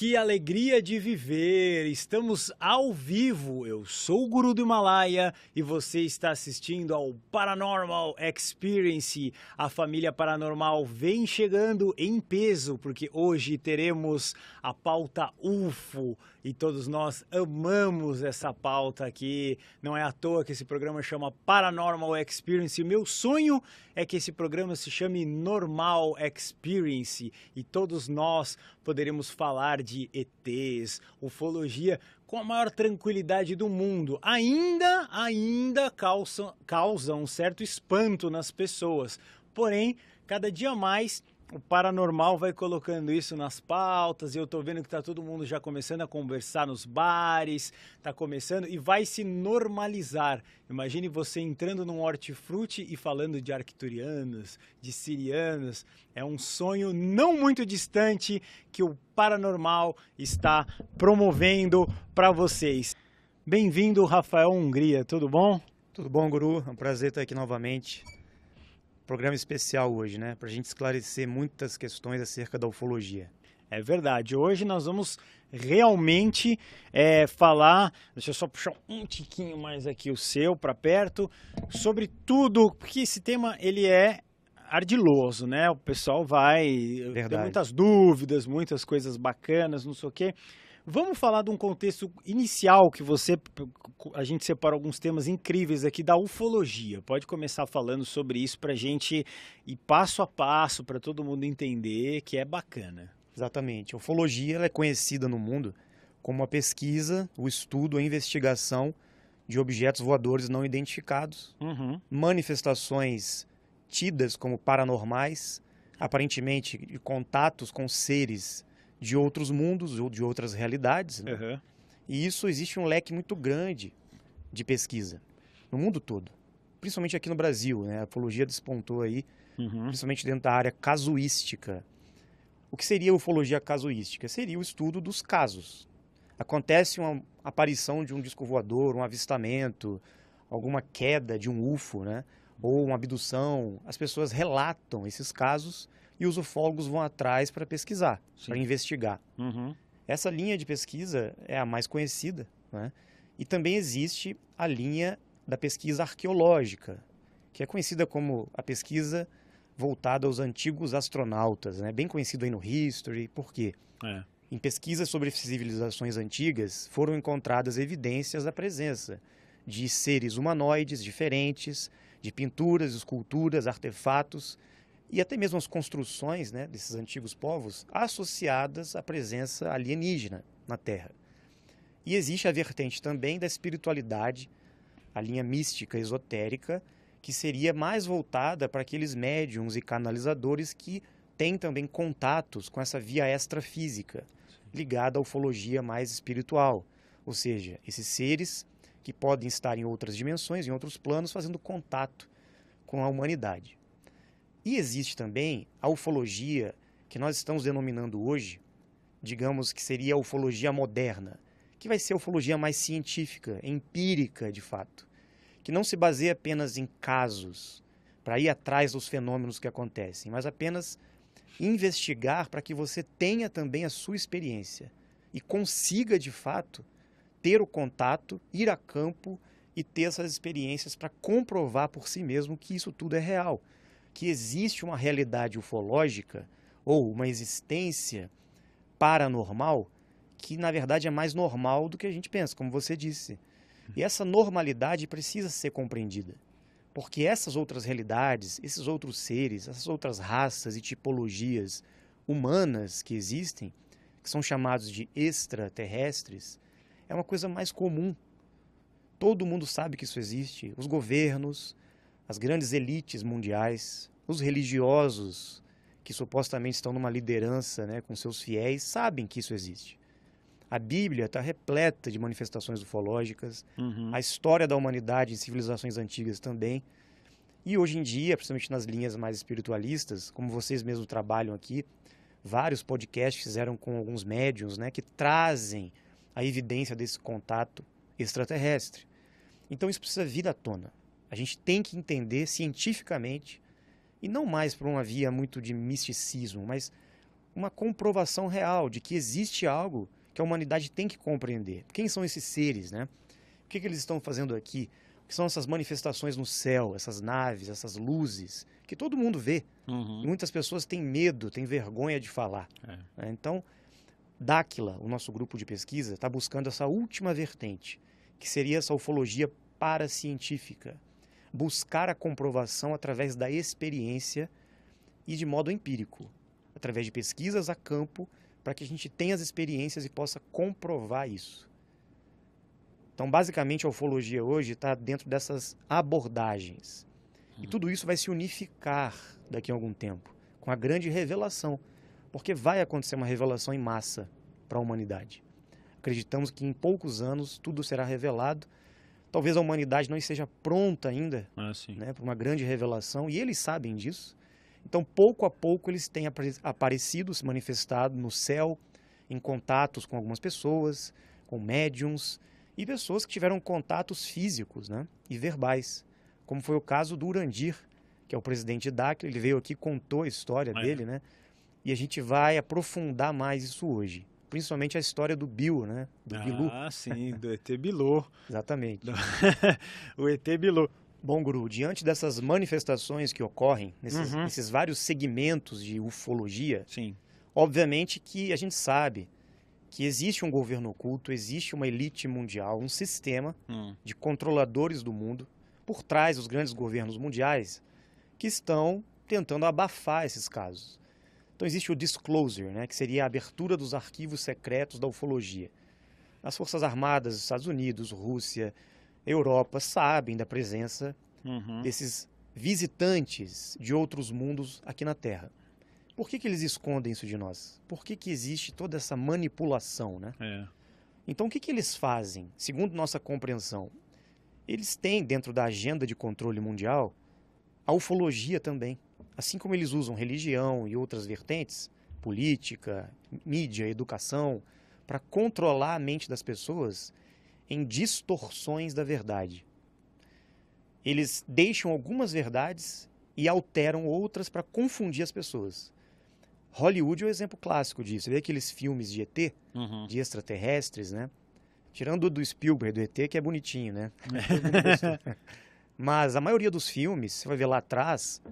Que alegria de viver! Estamos ao vivo. Eu sou o Guru do Himalaia e você está assistindo ao Paranormal Experience. A família paranormal vem chegando em peso porque hoje teremos a pauta UFO e todos nós amamos essa pauta aqui. Não é à toa que esse programa chama Paranormal Experience. Meu sonho é que esse programa se chame Normal Experience e todos nós poderemos falar de ETs, ufologia com a maior tranquilidade do mundo. Ainda, ainda causa, causa um certo espanto nas pessoas. Porém, cada dia mais o paranormal vai colocando isso nas pautas e eu tô vendo que tá todo mundo já começando a conversar nos bares, tá começando e vai se normalizar. Imagine você entrando num hortifruti e falando de arcturianos, de sirianos. É um sonho não muito distante que o paranormal está promovendo para vocês. Bem-vindo, Rafael Hungria, tudo bom? Tudo bom, Guru? É um prazer estar aqui novamente programa especial hoje, né? Para a gente esclarecer muitas questões acerca da ufologia. É verdade. Hoje nós vamos realmente é, falar. Deixa eu só puxar um tiquinho mais aqui o seu para perto sobre tudo, porque esse tema ele é ardiloso, né? O pessoal vai Verdade. ter muitas dúvidas, muitas coisas bacanas, não sei o quê. Vamos falar de um contexto inicial que você. A gente separa alguns temas incríveis aqui da ufologia. Pode começar falando sobre isso para a gente ir passo a passo, para todo mundo entender que é bacana. Exatamente. A ufologia é conhecida no mundo como a pesquisa, o estudo, a investigação de objetos voadores não identificados, uhum. manifestações tidas como paranormais, aparentemente contatos com seres de outros mundos ou de outras realidades. Né? Uhum. E isso existe um leque muito grande de pesquisa no mundo todo, principalmente aqui no Brasil. Né? A ufologia despontou aí, uhum. principalmente dentro da área casuística. O que seria a ufologia casuística? Seria o estudo dos casos. Acontece uma aparição de um disco voador, um avistamento, alguma queda de um UFO, né? ou uma abdução. As pessoas relatam esses casos e os ufólogos vão atrás para pesquisar, para investigar. Uhum. Essa linha de pesquisa é a mais conhecida, né? E também existe a linha da pesquisa arqueológica, que é conhecida como a pesquisa voltada aos antigos astronautas, né? Bem conhecido aí no History. Por quê? É. Em pesquisas sobre civilizações antigas, foram encontradas evidências da presença de seres humanoides diferentes, de pinturas, esculturas, artefatos e até mesmo as construções né, desses antigos povos associadas à presença alienígena na Terra. E existe a vertente também da espiritualidade, a linha mística esotérica, que seria mais voltada para aqueles médiums e canalizadores que têm também contatos com essa via extrafísica, ligada à ufologia mais espiritual. Ou seja, esses seres que podem estar em outras dimensões, em outros planos, fazendo contato com a humanidade. E existe também a ufologia, que nós estamos denominando hoje, digamos que seria a ufologia moderna, que vai ser a ufologia mais científica, empírica de fato, que não se baseia apenas em casos, para ir atrás dos fenômenos que acontecem, mas apenas investigar para que você tenha também a sua experiência e consiga de fato ter o contato, ir a campo e ter essas experiências para comprovar por si mesmo que isso tudo é real que existe uma realidade ufológica ou uma existência paranormal que na verdade é mais normal do que a gente pensa, como você disse. E essa normalidade precisa ser compreendida. Porque essas outras realidades, esses outros seres, essas outras raças e tipologias humanas que existem, que são chamados de extraterrestres, é uma coisa mais comum. Todo mundo sabe que isso existe. Os governos, as grandes elites mundiais, os religiosos que supostamente estão numa liderança né, com seus fiéis, sabem que isso existe. A Bíblia está repleta de manifestações ufológicas, uhum. a história da humanidade em civilizações antigas também. E hoje em dia, principalmente nas linhas mais espiritualistas, como vocês mesmos trabalham aqui, vários podcasts fizeram com alguns médiums né, que trazem a evidência desse contato extraterrestre. Então isso precisa vir à tona. A gente tem que entender cientificamente, e não mais por uma via muito de misticismo, mas uma comprovação real de que existe algo que a humanidade tem que compreender. Quem são esses seres, né? O que, que eles estão fazendo aqui? O que são essas manifestações no céu, essas naves, essas luzes, que todo mundo vê. Uhum. E muitas pessoas têm medo, têm vergonha de falar. É. né? Então, Dáquila, o nosso grupo de pesquisa, está buscando essa última vertente, que seria essa ufologia paracientífica. Buscar a comprovação através da experiência e de modo empírico, através de pesquisas a campo, para que a gente tenha as experiências e possa comprovar isso. Então, basicamente, a ufologia hoje está dentro dessas abordagens. E tudo isso vai se unificar daqui a algum tempo, com a grande revelação, porque vai acontecer uma revelação em massa para a humanidade. Acreditamos que em poucos anos tudo será revelado. Talvez a humanidade não esteja pronta ainda Ah, né, para uma grande revelação, e eles sabem disso. Então, pouco a pouco, eles têm apare- aparecido, se manifestado no céu, em contatos com algumas pessoas, com médiums, e pessoas que tiveram contatos físicos né, e verbais, como foi o caso do Urandir, que é o presidente DAC, ele veio aqui, contou a história Ah, é? dele, né? E a gente vai aprofundar mais isso hoje. Principalmente a história do Bill, né? Do Bilu. Ah, sim, do ET Bilu. Exatamente. o ET Bilu. Bom, Guru, diante dessas manifestações que ocorrem nesses, Uhum. nesses vários segmentos de ufologia, Sim. obviamente que a gente sabe que existe um governo oculto, existe uma elite mundial, um sistema Hum. de controladores do mundo por trás dos grandes governos mundiais que estão tentando abafar esses casos. Então existe o disclosure, né, que seria a abertura dos arquivos secretos da ufologia. As Forças Armadas dos Estados Unidos, Rússia, Europa sabem da presença Uhum. desses visitantes de outros mundos aqui na Terra. Por que, que eles escondem isso de nós? Por que, que existe toda essa manipulação, né? É. Então, o que, que eles fazem, segundo nossa compreensão? Eles têm, dentro da agenda de controle mundial, a ufologia também. Assim como eles usam religião e outras vertentes, política, mídia, educação, para controlar a mente das pessoas em distorções da verdade. Eles deixam algumas verdades e alteram outras para confundir as pessoas. Hollywood é o exemplo clássico disso. Você vê aqueles filmes de ET, Uhum. de extraterrestres, né? Tirando do Spielberg, do ET, que é bonitinho, né? Mas a maioria dos filmes, você vai ver lá atrás,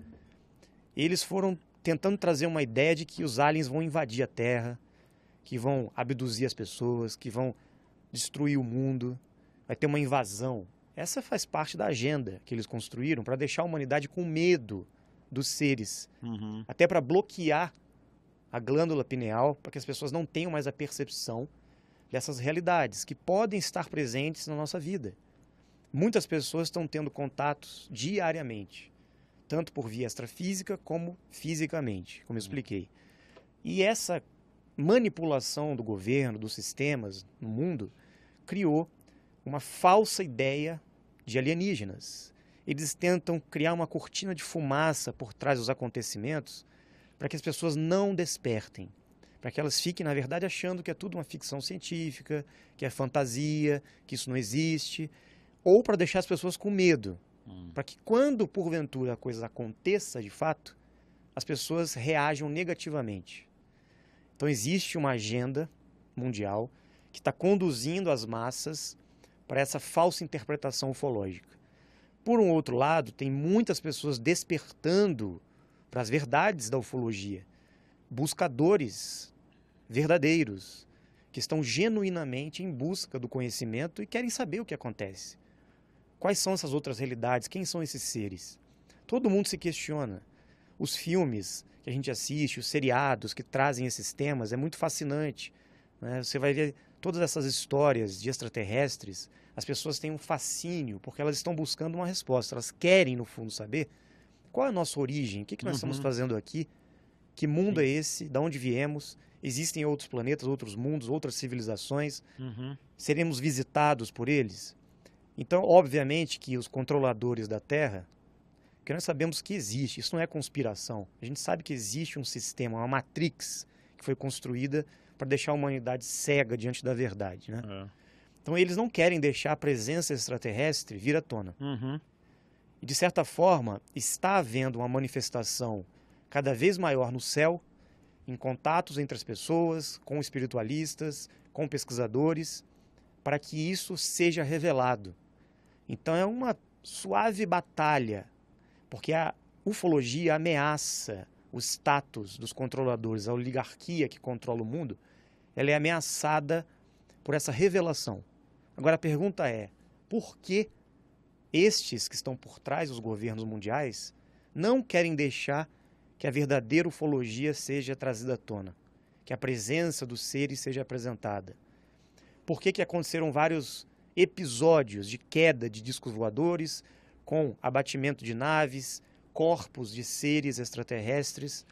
eles foram tentando trazer uma ideia de que os aliens vão invadir a Terra, que vão abduzir as pessoas, que vão destruir o mundo, vai ter uma invasão. Essa faz parte da agenda que eles construíram para deixar a humanidade com medo dos seres Uhum. até para bloquear a glândula pineal, para que as pessoas não tenham mais a percepção dessas realidades que podem estar presentes na nossa vida. Muitas pessoas estão tendo contatos diariamente, tanto por via extrafísica como fisicamente, como eu expliquei. E essa manipulação do governo, dos sistemas no mundo, criou uma falsa ideia de alienígenas. Eles tentam criar uma cortina de fumaça por trás dos acontecimentos para que as pessoas não despertem, para que elas fiquem, na verdade, achando que é tudo uma ficção científica, que é fantasia, que isso não existe, ou para deixar as pessoas com medo, Hum. para que quando porventura a coisa aconteça de fato, as pessoas reajam negativamente. Então existe uma agenda mundial que está conduzindo as massas para essa falsa interpretação ufológica. Por um outro lado, tem muitas pessoas despertando para as verdades da ufologia, buscadores verdadeiros que estão genuinamente em busca do conhecimento e querem saber o que acontece. Quais são essas outras realidades? Quem são esses seres? Todo mundo se questiona. Os filmes que a gente assiste, os seriados que trazem esses temas, é muito fascinante. né? Você vai ver todas essas histórias de extraterrestres, as pessoas têm um fascínio, porque elas estão buscando uma resposta. Elas querem, no fundo, saber qual é a nossa origem, o que, que nós estamos Uhum. fazendo aqui, que mundo é esse, de onde viemos, existem outros planetas, outros mundos, outras civilizações, Uhum. seremos visitados por eles? Então, obviamente que os controladores da Terra, que nós sabemos que existe, isso não é conspiração. A gente sabe que existe um sistema, uma matrix que foi construída para deixar a humanidade cega diante da verdade, né? É. Então, eles não querem deixar a presença extraterrestre vir à tona. Uhum. E, de certa forma, está havendo uma manifestação cada vez maior no céu em contatos entre as pessoas, com espiritualistas, com pesquisadores, para que isso seja revelado. Então é uma suave batalha, porque a ufologia ameaça o status dos controladores, a oligarquia que controla o mundo, ela é ameaçada por essa revelação. Agora a pergunta é: por que estes que estão por trás dos governos mundiais não querem deixar que a verdadeira ufologia seja trazida à tona, que a presença dos seres seja apresentada? Por que, que aconteceram vários episódios de queda de discos voadores, com abatimento de naves, corpos de seres extraterrestres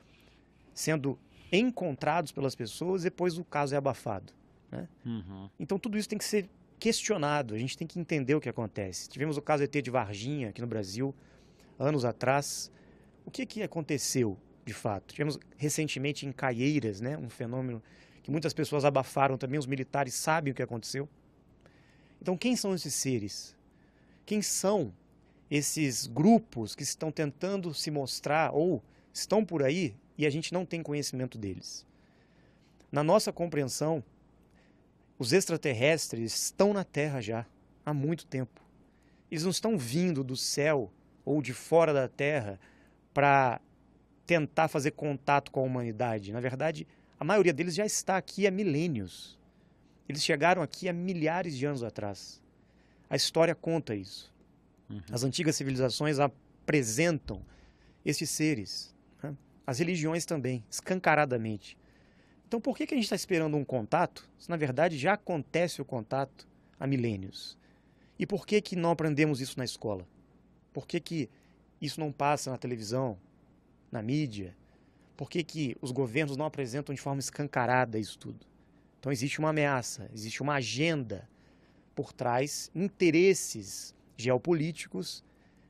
sendo encontrados pelas pessoas, depois o caso é abafado. Né? Uhum. Então tudo isso tem que ser questionado, a gente tem que entender o que acontece. Tivemos o caso ET de Varginha aqui no Brasil, anos atrás. O que, que aconteceu de fato? Tivemos recentemente em Caieiras, né, um fenômeno que muitas pessoas abafaram também, os militares sabem o que aconteceu. Então, quem são esses seres? Quem são esses grupos que estão tentando se mostrar ou estão por aí e a gente não tem conhecimento deles? Na nossa compreensão, os extraterrestres estão na Terra já há muito tempo. Eles não estão vindo do céu ou de fora da Terra para tentar fazer contato com a humanidade. Na verdade, a maioria deles já está aqui há milênios. Eles chegaram aqui há milhares de anos atrás. A história conta isso. Uhum. As antigas civilizações apresentam esses seres. Né? As religiões também, escancaradamente. Então, por que, que a gente está esperando um contato, se na verdade já acontece o contato há milênios? E por que, que não aprendemos isso na escola? Por que, que isso não passa na televisão, na mídia? Por que, que os governos não apresentam de forma escancarada isso tudo? Então, existe uma ameaça, existe uma agenda por trás, interesses geopolíticos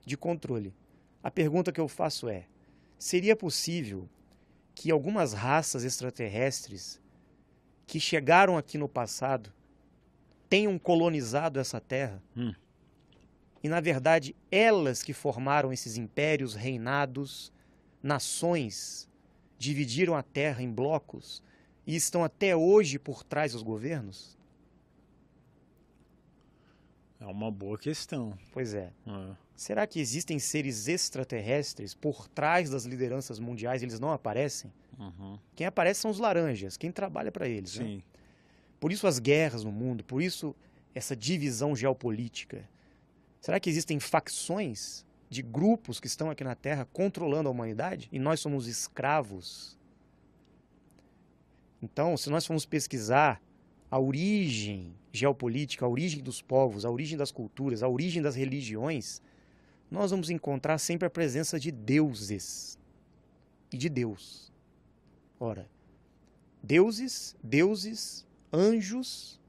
de controle. A pergunta que eu faço é: seria possível que algumas raças extraterrestres que chegaram aqui no passado tenham colonizado essa terra. Hum. E, na verdade, elas que formaram esses impérios, reinados, nações, dividiram a terra em blocos e estão até hoje por trás dos governos? É uma boa questão. Pois é. é. Será que existem seres extraterrestres por trás das lideranças mundiais? Eles não aparecem? Uhum. Quem aparece são os laranjas, quem trabalha para eles. Né? Sim. Né? Por isso as guerras no mundo, por isso essa divisão geopolítica. Será que existem facções de grupos que estão aqui na Terra controlando a humanidade e nós somos escravos? Então, se nós formos pesquisar a origem geopolítica, a origem dos povos, a origem das culturas, a origem das religiões, nós vamos encontrar sempre a presença de deuses e de Deus. Ora, deuses, deuses, anjos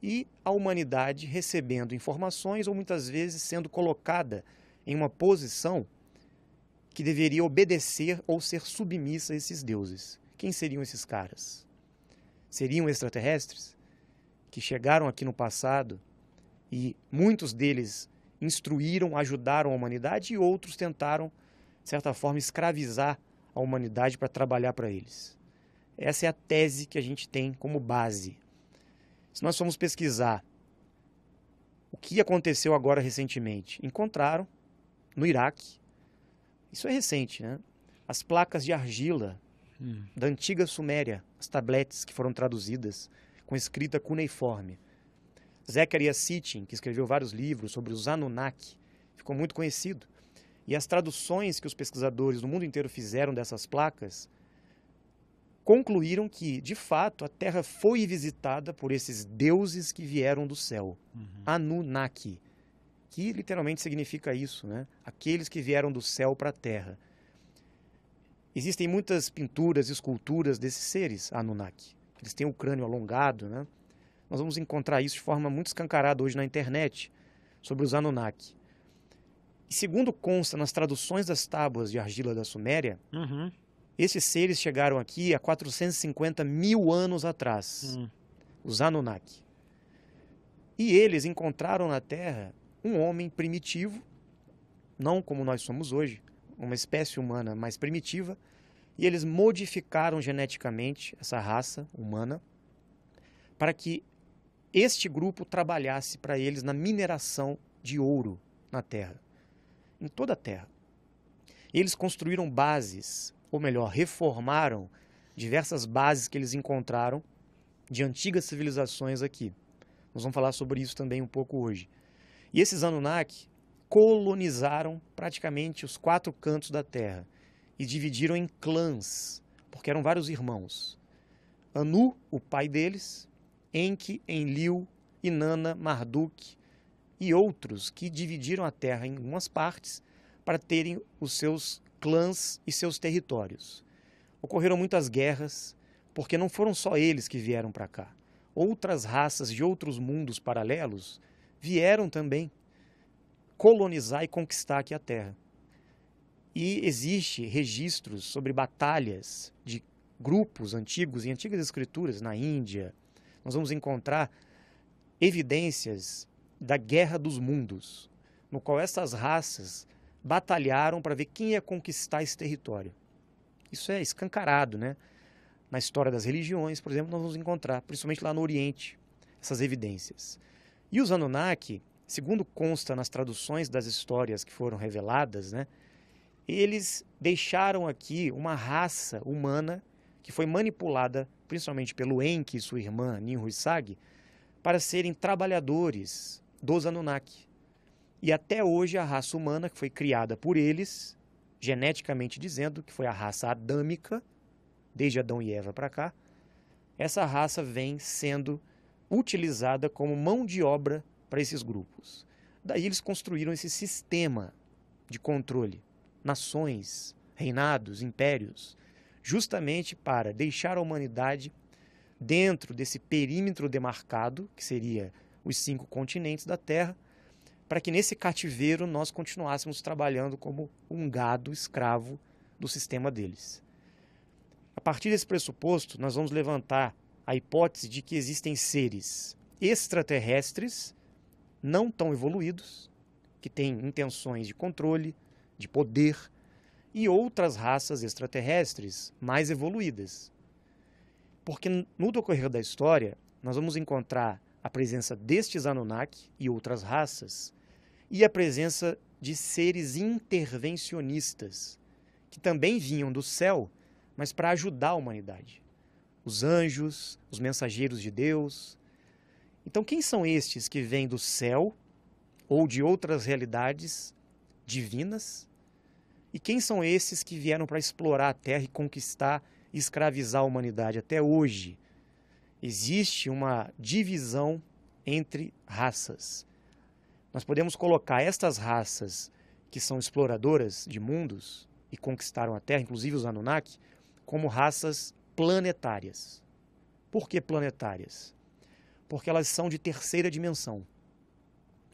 e a humanidade recebendo informações ou muitas vezes sendo colocada em uma posição que deveria obedecer ou ser submissa a esses deuses. Quem seriam esses caras? Seriam extraterrestres que chegaram aqui no passado e muitos deles instruíram, ajudaram a humanidade e outros tentaram, de certa forma, escravizar a humanidade para trabalhar para eles. Essa é a tese que a gente tem como base. Se nós formos pesquisar o que aconteceu agora recentemente, encontraram no Iraque, isso é recente, né? As placas de argila hum. da antiga Suméria, as tabletes que foram traduzidas com escrita cuneiforme. Zechariah Sitchin, que escreveu vários livros sobre os Anunnaki, ficou muito conhecido. E as traduções que os pesquisadores do mundo inteiro fizeram dessas placas concluíram que, de fato, a Terra foi visitada por esses deuses que vieram do céu, uhum. Anunnaki, que literalmente significa isso, né? Aqueles que vieram do céu para a Terra. Existem muitas pinturas e esculturas desses seres Anunnaki. Eles têm o crânio alongado, né? Nós vamos encontrar isso de forma muito escancarada hoje na internet sobre os Anunnaki. E segundo consta nas traduções das tábuas de argila da Suméria, uhum. esses seres chegaram aqui há 450 mil anos atrás, uhum. os Anunnaki. E eles encontraram na Terra um homem primitivo, não como nós somos hoje, uma espécie humana mais primitiva, E eles modificaram geneticamente essa raça humana para que este grupo trabalhasse para eles na mineração de ouro na Terra, em toda a Terra. Eles construíram bases, ou melhor, reformaram diversas bases que eles encontraram de antigas civilizações aqui. Nós vamos falar sobre isso também um pouco hoje. E esses Anunnaki colonizaram praticamente os quatro cantos da Terra e dividiram em clãs, porque eram vários irmãos. Anu, o pai deles, Enki, Enlil, Inanna, Marduk e outros que dividiram a terra em algumas partes para terem os seus clãs e seus territórios. Ocorreram muitas guerras, porque não foram só eles que vieram para cá. Outras raças de outros mundos paralelos vieram também colonizar e conquistar aqui a Terra. E existe registros sobre batalhas de grupos antigos em antigas escrituras na Índia. Nós vamos encontrar evidências da guerra dos mundos, no qual essas raças batalharam para ver quem ia conquistar esse território. Isso é escancarado, né? Na história das religiões, por exemplo, nós vamos encontrar, principalmente lá no Oriente, essas evidências. E os Anunnaki, segundo consta nas traduções das histórias que foram reveladas, né? Eles deixaram aqui uma raça humana que foi manipulada, principalmente pelo Enki e sua irmã Ninhursag, para serem trabalhadores dos Anunnaki. E até hoje a raça humana, que foi criada por eles, geneticamente dizendo, que foi a raça adâmica, desde Adão e Eva para cá, essa raça vem sendo utilizada como mão de obra para esses grupos. Daí eles construíram esse sistema de controle, nações, reinados, impérios, justamente para deixar a humanidade dentro desse perímetro demarcado, que seria os cinco continentes da Terra, para que nesse cativeiro nós continuássemos trabalhando como um gado escravo do sistema deles. A partir desse pressuposto, nós vamos levantar a hipótese de que existem seres extraterrestres não tão evoluídos, que têm intenções de controle, de poder, e outras raças extraterrestres mais evoluídas. Porque no decorrer da história, nós vamos encontrar a presença destes Anunnaki e outras raças e a presença de seres intervencionistas, que também vinham do céu, mas para ajudar a humanidade. Os anjos, os mensageiros de Deus. Então, quem são estes que vêm do céu ou de outras realidades divinas? E quem são esses que vieram para explorar a terra e conquistar e escravizar a humanidade até hoje? Existe uma divisão entre raças. Nós podemos colocar estas raças que são exploradoras de mundos e conquistaram a Terra, inclusive os Anunnaki, como raças planetárias. Por que planetárias? Porque elas são de terceira dimensão.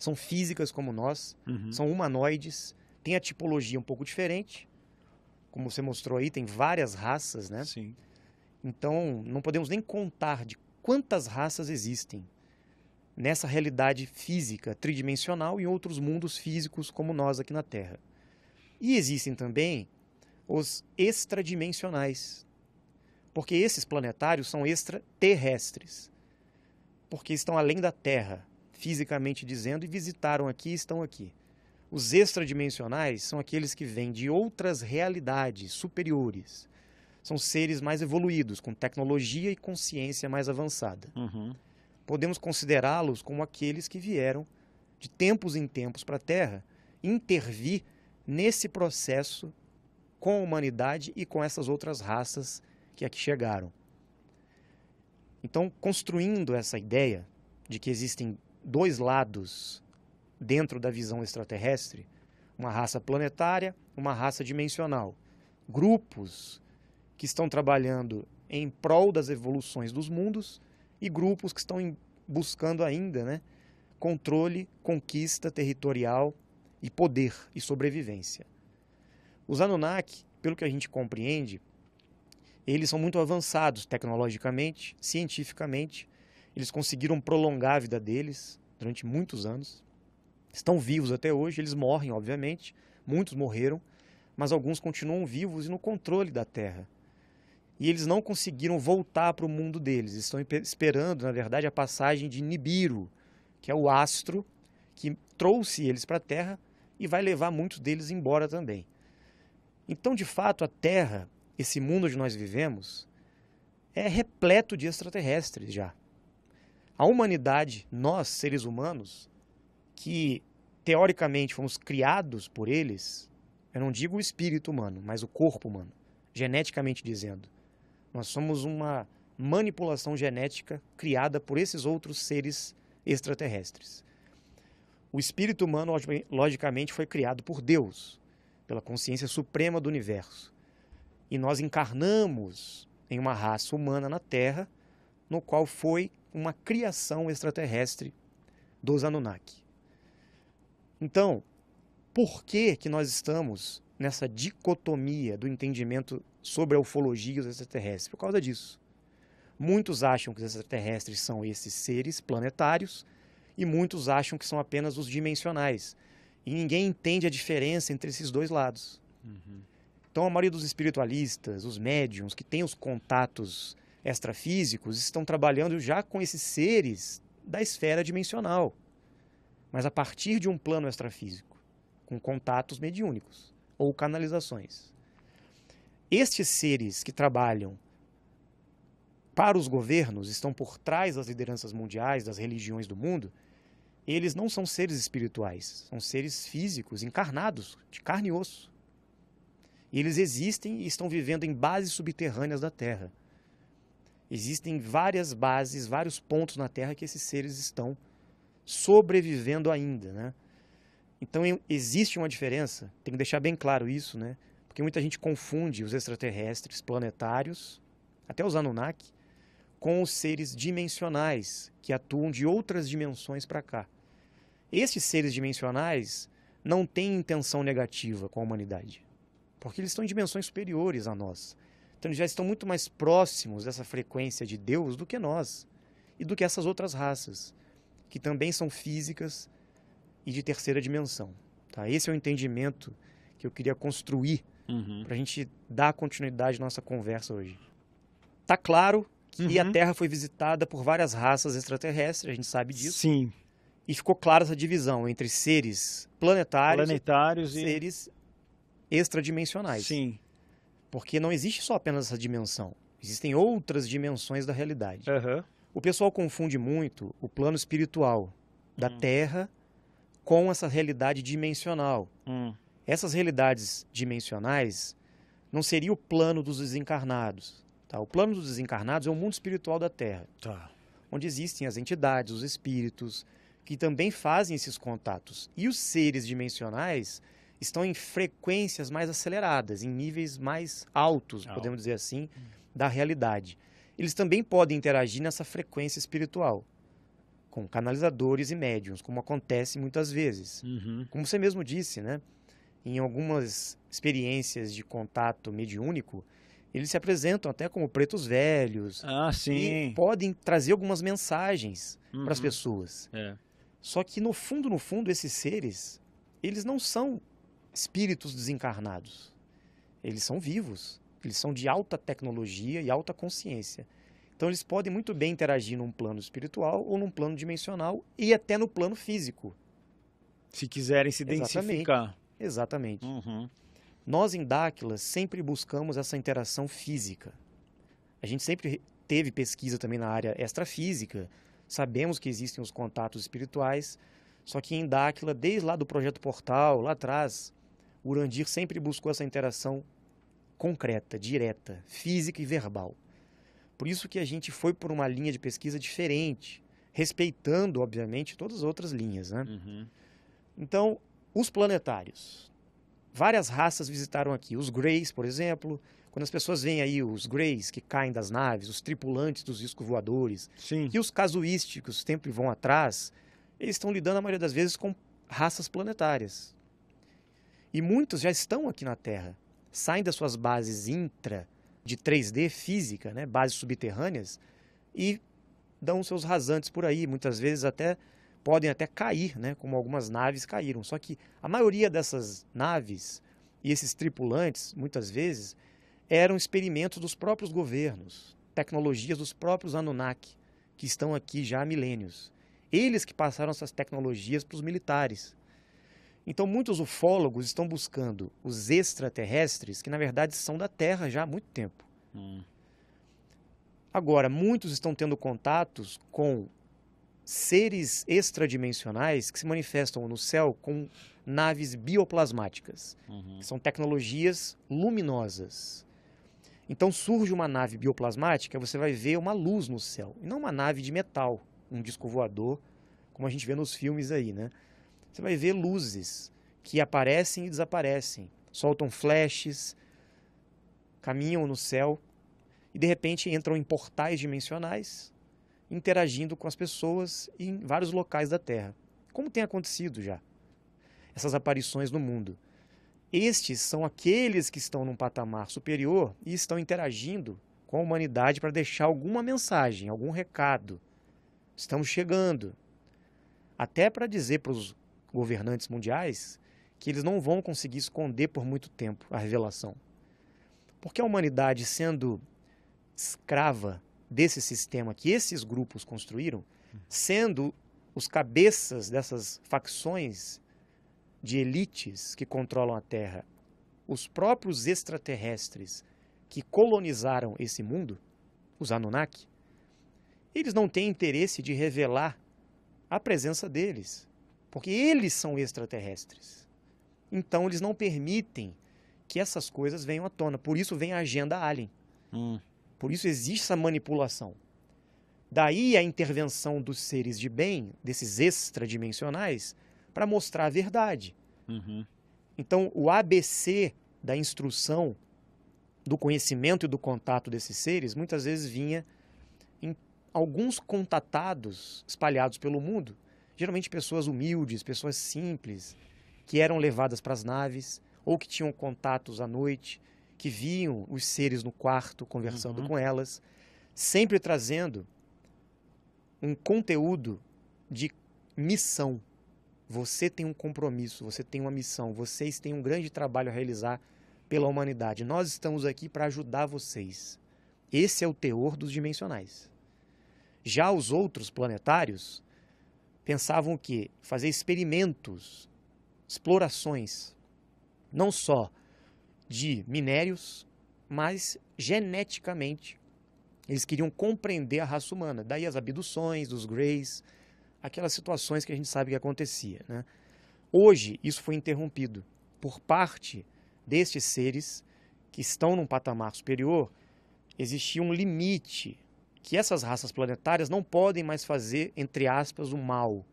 São físicas como nós, uhum. são humanoides, têm a tipologia um pouco diferente. Como você mostrou aí, tem várias raças, né? Sim. Então, não podemos nem contar de quantas raças existem nessa realidade física tridimensional e outros mundos físicos como nós aqui na Terra. E existem também os extradimensionais, porque esses planetários são extraterrestres, porque estão além da Terra, fisicamente dizendo, e visitaram aqui e estão aqui. Os extradimensionais são aqueles que vêm de outras realidades superiores. São seres mais evoluídos, com tecnologia e consciência mais avançada. Uhum podemos considerá-los como aqueles que vieram de tempos em tempos para a Terra intervir nesse processo com a humanidade e com essas outras raças que aqui chegaram. Então, construindo essa ideia de que existem dois lados dentro da visão extraterrestre, uma raça planetária, uma raça dimensional, grupos que estão trabalhando em prol das evoluções dos mundos e grupos que estão buscando ainda né, controle, conquista territorial e poder e sobrevivência. Os Anunnaki, pelo que a gente compreende, eles são muito avançados tecnologicamente, cientificamente. Eles conseguiram prolongar a vida deles durante muitos anos. Estão vivos até hoje, eles morrem, obviamente. Muitos morreram, mas alguns continuam vivos e no controle da Terra e eles não conseguiram voltar para o mundo deles. Estão esperando, na verdade, a passagem de Nibiru, que é o astro que trouxe eles para a Terra e vai levar muitos deles embora também. Então, de fato, a Terra, esse mundo onde nós vivemos, é repleto de extraterrestres já. A humanidade, nós, seres humanos, que teoricamente fomos criados por eles, eu não digo o espírito humano, mas o corpo humano, geneticamente dizendo. Nós somos uma manipulação genética criada por esses outros seres extraterrestres. O espírito humano, logicamente, foi criado por Deus, pela consciência suprema do universo. E nós encarnamos em uma raça humana na Terra, no qual foi uma criação extraterrestre dos Anunnaki. Então, por que, que nós estamos nessa dicotomia do entendimento sobre a ufologia e os extraterrestres? Por causa disso. Muitos acham que os extraterrestres são esses seres planetários e muitos acham que são apenas os dimensionais. E ninguém entende a diferença entre esses dois lados. Uhum. Então, a maioria dos espiritualistas, os médiums, que têm os contatos extrafísicos, estão trabalhando já com esses seres da esfera dimensional, mas a partir de um plano extrafísico, com contatos mediúnicos ou canalizações. Estes seres que trabalham para os governos, estão por trás das lideranças mundiais, das religiões do mundo, eles não são seres espirituais, são seres físicos, encarnados, de carne e osso. E eles existem e estão vivendo em bases subterrâneas da Terra. Existem várias bases, vários pontos na Terra que esses seres estão sobrevivendo ainda, né? Então existe uma diferença, tem que deixar bem claro isso, né? Porque muita gente confunde os extraterrestres planetários, até os Anunnaki, com os seres dimensionais que atuam de outras dimensões para cá. Esses seres dimensionais não têm intenção negativa com a humanidade, porque eles estão em dimensões superiores a nós. Então eles já estão muito mais próximos dessa frequência de Deus do que nós e do que essas outras raças, que também são físicas e de terceira dimensão. Tá? Esse é o entendimento que eu queria construir uhum. para a gente dar continuidade à nossa conversa hoje. Tá claro que uhum. a Terra foi visitada por várias raças extraterrestres, a gente sabe disso. Sim. E ficou clara essa divisão entre seres planetários, planetários e seres extradimensionais. Sim. Porque não existe só apenas essa dimensão. Existem outras dimensões da realidade. Uhum. O pessoal confunde muito o plano espiritual da uhum. Terra com essa realidade dimensional. Uhum. Essas realidades dimensionais não seria o plano dos desencarnados. Tá? O plano dos desencarnados é o mundo espiritual da Terra, tá. onde existem as entidades, os espíritos, que também fazem esses contatos. E os seres dimensionais estão em frequências mais aceleradas, em níveis mais altos, podemos dizer assim, hum. da realidade. Eles também podem interagir nessa frequência espiritual, com canalizadores e médiums, como acontece muitas vezes. Uhum. Como você mesmo disse, né? Em algumas experiências de contato mediúnico, eles se apresentam até como pretos velhos. Ah, sim. E podem trazer algumas mensagens uhum. para as pessoas. É. Só que no fundo, no fundo, esses seres, eles não são espíritos desencarnados. Eles são vivos. Eles são de alta tecnologia e alta consciência. Então eles podem muito bem interagir num plano espiritual ou num plano dimensional e até no plano físico. Se quiserem se identificar. Exatamente. Exatamente. Uhum. Nós em Dáquila sempre buscamos essa interação física. A gente sempre teve pesquisa também na área extrafísica, sabemos que existem os contatos espirituais, só que em Dáquila, desde lá do projeto Portal, lá atrás, o Urandir sempre buscou essa interação concreta, direta, física e verbal. Por isso que a gente foi por uma linha de pesquisa diferente, respeitando, obviamente, todas as outras linhas. Né? Uhum. Então, os planetários várias raças visitaram aqui. Os Greys, por exemplo, quando as pessoas veem aí os Greys que caem das naves, os tripulantes dos discos voadores, Sim. e os casuísticos sempre vão atrás, eles estão lidando a maioria das vezes com raças planetárias. E muitos já estão aqui na Terra, saem das suas bases intra de 3D física, né, bases subterrâneas, e dão seus rasantes por aí, muitas vezes até podem até cair, né, como algumas naves caíram. Só que a maioria dessas naves e esses tripulantes, muitas vezes, eram experimentos dos próprios governos, tecnologias dos próprios Anunnaki, que estão aqui já há milênios. Eles que passaram essas tecnologias para os militares. Então, muitos ufólogos estão buscando os extraterrestres, que na verdade são da Terra já há muito tempo. Hum. Agora, muitos estão tendo contatos com seres extradimensionais que se manifestam no céu com naves bioplasmáticas, uhum. que são tecnologias luminosas. Então surge uma nave bioplasmática, você vai ver uma luz no céu, e não uma nave de metal, um disco voador, como a gente vê nos filmes aí, né? Você vai ver luzes que aparecem e desaparecem, soltam flashes, caminham no céu e de repente entram em portais dimensionais, interagindo com as pessoas em vários locais da Terra, como tem acontecido já. Essas aparições no mundo. Estes são aqueles que estão num patamar superior e estão interagindo com a humanidade para deixar alguma mensagem, algum recado. Estamos chegando. Até para dizer para os governantes mundiais que eles não vão conseguir esconder por muito tempo a revelação. Porque a humanidade, sendo escrava desse sistema que esses grupos construíram, sendo os cabeças dessas facções de elites que controlam a Terra, os próprios extraterrestres que colonizaram esse mundo, os Anunnaki, eles não têm interesse de revelar a presença deles, porque eles são extraterrestres. Então eles não permitem que essas coisas venham à tona. Por isso vem a agenda alien. Hum. Por isso existe essa manipulação. Daí a intervenção dos seres de bem, desses extradimensionais, para mostrar a verdade. Uhum. Então, o ABC da instrução, do conhecimento e do contato desses seres, muitas vezes vinha em alguns contatados espalhados pelo mundo, geralmente pessoas humildes, pessoas simples, que eram levadas para as naves ou que tinham contatos à noite, que viam os seres no quarto conversando uhum. com elas, sempre trazendo um conteúdo de missão você tem um compromisso, você tem uma missão, vocês têm um grande trabalho a realizar pela humanidade. Nós estamos aqui para ajudar vocês. Esse é o teor dos dimensionais. Já os outros planetários pensavam que fazer experimentos, explorações, não só de minérios, mas geneticamente. Eles queriam compreender a raça humana. Daí as abduções dos Greys, aquelas situações que a gente sabe que acontecia. Né? Hoje, isso foi interrompido por parte destes seres que estão num patamar superior. Existia um limite que essas raças planetárias não podem mais fazer, entre aspas, o mal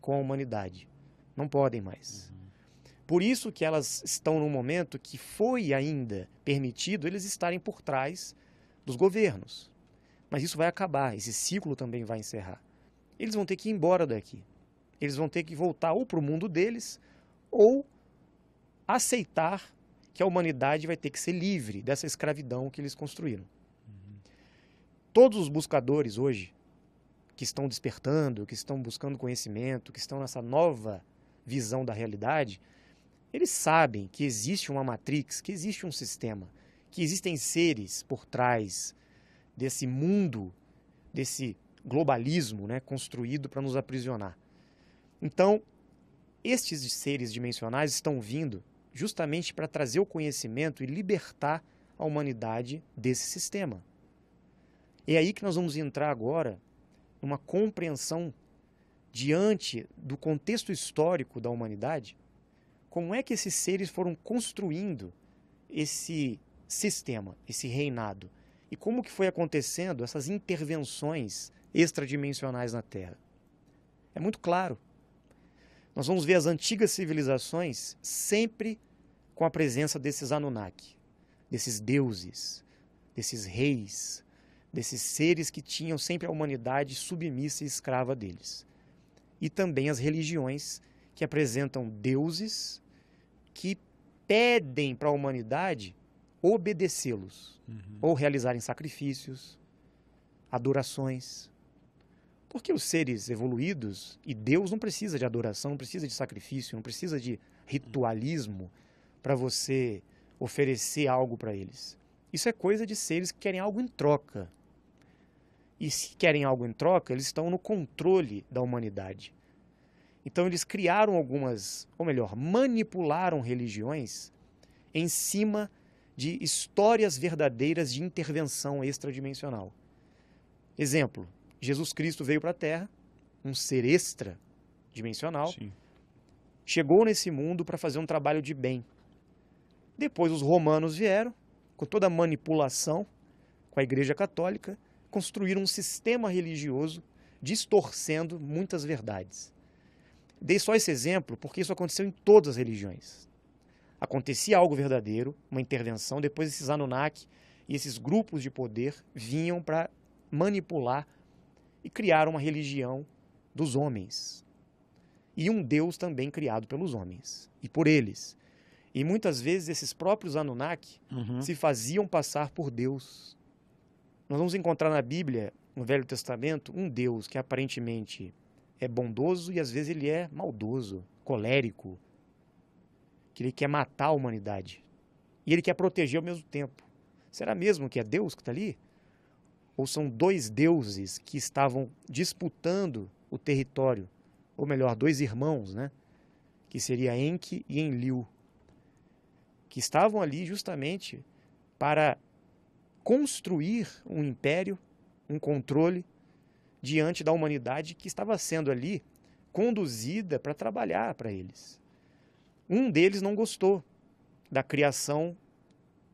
com a humanidade. Não podem mais. Uhum. Por isso que elas estão num momento que foi ainda permitido eles estarem por trás dos governos. Mas isso vai acabar, esse ciclo também vai encerrar eles vão ter que ir embora daqui. Eles vão ter que voltar ou para o mundo deles ou aceitar que a humanidade vai ter que ser livre dessa escravidão que eles construíram. Todos os buscadores hoje que estão despertando, que estão buscando conhecimento, que estão nessa nova visão da realidade, eles sabem que existe uma matrix, que existe um sistema, que existem seres por trás desse mundo, desse globalismo né, construído para nos aprisionar. Então, estes seres dimensionais estão vindo justamente para trazer o conhecimento e libertar a humanidade desse sistema. É aí que nós vamos entrar agora numa compreensão diante do contexto histórico da humanidade, como é que esses seres foram construindo esse sistema, esse reinado, e como que foi acontecendo essas intervenções extradimensionais na Terra. É muito claro. Nós vamos ver as antigas civilizações sempre com a presença desses Anunnaki, desses deuses, desses reis, desses seres que tinham sempre a humanidade submissa e escrava deles. E também as religiões que apresentam deuses que pedem para a humanidade obedecê-los, uhum. ou realizarem sacrifícios, adorações. Porque os seres evoluídos e Deus não precisa de adoração, não precisa de sacrifício, não precisa de ritualismo para você oferecer algo para eles. Isso é coisa de seres que querem algo em troca. E se querem algo em troca, eles estão no controle da humanidade. Então eles criaram algumas, ou melhor, manipularam religiões em cima de histórias verdadeiras de intervenção extradimensional. Exemplo: Jesus Cristo veio para a Terra, um ser extradimensional, Sim. chegou nesse mundo para fazer um trabalho de bem. Depois os romanos vieram, com toda a manipulação com a Igreja Católica, construíram um sistema religioso distorcendo muitas verdades. Dei só esse exemplo porque isso aconteceu em todas as religiões. Acontecia algo verdadeiro, uma intervenção, depois esses Anunnaki e esses grupos de poder vinham para manipular e criar uma religião dos homens. E um Deus também criado pelos homens e por eles. E muitas vezes esses próprios Anunnaki uhum. se faziam passar por Deus. Nós vamos encontrar na Bíblia, no Velho Testamento, um Deus que aparentemente é bondoso e às vezes ele é maldoso, colérico, que ele quer matar a humanidade. E ele quer proteger ao mesmo tempo. Será mesmo que é Deus que está ali? Ou são dois deuses que estavam disputando o território? Ou melhor, dois irmãos, né? Que seria Enki e Enlil que estavam ali justamente para construir um império, um controle diante da humanidade que estava sendo ali conduzida para trabalhar para eles. Um deles não gostou da criação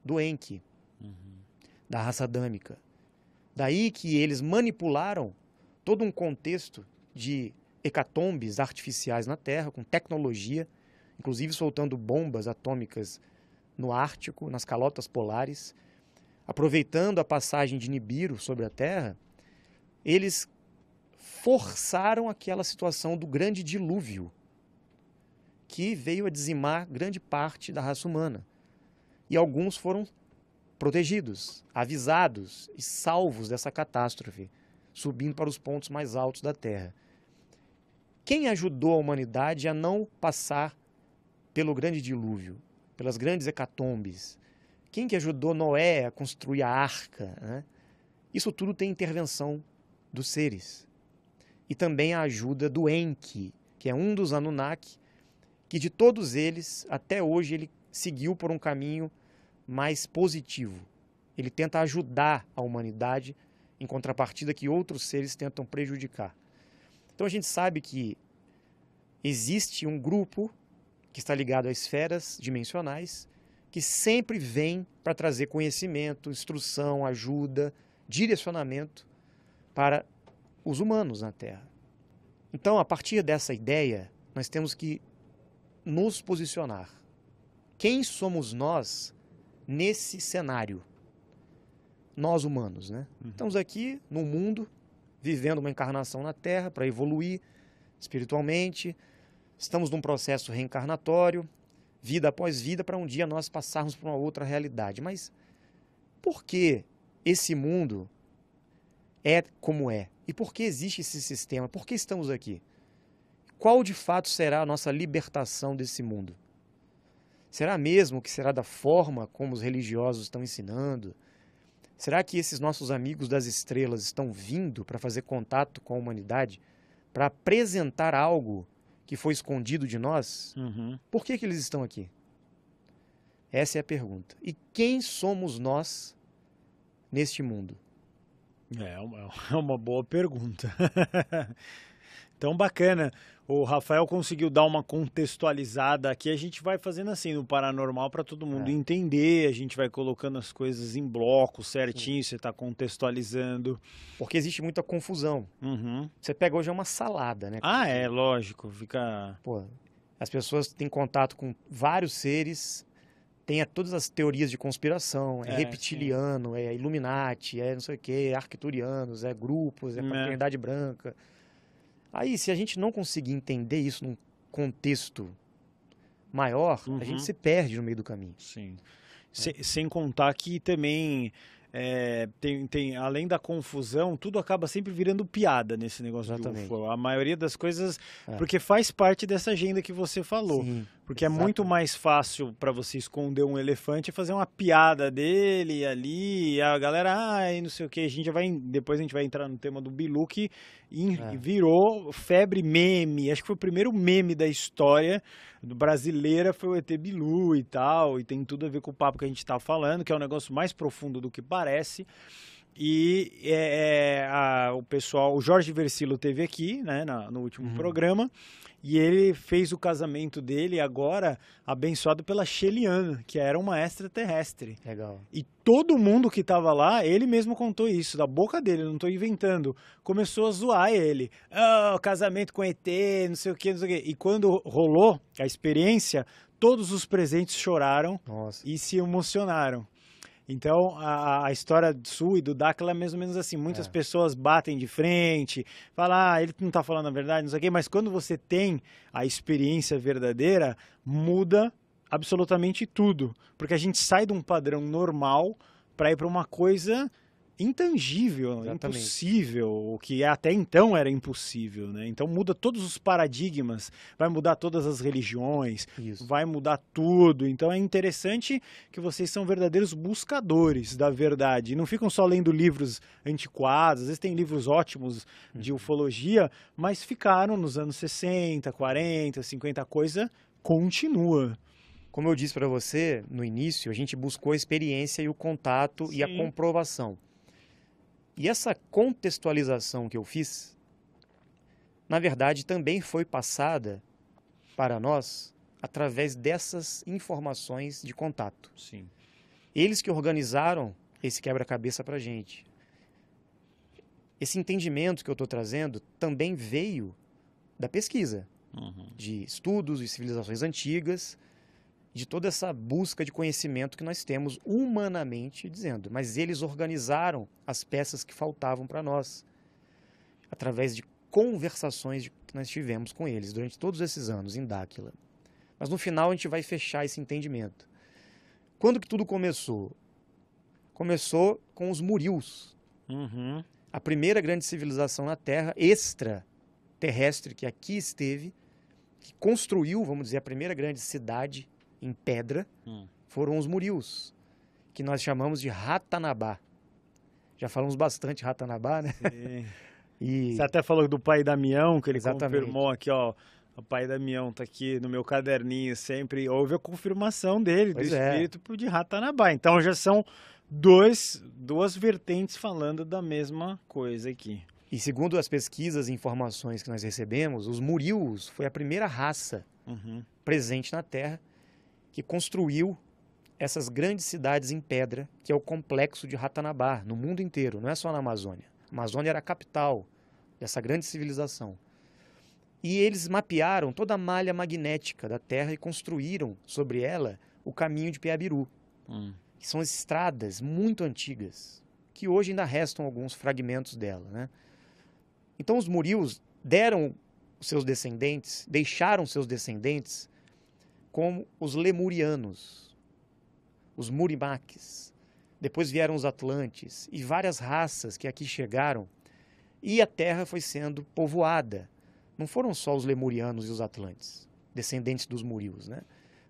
do Enki, uhum. da raça adâmica. Daí que eles manipularam todo um contexto de hecatombes artificiais na Terra, com tecnologia, inclusive soltando bombas atômicas no Ártico, nas calotas polares, aproveitando a passagem de Nibiru sobre a Terra, eles forçaram aquela situação do grande dilúvio que veio a dizimar grande parte da raça humana. E alguns foram protegidos, avisados e salvos dessa catástrofe, subindo para os pontos mais altos da Terra. Quem ajudou a humanidade a não passar pelo grande dilúvio? pelas grandes hecatombes. Quem que ajudou Noé a construir a arca? Né? Isso tudo tem intervenção dos seres. E também a ajuda do Enki, que é um dos Anunnaki, que de todos eles, até hoje, ele seguiu por um caminho mais positivo. Ele tenta ajudar a humanidade, em contrapartida que outros seres tentam prejudicar. Então a gente sabe que existe um grupo que está ligado a esferas dimensionais, que sempre vem para trazer conhecimento, instrução, ajuda, direcionamento para os humanos na Terra. Então, a partir dessa ideia, nós temos que nos posicionar. Quem somos nós nesse cenário? Nós humanos, né? Uhum. Estamos aqui no mundo, vivendo uma encarnação na Terra para evoluir espiritualmente, Estamos num processo reencarnatório, vida após vida, para um dia nós passarmos para uma outra realidade. Mas por que esse mundo é como é? E por que existe esse sistema? Por que estamos aqui? Qual de fato será a nossa libertação desse mundo? Será mesmo que será da forma como os religiosos estão ensinando? Será que esses nossos amigos das estrelas estão vindo para fazer contato com a humanidade, para apresentar algo que foi escondido de nós, uhum. por que, que eles estão aqui? Essa é a pergunta. E quem somos nós neste mundo? É, é uma boa pergunta. então, bacana o Rafael conseguiu dar uma contextualizada aqui. A gente vai fazendo assim no paranormal para todo mundo é. entender. A gente vai colocando as coisas em bloco certinho. Você está contextualizando. Porque existe muita confusão. Uhum. Você pega hoje é uma salada, né? Ah, é, lógico. Fica. Pô, as pessoas têm contato com vários seres. Tem todas as teorias de conspiração, é, é reptiliano, sim. é Illuminati, é não sei o que, é arcturianos, é grupos, é, é. fraternidade branca. Aí, se a gente não conseguir entender isso num contexto maior, uhum. a gente uhum. se perde no meio do caminho. Sim. É. Sem, sem contar que também é, tem, tem, além da confusão, tudo acaba sempre virando piada nesse negócio Exatamente. de UFO. A maioria das coisas, É. porque faz parte dessa agenda que você falou. Sim, Porque é muito exatamente. mais fácil para você esconder um elefante e fazer uma piada dele ali, e a galera, ai, não sei o que, a gente já vai, depois a gente vai entrar no tema do Bilu, que É. virou febre meme, acho que foi o primeiro meme da história do brasileira, foi o ET Bilu e tal, e tem tudo a ver com o papo que a gente tá falando, que é um negócio mais profundo do que parece, e é, é, a- o pessoal, o Jorge Versilo teve aqui, né, na- no último Uhum. programa, e ele fez o casamento dele agora abençoado pela Sheliana, que era uma extraterrestre. Legal. E todo mundo que tava lá, ele mesmo contou isso, da boca dele, não tô inventando. Começou a zoar ele. Ah, casamento com ET, não sei o que, não sei o que. E quando rolou a experiência, todos os presentes choraram Nossa. e se emocionaram. Então, a, a história sua e do Dáquila é mais ou menos assim. Muitas É. pessoas batem de frente, falam, ah, ele não tá falando a verdade, não sei o quê. Mas quando você tem a experiência verdadeira, muda absolutamente tudo. Porque a gente sai de um padrão normal para ir para uma coisa intangível, Exatamente. impossível, o que até então era impossível, né? Então muda todos os paradigmas, vai mudar todas as religiões, Isso. vai mudar tudo. Então é interessante que vocês são verdadeiros buscadores da verdade. E não ficam só lendo livros antiquados, às vezes tem livros ótimos de ufologia, mas ficaram nos anos 60, 40, 50, a coisa continua. Como eu disse para você no início, a gente buscou a experiência e o contato e a Sim. comprovação. E essa contextualização que eu fiz, na verdade, também foi passada para nós através dessas informações de contato. Sim. Eles que organizaram esse quebra-cabeça para gente. Esse entendimento que eu estou trazendo também veio da pesquisa, de estudos e civilizações antigas, de toda essa busca de conhecimento que nós temos humanamente dizendo. Mas eles organizaram as peças que faltavam para nós, através de conversações que nós tivemos com eles durante todos esses anos em Dáquila. Mas no final a gente vai fechar esse entendimento. Quando que tudo começou? Começou com os Murius, Uhum. a primeira grande civilização na Terra, extraterrestre, que aqui esteve, que construiu, vamos dizer, a primeira grande cidade em pedra, Hum. foram os Murius, que nós chamamos de Ratanabá. Já falamos bastante Ratanabá, né? Sim. E Você até falou do pai Damião, que ele Exatamente. confirmou aqui, ó. O pai Damião tá aqui no meu caderninho sempre. Houve a confirmação dele, Pois do é. espírito de Ratanabá. Então já são dois, duas vertentes falando da mesma coisa aqui. E segundo as pesquisas e informações que nós recebemos, os Murius foi a primeira raça Uhum. presente na Terra que construiu essas grandes cidades em pedra, que é o complexo de Ratanabá, no mundo inteiro, não é só na Amazônia. A Amazônia era a capital dessa grande civilização. E eles mapearam toda a malha magnética da Terra e construíram sobre ela o caminho de Piabiru, Hum. que são estradas muito antigas, que hoje ainda restam alguns fragmentos dela. Né? Então os Murius deram seus descendentes, deixaram seus descendentes como os Lemurianos, os Murimaques. Depois vieram os Atlantes e várias raças que aqui chegaram e a terra foi sendo povoada. Não foram só os Lemurianos e os Atlantes, descendentes dos Murius, né?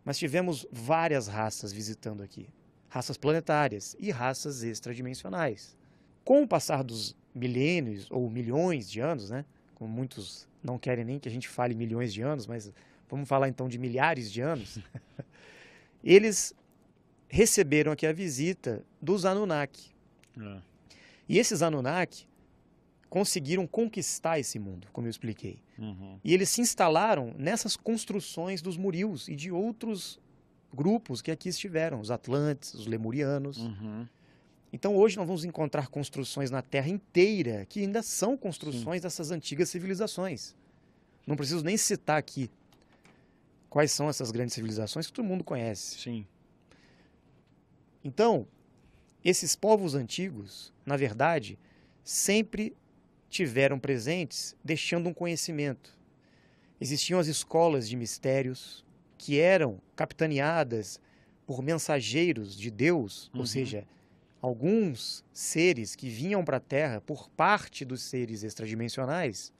Mas tivemos várias raças visitando aqui raças planetárias e raças extradimensionais. Com o passar dos milênios ou milhões de anos, né? Como muitos não querem nem que a gente fale milhões de anos, mas vamos falar então de milhares de anos. eles receberam aqui a visita dos Anunnaki. É. E esses Anunnaki conseguiram conquistar esse mundo, como eu expliquei. Uhum. E eles se instalaram nessas construções dos Murius e de outros grupos que aqui estiveram, os Atlantes, os Lemurianos. Uhum. Então hoje nós vamos encontrar construções na Terra inteira que ainda são construções dessas antigas civilizações. Não preciso nem citar aqui quais são essas grandes civilizações que todo mundo conhece. Sim. Então, esses povos antigos, na verdade, sempre tiveram presentes deixando um conhecimento. Existiam as escolas de mistérios que eram capitaneadas por mensageiros de Deus, Uhum. ou seja, alguns seres que vinham para a Terra por parte dos seres extradimensionais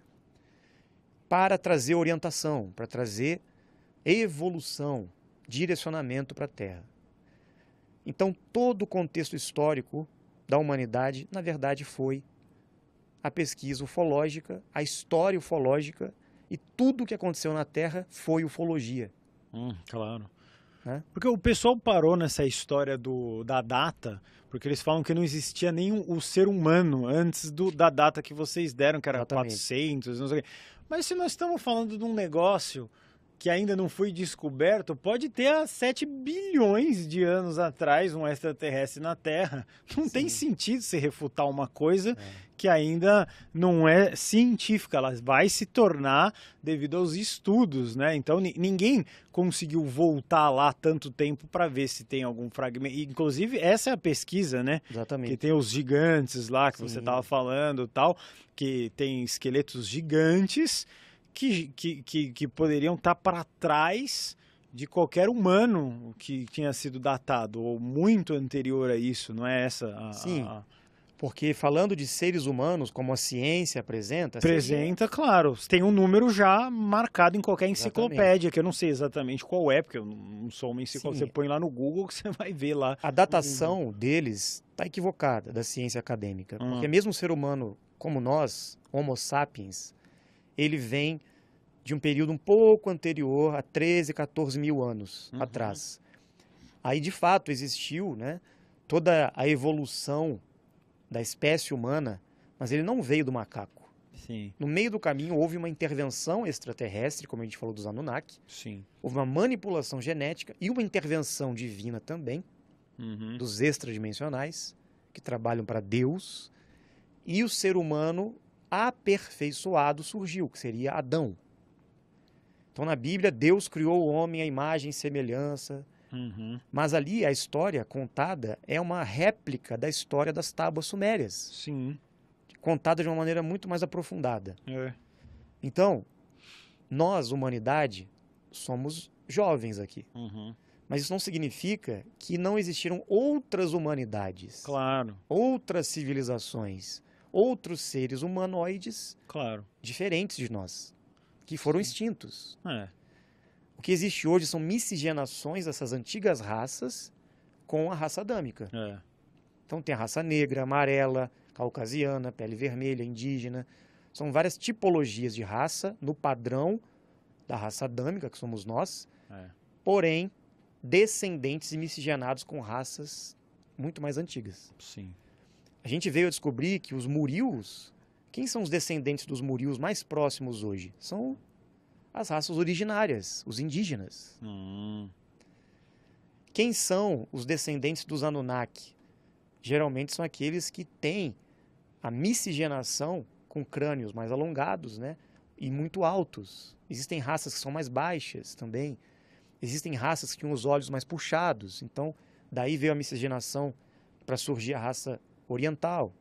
para trazer orientação, para trazer evolução, direcionamento para a Terra. Então, todo o contexto histórico da humanidade, na verdade, foi a pesquisa ufológica, a história ufológica e tudo o que aconteceu na Terra foi ufologia. Hum, claro. É? Porque o pessoal parou nessa história do, da data, porque eles falam que não existia nem o ser humano antes do, da data que vocês deram, que era Exatamente. 400, não sei o quê. Mas se nós estamos falando de um negócio que ainda não foi descoberto, pode ter há 7 bilhões de anos atrás um extraterrestre na Terra. Não Sim. tem sentido você refutar uma coisa é. que ainda não é científica, ela vai se tornar devido aos estudos, né? Então ninguém conseguiu voltar lá tanto tempo para ver se tem algum fragmento. Inclusive, essa é a pesquisa, né? Exatamente. Que tem os gigantes lá que Sim. você estava falando tal, que tem esqueletos gigantes que, que, que, que poderiam estar tá para trás de qualquer humano que tinha sido datado, ou muito anterior a isso, não é essa a, Sim. A... Porque falando de seres humanos, como a ciência apresenta. Apresenta, seria... claro. Tem um número já marcado em qualquer enciclopédia, exatamente. que eu não sei exatamente qual é, porque eu não sou uma enciclopédia. Você põe lá no Google que você vai ver lá. A datação deles está equivocada, da ciência acadêmica. Porque mesmo o ser humano como nós, Homo sapiens, ele vem de um período um pouco anterior a 13, 14 mil anos uhum. atrás. Aí, de fato, existiu né, toda a evolução da espécie humana, mas ele não veio do macaco. Sim. No meio do caminho houve uma intervenção extraterrestre, como a gente falou dos Anunnaki. Sim. Houve uma manipulação genética e uma intervenção divina também, uhum. dos extradimensionais, que trabalham para Deus. E o ser humano aperfeiçoado surgiu, que seria Adão. Então, na Bíblia, Deus criou o homem à imagem e semelhança. Uhum. Mas ali a história contada é uma réplica da história das tábuas sumérias. Sim. Contada de uma maneira muito mais aprofundada. É. Então, nós, humanidade, somos jovens aqui. Uhum. Mas isso não significa que não existiram outras humanidades. Claro. Outras civilizações. Outros seres humanoides. Claro. Diferentes de nós que foram extintos. É. O que existe hoje são miscigenações dessas antigas raças com a raça adâmica. É. Então tem a raça negra, amarela, caucasiana, pele vermelha, indígena. São várias tipologias de raça no padrão da raça adâmica, que somos nós, é. porém descendentes e miscigenados com raças muito mais antigas. Sim. A gente veio a descobrir que os murios quem são os descendentes dos murios mais próximos hoje? São as raças originárias, os indígenas. Hum. Quem são os descendentes dos Anunnaki? Geralmente são aqueles que têm a miscigenação com crânios mais alongados, né? E muito altos. Existem raças que são mais baixas também. Existem raças que têm os olhos mais puxados. Então, daí veio a miscigenação para surgir a raça oriental,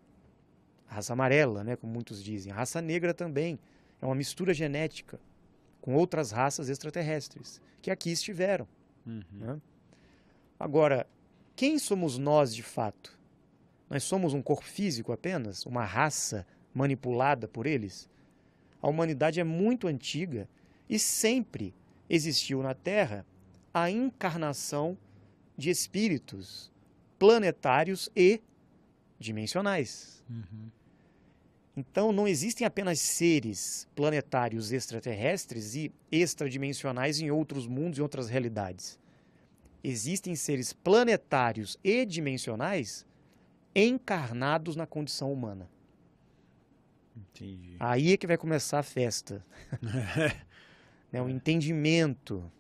a raça amarela, né, como muitos dizem. A raça negra também é uma mistura genética com outras raças extraterrestres que aqui estiveram. Uhum. Né? Agora, quem somos nós de fato? Nós somos um corpo físico apenas? Uma raça manipulada por eles? A humanidade é muito antiga e sempre existiu na Terra a encarnação de espíritos planetários e dimensionais. Uhum. Então, não existem apenas seres planetários extraterrestres e extradimensionais em outros mundos e outras realidades. Existem seres planetários e dimensionais encarnados na condição humana. Entendi. Aí é que vai começar a festa. né, o entendimento.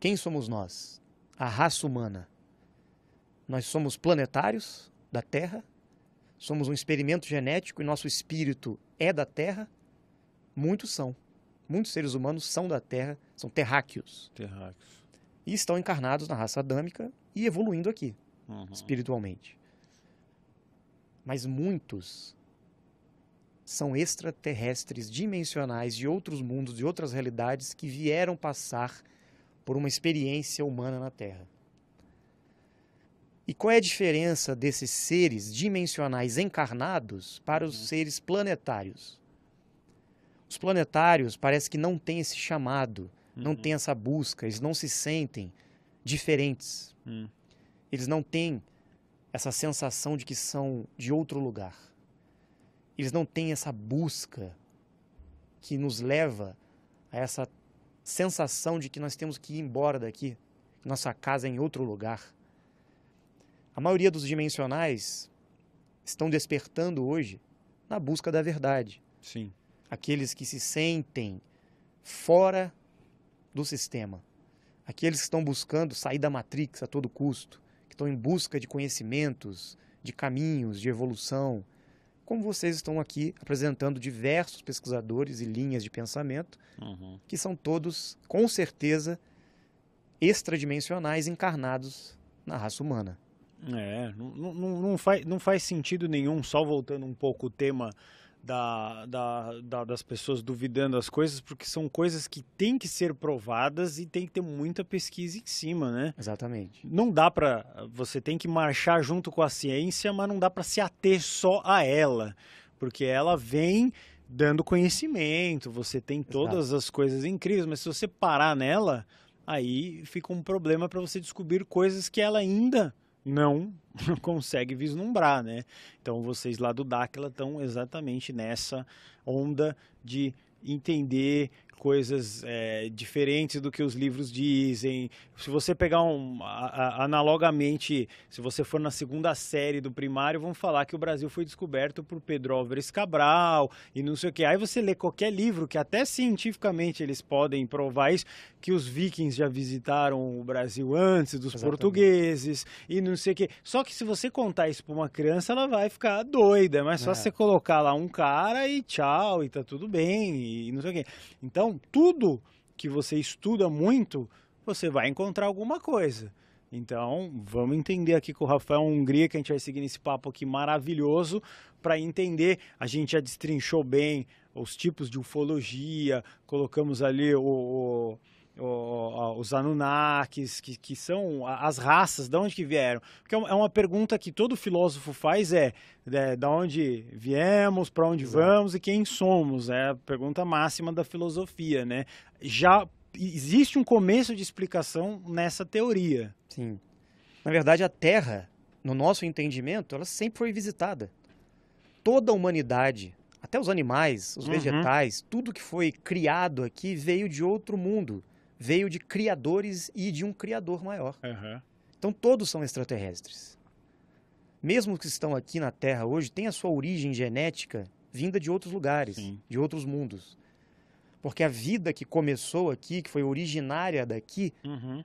Quem somos nós? A raça humana. Nós somos planetários da Terra somos um experimento genético e nosso espírito é da Terra, muitos são. Muitos seres humanos são da Terra, são terráqueos. Terráqueos. E estão encarnados na raça adâmica e evoluindo aqui, uhum. espiritualmente. Mas muitos são extraterrestres dimensionais de outros mundos, e outras realidades que vieram passar por uma experiência humana na Terra. E qual é a diferença desses seres dimensionais encarnados para os uhum. seres planetários? Os planetários parece que não têm esse chamado, uhum. não têm essa busca, eles não se sentem diferentes. Uhum. Eles não têm essa sensação de que são de outro lugar. Eles não têm essa busca que nos leva a essa sensação de que nós temos que ir embora daqui, nossa casa é em outro lugar. A maioria dos dimensionais estão despertando hoje na busca da verdade. Sim. Aqueles que se sentem fora do sistema. Aqueles que estão buscando sair da Matrix a todo custo, que estão em busca de conhecimentos, de caminhos, de evolução. Como vocês estão aqui apresentando diversos pesquisadores e linhas de pensamento, uhum. que são todos, com certeza, extradimensionais encarnados na raça humana. É, não, não, não, faz, não faz sentido nenhum, só voltando um pouco o tema da, da, da, das pessoas duvidando as coisas, porque são coisas que têm que ser provadas e tem que ter muita pesquisa em cima, né? Exatamente. Não dá para Você tem que marchar junto com a ciência, mas não dá para se ater só a ela, porque ela vem dando conhecimento, você tem todas Exato. as coisas incríveis, mas se você parar nela, aí fica um problema para você descobrir coisas que ela ainda não consegue vislumbrar, né? Então vocês lá do Dáquila estão exatamente nessa onda de entender coisas é, diferentes do que os livros dizem. Se você pegar um, a, a, analogamente, se você for na segunda série do primário, vão falar que o Brasil foi descoberto por Pedro Álvares Cabral e não sei o que. Aí você lê qualquer livro que até cientificamente eles podem provar isso, que os vikings já visitaram o Brasil antes dos Exatamente. portugueses e não sei o que. Só que se você contar isso para uma criança, ela vai ficar doida. Mas é só você colocar lá um cara e tchau, e tá tudo bem, e não sei o que. Então, tudo que você estuda muito, você vai encontrar alguma coisa. Então, vamos entender aqui com o Rafael Hungria, que a gente vai seguir nesse papo aqui maravilhoso, para entender. A gente já destrinchou bem os tipos de ufologia, colocamos ali o, o os Anunnakis, que, que são as raças, de onde que vieram? Porque é, é uma pergunta que todo filósofo faz é, é de onde viemos, para onde Exato. vamos e quem somos, é a pergunta máxima da filosofia, né? Já existe um começo de explicação nessa teoria. Sim. Na verdade, a Terra, no nosso entendimento, ela sempre foi visitada. Toda a humanidade, até os animais, os uhum. vegetais, tudo que foi criado aqui veio de outro mundo veio de criadores e de um criador maior. Uhum. Então todos são extraterrestres. Mesmo que estão aqui na Terra hoje, tem a sua origem genética vinda de outros lugares, Sim. de outros mundos. Porque a vida que começou aqui, que foi originária daqui, uhum.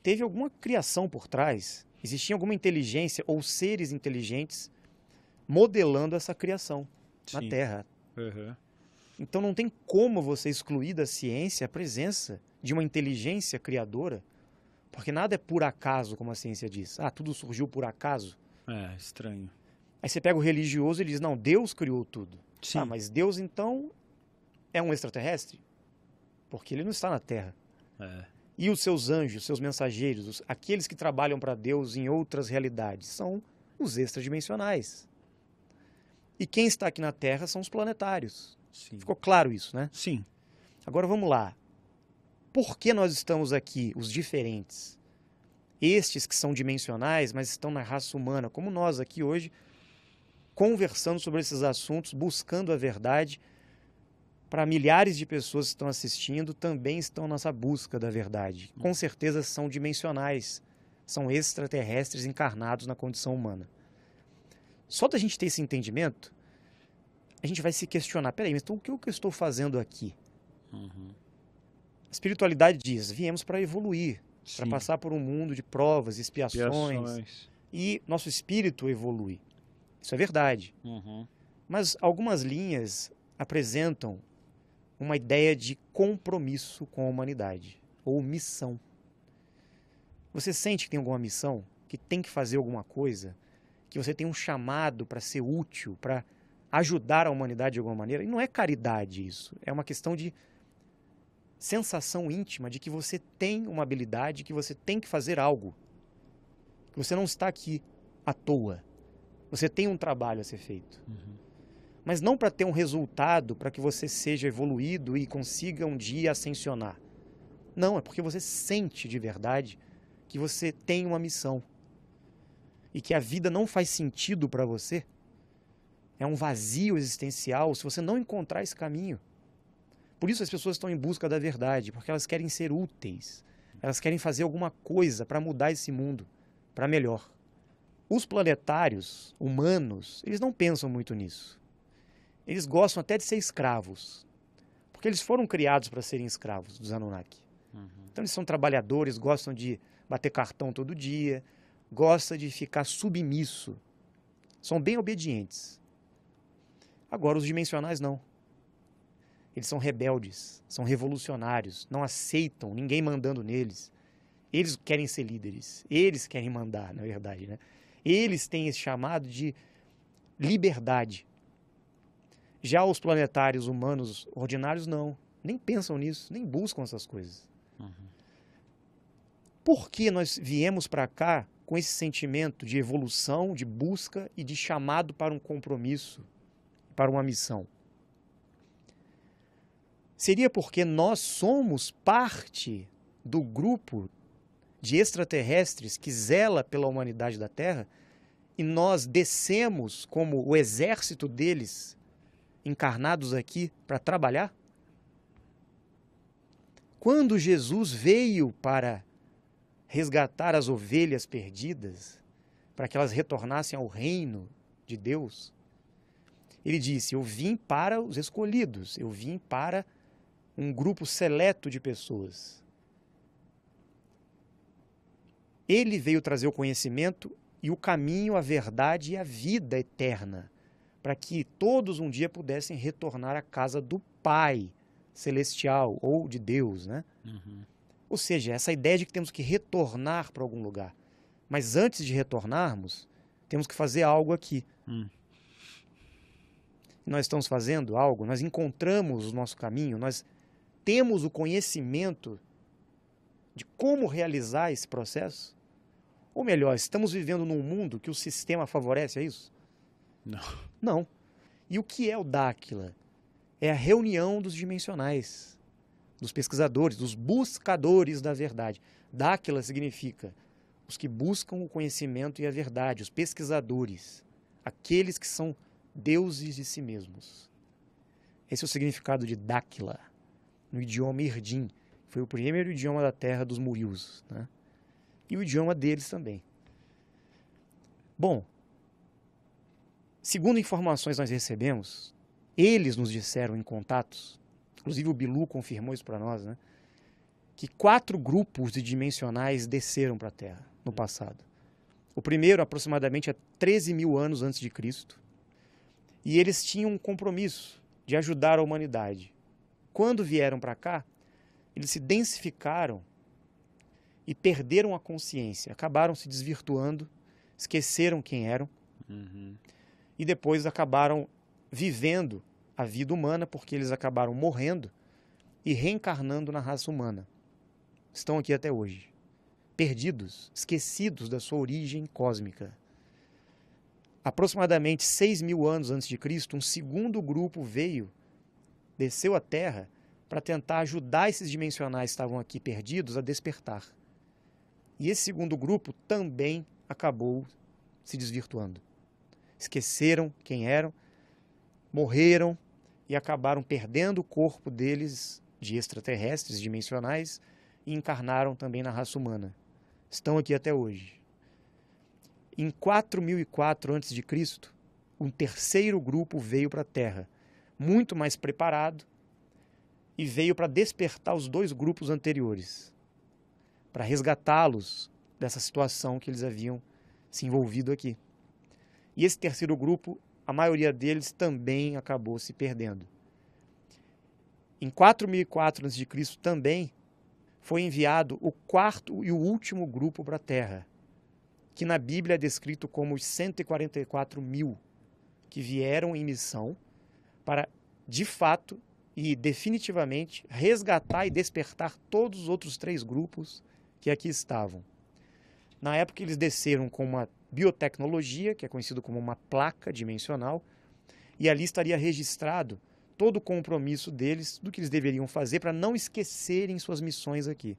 teve alguma criação por trás. Existia alguma inteligência ou seres inteligentes modelando essa criação Sim. na Terra. Uhum. Então não tem como você excluir da ciência a presença de uma inteligência criadora, porque nada é por acaso, como a ciência diz. Ah, tudo surgiu por acaso. É, estranho. Aí você pega o religioso e ele diz, não, Deus criou tudo. Sim. Ah, mas Deus então é um extraterrestre? Porque ele não está na Terra. É. E os seus anjos, seus mensageiros, os, aqueles que trabalham para Deus em outras realidades, são os extradimensionais. E quem está aqui na Terra são os planetários. Sim. Ficou claro isso, né? Sim. Agora vamos lá por que nós estamos aqui, os diferentes? Estes que são dimensionais, mas estão na raça humana, como nós aqui hoje, conversando sobre esses assuntos, buscando a verdade. Para milhares de pessoas que estão assistindo, também estão nessa busca da verdade. Com certeza são dimensionais, são extraterrestres encarnados na condição humana. Só da gente ter esse entendimento, a gente vai se questionar: peraí, mas então o que eu estou fazendo aqui? Uhum. A espiritualidade diz: viemos para evoluir, para passar por um mundo de provas, expiações. expiações. E nosso espírito evolui. Isso é verdade. Uhum. Mas algumas linhas apresentam uma ideia de compromisso com a humanidade, ou missão. Você sente que tem alguma missão, que tem que fazer alguma coisa, que você tem um chamado para ser útil, para ajudar a humanidade de alguma maneira? E não é caridade isso, é uma questão de sensação íntima de que você tem uma habilidade, que você tem que fazer algo. Que você não está aqui à toa. Você tem um trabalho a ser feito. Uhum. Mas não para ter um resultado, para que você seja evoluído e consiga um dia ascensionar. Não, é porque você sente de verdade que você tem uma missão. E que a vida não faz sentido para você. É um vazio existencial se você não encontrar esse caminho. Por isso as pessoas estão em busca da verdade, porque elas querem ser úteis. Elas querem fazer alguma coisa para mudar esse mundo para melhor. Os planetários humanos, eles não pensam muito nisso. Eles gostam até de ser escravos, porque eles foram criados para serem escravos dos Anunnaki. Uhum. Então eles são trabalhadores, gostam de bater cartão todo dia, gostam de ficar submisso. São bem obedientes. Agora os dimensionais não. Eles são rebeldes, são revolucionários, não aceitam ninguém mandando neles. Eles querem ser líderes, eles querem mandar, na verdade, né? Eles têm esse chamado de liberdade. Já os planetários humanos ordinários não, nem pensam nisso, nem buscam essas coisas. Uhum. Por que nós viemos para cá com esse sentimento de evolução, de busca e de chamado para um compromisso, para uma missão? Seria porque nós somos parte do grupo de extraterrestres que zela pela humanidade da Terra e nós descemos como o exército deles encarnados aqui para trabalhar? Quando Jesus veio para resgatar as ovelhas perdidas, para que elas retornassem ao reino de Deus, ele disse: Eu vim para os escolhidos, eu vim para um grupo seleto de pessoas. Ele veio trazer o conhecimento e o caminho, a verdade e a vida eterna, para que todos um dia pudessem retornar à casa do Pai celestial ou de Deus, né? Uhum. Ou seja, essa ideia de que temos que retornar para algum lugar. Mas antes de retornarmos, temos que fazer algo aqui. Hum. Nós estamos fazendo algo, nós encontramos o nosso caminho, nós temos o conhecimento de como realizar esse processo. Ou melhor, estamos vivendo num mundo que o sistema favorece a isso? Não. Não. E o que é o Dáquila? É a reunião dos dimensionais, dos pesquisadores, dos buscadores da verdade. Dáquila significa os que buscam o conhecimento e a verdade, os pesquisadores, aqueles que são deuses de si mesmos. Esse é o significado de Dáquila, no idioma Irdim, foi o primeiro idioma da terra dos Murius. Né? e o idioma deles também. Bom, segundo informações nós recebemos, eles nos disseram em contatos, inclusive o Bilu confirmou isso para nós, né? Que quatro grupos de dimensionais desceram para a Terra no passado. O primeiro, aproximadamente, há 13 mil anos antes de Cristo. E eles tinham um compromisso de ajudar a humanidade. Quando vieram para cá, eles se densificaram e perderam a consciência, acabaram se desvirtuando, esqueceram quem eram Uhum. e depois acabaram vivendo a vida humana porque eles acabaram morrendo e reencarnando na raça humana. Estão aqui até hoje, perdidos, esquecidos da sua origem cósmica. Aproximadamente 6 mil anos antes de Cristo, um segundo grupo veio, desceu à Terra para tentar ajudar esses dimensionais que estavam aqui perdidos a despertar. E esse segundo grupo também acabou se desvirtuando. Esqueceram quem eram, morreram e acabaram perdendo o corpo deles de extraterrestres dimensionais e encarnaram também na raça humana. Estão aqui até hoje. Em 4004 a.C., um terceiro grupo veio para a Terra, muito mais preparado, e veio para despertar os dois grupos anteriores para resgatá-los dessa situação que eles haviam se envolvido aqui. E esse terceiro grupo, a maioria deles também acabou se perdendo. Em 4004 a.C. também foi enviado o quarto e o último grupo para a Terra, que na Bíblia é descrito como os 144 mil que vieram em missão para, de fato e definitivamente, resgatar e despertar todos os outros três grupos que aqui estavam. Na época, eles desceram com uma biotecnologia, que é conhecido como uma placa dimensional, e ali estaria registrado todo o compromisso deles do que eles deveriam fazer para não esquecerem suas missões aqui.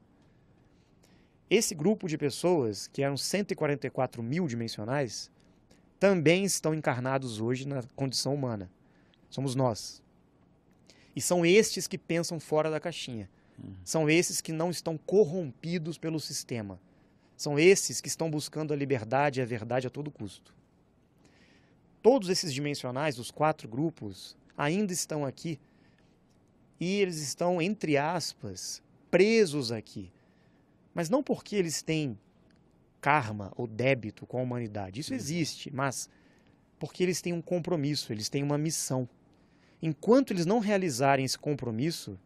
Esse grupo de pessoas, que eram 144 mil dimensionais, também estão encarnados hoje na condição humana. Somos nós. E são estes que pensam fora da caixinha. Uhum. São esses que não estão corrompidos pelo sistema. São esses que estão buscando a liberdade e a verdade a todo custo. Todos esses dimensionais, os quatro grupos, ainda estão aqui. E eles estão, entre aspas, presos aqui. Mas não porque eles têm karma ou débito com a humanidade. Isso existe, mas porque eles têm um compromisso, eles têm uma missão. Enquanto eles não realizarem esse compromisso,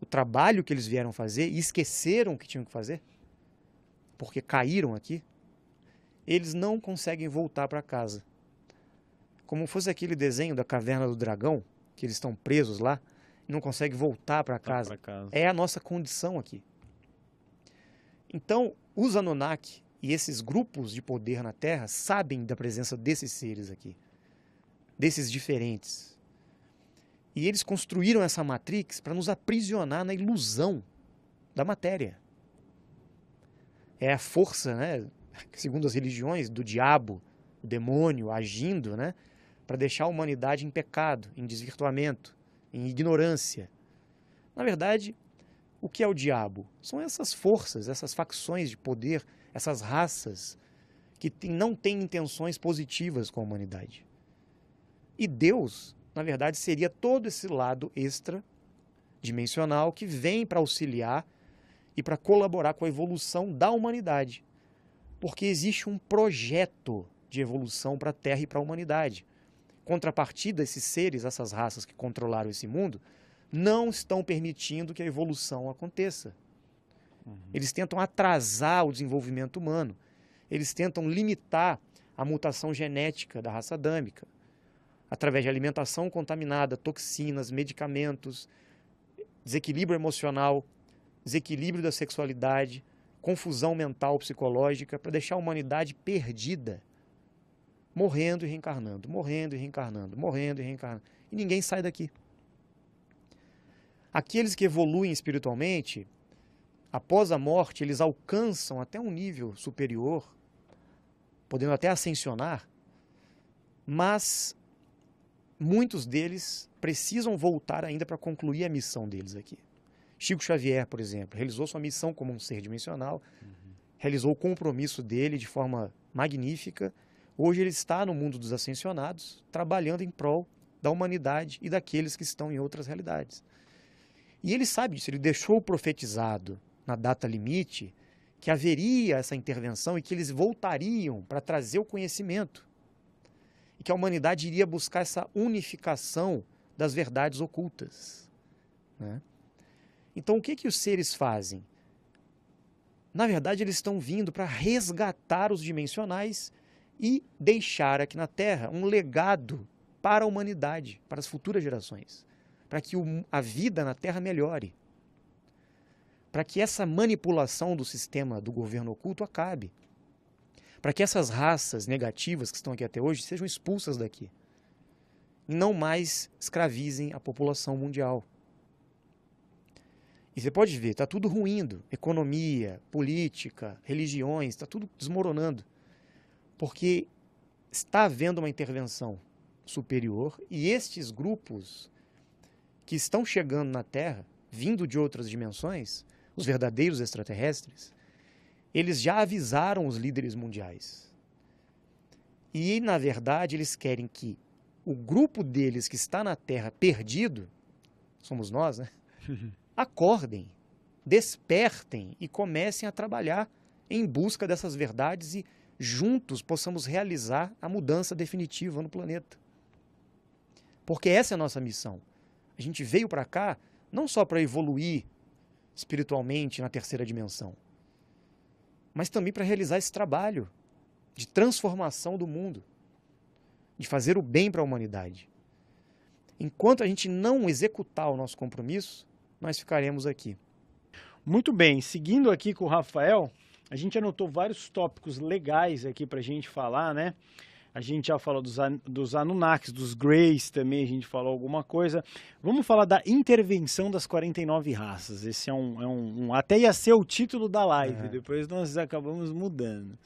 o trabalho que eles vieram fazer e esqueceram o que tinham que fazer, porque caíram aqui, eles não conseguem voltar para casa. Como fosse aquele desenho da caverna do dragão, que eles estão presos lá e não conseguem voltar para casa. casa. É a nossa condição aqui. Então, os Anunnaki e esses grupos de poder na Terra sabem da presença desses seres aqui, desses diferentes. E eles construíram essa matrix para nos aprisionar na ilusão da matéria. É a força, né, segundo as religiões, do diabo, o demônio agindo, né, para deixar a humanidade em pecado, em desvirtuamento, em ignorância. Na verdade, o que é o diabo? São essas forças, essas facções de poder, essas raças que não têm intenções positivas com a humanidade. E Deus, na verdade, seria todo esse lado extra-dimensional que vem para auxiliar e para colaborar com a evolução da humanidade. Porque existe um projeto de evolução para a Terra e para a humanidade. Contrapartida, esses seres, essas raças que controlaram esse mundo, não estão permitindo que a evolução aconteça. Uhum. Eles tentam atrasar o desenvolvimento humano. Eles tentam limitar a mutação genética da raça adâmica através de alimentação contaminada, toxinas, medicamentos, desequilíbrio emocional, desequilíbrio da sexualidade, confusão mental, psicológica, para deixar a humanidade perdida, morrendo e reencarnando, morrendo e reencarnando, morrendo e reencarnando. E ninguém sai daqui. Aqueles que evoluem espiritualmente, após a morte, eles alcançam até um nível superior, podendo até ascensionar, mas muitos deles precisam voltar ainda para concluir a missão deles aqui. Chico Xavier, por exemplo, realizou sua missão como um ser dimensional, uhum. realizou o compromisso dele de forma magnífica. Hoje ele está no mundo dos ascensionados, trabalhando em prol da humanidade e daqueles que estão em outras realidades. E ele sabe disso, ele deixou profetizado na data limite que haveria essa intervenção e que eles voltariam para trazer o conhecimento. Que a humanidade iria buscar essa unificação das verdades ocultas. Né? Então, o que, que os seres fazem? Na verdade, eles estão vindo para resgatar os dimensionais e deixar aqui na Terra um legado para a humanidade, para as futuras gerações para que o, a vida na Terra melhore. Para que essa manipulação do sistema do governo oculto acabe. Para que essas raças negativas que estão aqui até hoje sejam expulsas daqui. E não mais escravizem a população mundial. E você pode ver, está tudo ruindo. Economia, política, religiões, está tudo desmoronando. Porque está havendo uma intervenção superior e estes grupos que estão chegando na Terra, vindo de outras dimensões, os verdadeiros extraterrestres, eles já avisaram os líderes mundiais. E, na verdade, eles querem que o grupo deles que está na Terra perdido, somos nós, né? Acordem, despertem e comecem a trabalhar em busca dessas verdades e juntos possamos realizar a mudança definitiva no planeta. Porque essa é a nossa missão. A gente veio para cá não só para evoluir espiritualmente na terceira dimensão, mas também para realizar esse trabalho de transformação do mundo, de fazer o bem para a humanidade. Enquanto a gente não executar o nosso compromisso, nós ficaremos aqui. Muito bem, seguindo aqui com o Rafael, A gente anotou vários tópicos legais aqui para a gente falar, né? A gente já falou dos, dos Anunnakis, dos Greys também, a gente falou alguma coisa. Vamos falar da intervenção das 49 raças. Esse é um. É um, um até ia ser o título da live, é. depois nós acabamos mudando.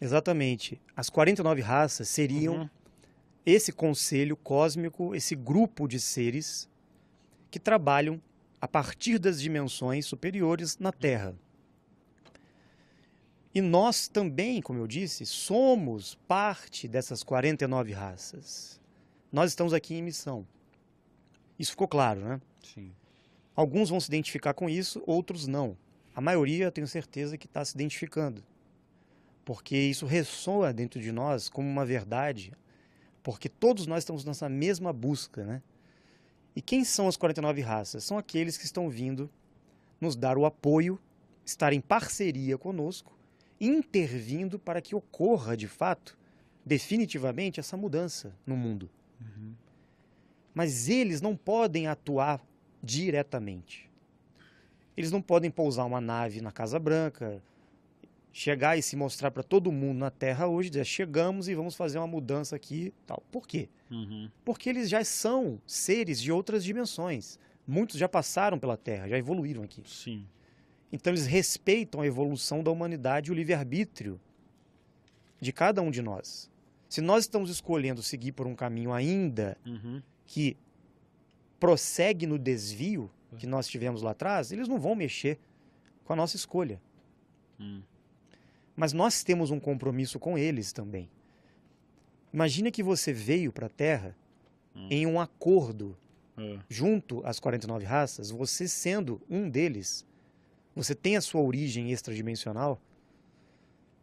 Exatamente. As 49 raças seriam uhum. esse conselho cósmico, esse grupo de seres que trabalham a partir das dimensões superiores na Terra. E nós também, como eu disse, somos parte dessas 49 raças. Nós estamos aqui em missão. Isso ficou claro, né? Sim. Alguns vão se identificar com isso, outros não. A maioria, eu tenho certeza, que está se identificando. Porque isso ressoa dentro de nós como uma verdade, porque todos nós estamos nessa mesma busca, né? E quem são as 49 raças? São aqueles que estão vindo nos dar o apoio, estar em parceria conosco intervindo para que ocorra, de fato, definitivamente, essa mudança no mundo. Uhum. Mas eles não podem atuar diretamente. Eles não podem pousar uma nave na Casa Branca, chegar e se mostrar para todo mundo na Terra hoje, dizer chegamos e vamos fazer uma mudança aqui, tal. Por quê? Uhum. Porque eles já são seres de outras dimensões. Muitos já passaram pela Terra, já evoluíram aqui. Sim. Então eles respeitam a evolução da humanidade e o livre-arbítrio de cada um de nós. Se nós estamos escolhendo seguir por um caminho ainda uhum. que prossegue no desvio que nós tivemos lá atrás, eles não vão mexer com a nossa escolha. Hum. Mas nós temos um compromisso com eles também. Imagina que você veio para a Terra hum. em um acordo é. junto às 49 raças, você sendo um deles, você tem a sua origem extradimensional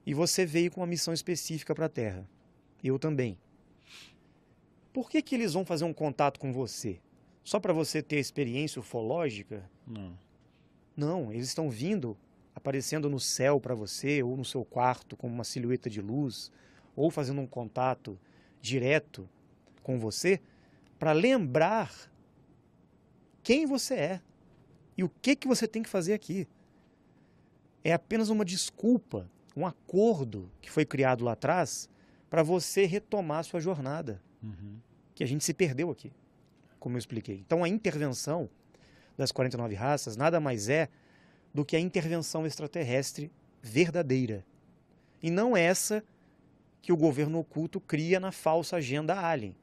e você veio com uma missão específica para a Terra. Eu também. Por que, que eles vão fazer um contato com você? Só para você ter experiência ufológica? Não. Não, eles estão vindo, aparecendo no céu para você, ou no seu quarto, como uma silhueta de luz, ou fazendo um contato direto com você, para lembrar quem você é e o que, que você tem que fazer aqui é apenas uma desculpa, um acordo que foi criado lá atrás para você retomar a sua jornada, uhum. que a gente se perdeu aqui, como eu expliquei. Então a intervenção das 49 raças nada mais é do que a intervenção extraterrestre verdadeira. E não essa que o governo oculto cria na falsa agenda alien,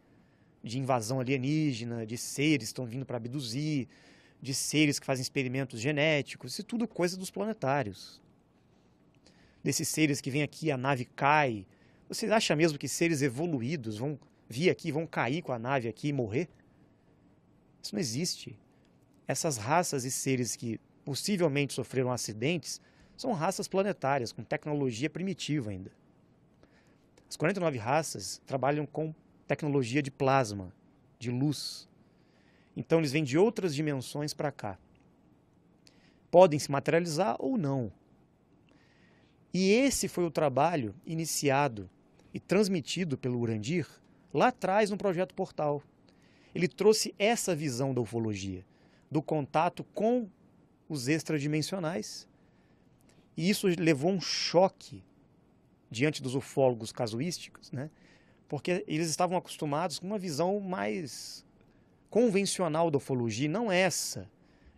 de invasão alienígena, de seres que estão vindo para abduzir, de seres que fazem experimentos genéticos, isso tudo coisa dos planetários. Desses seres que vêm aqui, a nave cai. Você acha mesmo que seres evoluídos vão vir aqui, vão cair com a nave aqui e morrer? Isso não existe. Essas raças e seres que possivelmente sofreram acidentes são raças planetárias, com tecnologia primitiva ainda. As 49 raças trabalham com tecnologia de plasma, de luz. Então eles vêm de outras dimensões para cá. Podem se materializar ou não. E esse foi o trabalho iniciado e transmitido pelo Urandir lá atrás no projeto Portal. Ele trouxe essa visão da ufologia, do contato com os extradimensionais. E isso levou um choque diante dos ufólogos casuísticos, né? porque eles estavam acostumados com uma visão mais convencional da ufologia, não essa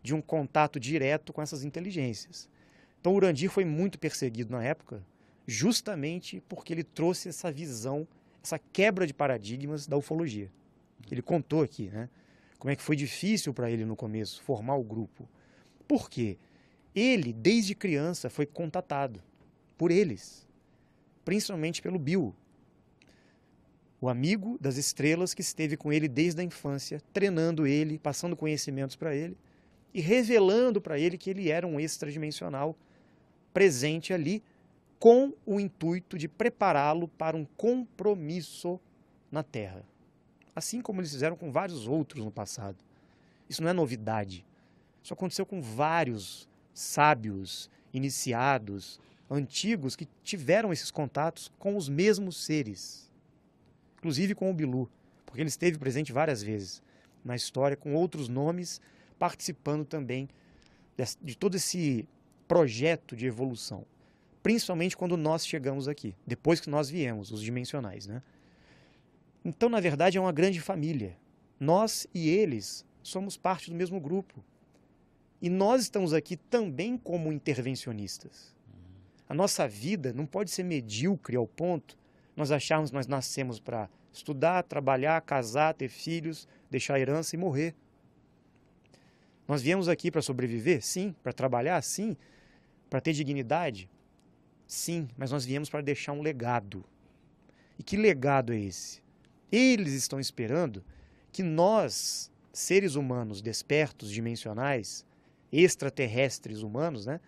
de um contato direto com essas inteligências. Então, Urandir foi muito perseguido na época, justamente porque ele trouxe essa visão, essa quebra de paradigmas da ufologia. Ele contou aqui, né? Como é que foi difícil para ele no começo formar o grupo. Por quê? Ele, desde criança, foi contatado por eles, principalmente pelo Bill, o amigo das estrelas que esteve com ele desde a infância, treinando ele, passando conhecimentos para ele e revelando para ele que ele era um extradimensional presente ali com o intuito de prepará-lo para um compromisso na Terra. Assim como eles fizeram com vários outros no passado. Isso não é novidade. Isso aconteceu com vários sábios, iniciados, antigos que tiveram esses contatos com os mesmos seres inclusive com o Bilu, porque ele esteve presente várias vezes na história com outros nomes, participando também de todo esse projeto de evolução. principalmente quando nós chegamos aqui, depois que nós viemos, os dimensionais, né? Então, na verdade, é uma grande família. Nós e eles somos parte do mesmo grupo. E nós estamos aqui também como intervencionistas. A nossa vida não pode ser medíocre ao ponto nós acharmos que nós nascemos para estudar, trabalhar, casar, ter filhos, deixar herança e morrer. Nós viemos aqui para sobreviver? Sim. Para trabalhar? Sim. Para ter dignidade? Sim. Mas nós viemos para deixar um legado. E que legado é esse? Eles estão esperando que nós, seres humanos despertos, dimensionais, extraterrestres humanos, né,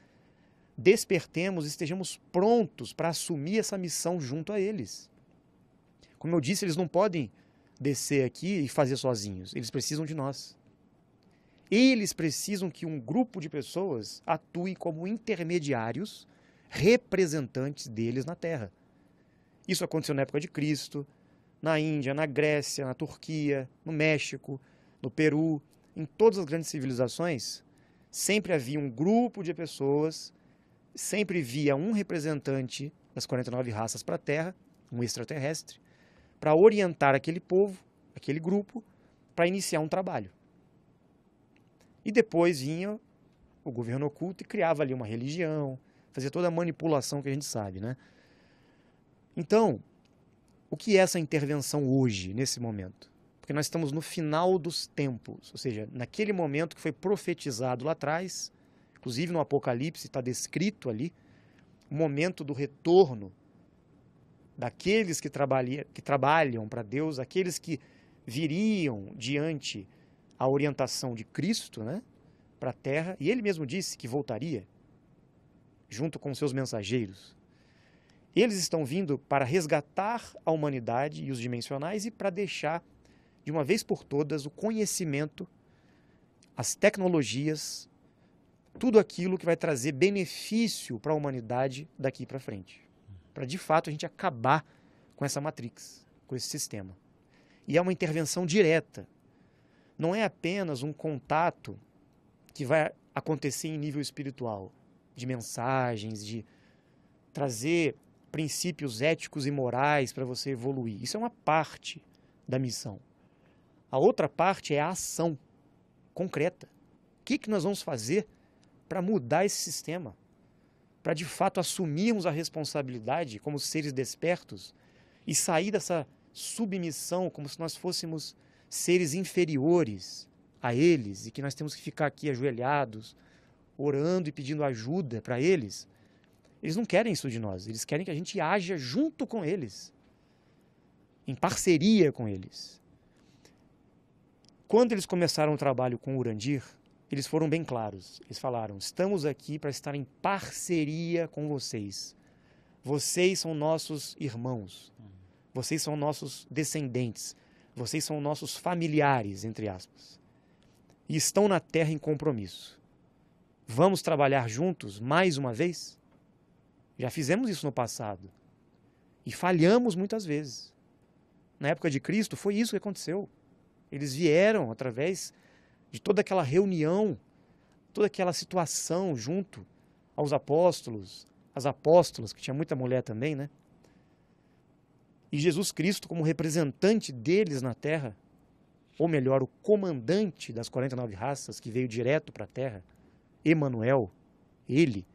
despertemos e estejamos prontos para assumir essa missão junto a eles. Como eu disse, eles não podem descer aqui e fazer sozinhos, eles precisam de nós. Eles precisam que um grupo de pessoas atue como intermediários, representantes deles na Terra. Isso aconteceu na época de Cristo, na Índia, na Grécia, na Turquia, no México, no Peru, em todas as grandes civilizações, sempre havia um grupo de pessoas, sempre via um representante das 49 raças para a Terra, um extraterrestre, para orientar aquele povo, aquele grupo, para iniciar um trabalho. E depois vinha o governo oculto e criava ali uma religião, fazia toda a manipulação que a gente sabe, né? Então, o que é essa intervenção hoje, nesse momento? Porque nós estamos no final dos tempos, ou seja, naquele momento que foi profetizado lá atrás, inclusive no Apocalipse está descrito ali, o momento do retorno daqueles que, que trabalham para Deus, aqueles que viriam diante a orientação de Cristo né, para a terra, e ele mesmo disse que voltaria junto com seus mensageiros. Eles estão vindo para resgatar a humanidade e os dimensionais e para deixar, de uma vez por todas, o conhecimento, as tecnologias, tudo aquilo que vai trazer benefício para a humanidade daqui para frente. Para de fato a gente acabar com essa matrix, com esse sistema. E é uma intervenção direta. Não é apenas um contato que vai acontecer em nível espiritual, de mensagens, de trazer princípios éticos e morais para você evoluir. Isso é uma parte da missão. A outra parte é a ação concreta. O que, que nós vamos fazer para mudar esse sistema? Para de fato assumirmos a responsabilidade como seres despertos e sair dessa submissão como se nós fôssemos seres inferiores a eles e que nós temos que ficar aqui ajoelhados, orando e pedindo ajuda para eles eles não querem isso de nós, eles querem que a gente haja junto com eles, em parceria com eles. Quando eles começaram o trabalho com o Urandir, eles foram bem claros. Eles falaram: estamos aqui para estar em parceria com vocês. Vocês são nossos irmãos. Vocês são nossos descendentes. Vocês são nossos familiares, entre aspas. E estão na terra em compromisso. Vamos trabalhar juntos mais uma vez? Já fizemos isso no passado. E falhamos muitas vezes. Na época de Cristo, foi isso que aconteceu. Eles vieram através de toda aquela reunião, toda aquela situação junto aos apóstolos, as apóstolas, que tinha muita mulher também, né? E Jesus Cristo, como representante deles na terra, ou melhor, o comandante das 49 raças que veio direto para a terra, Emanuel, ele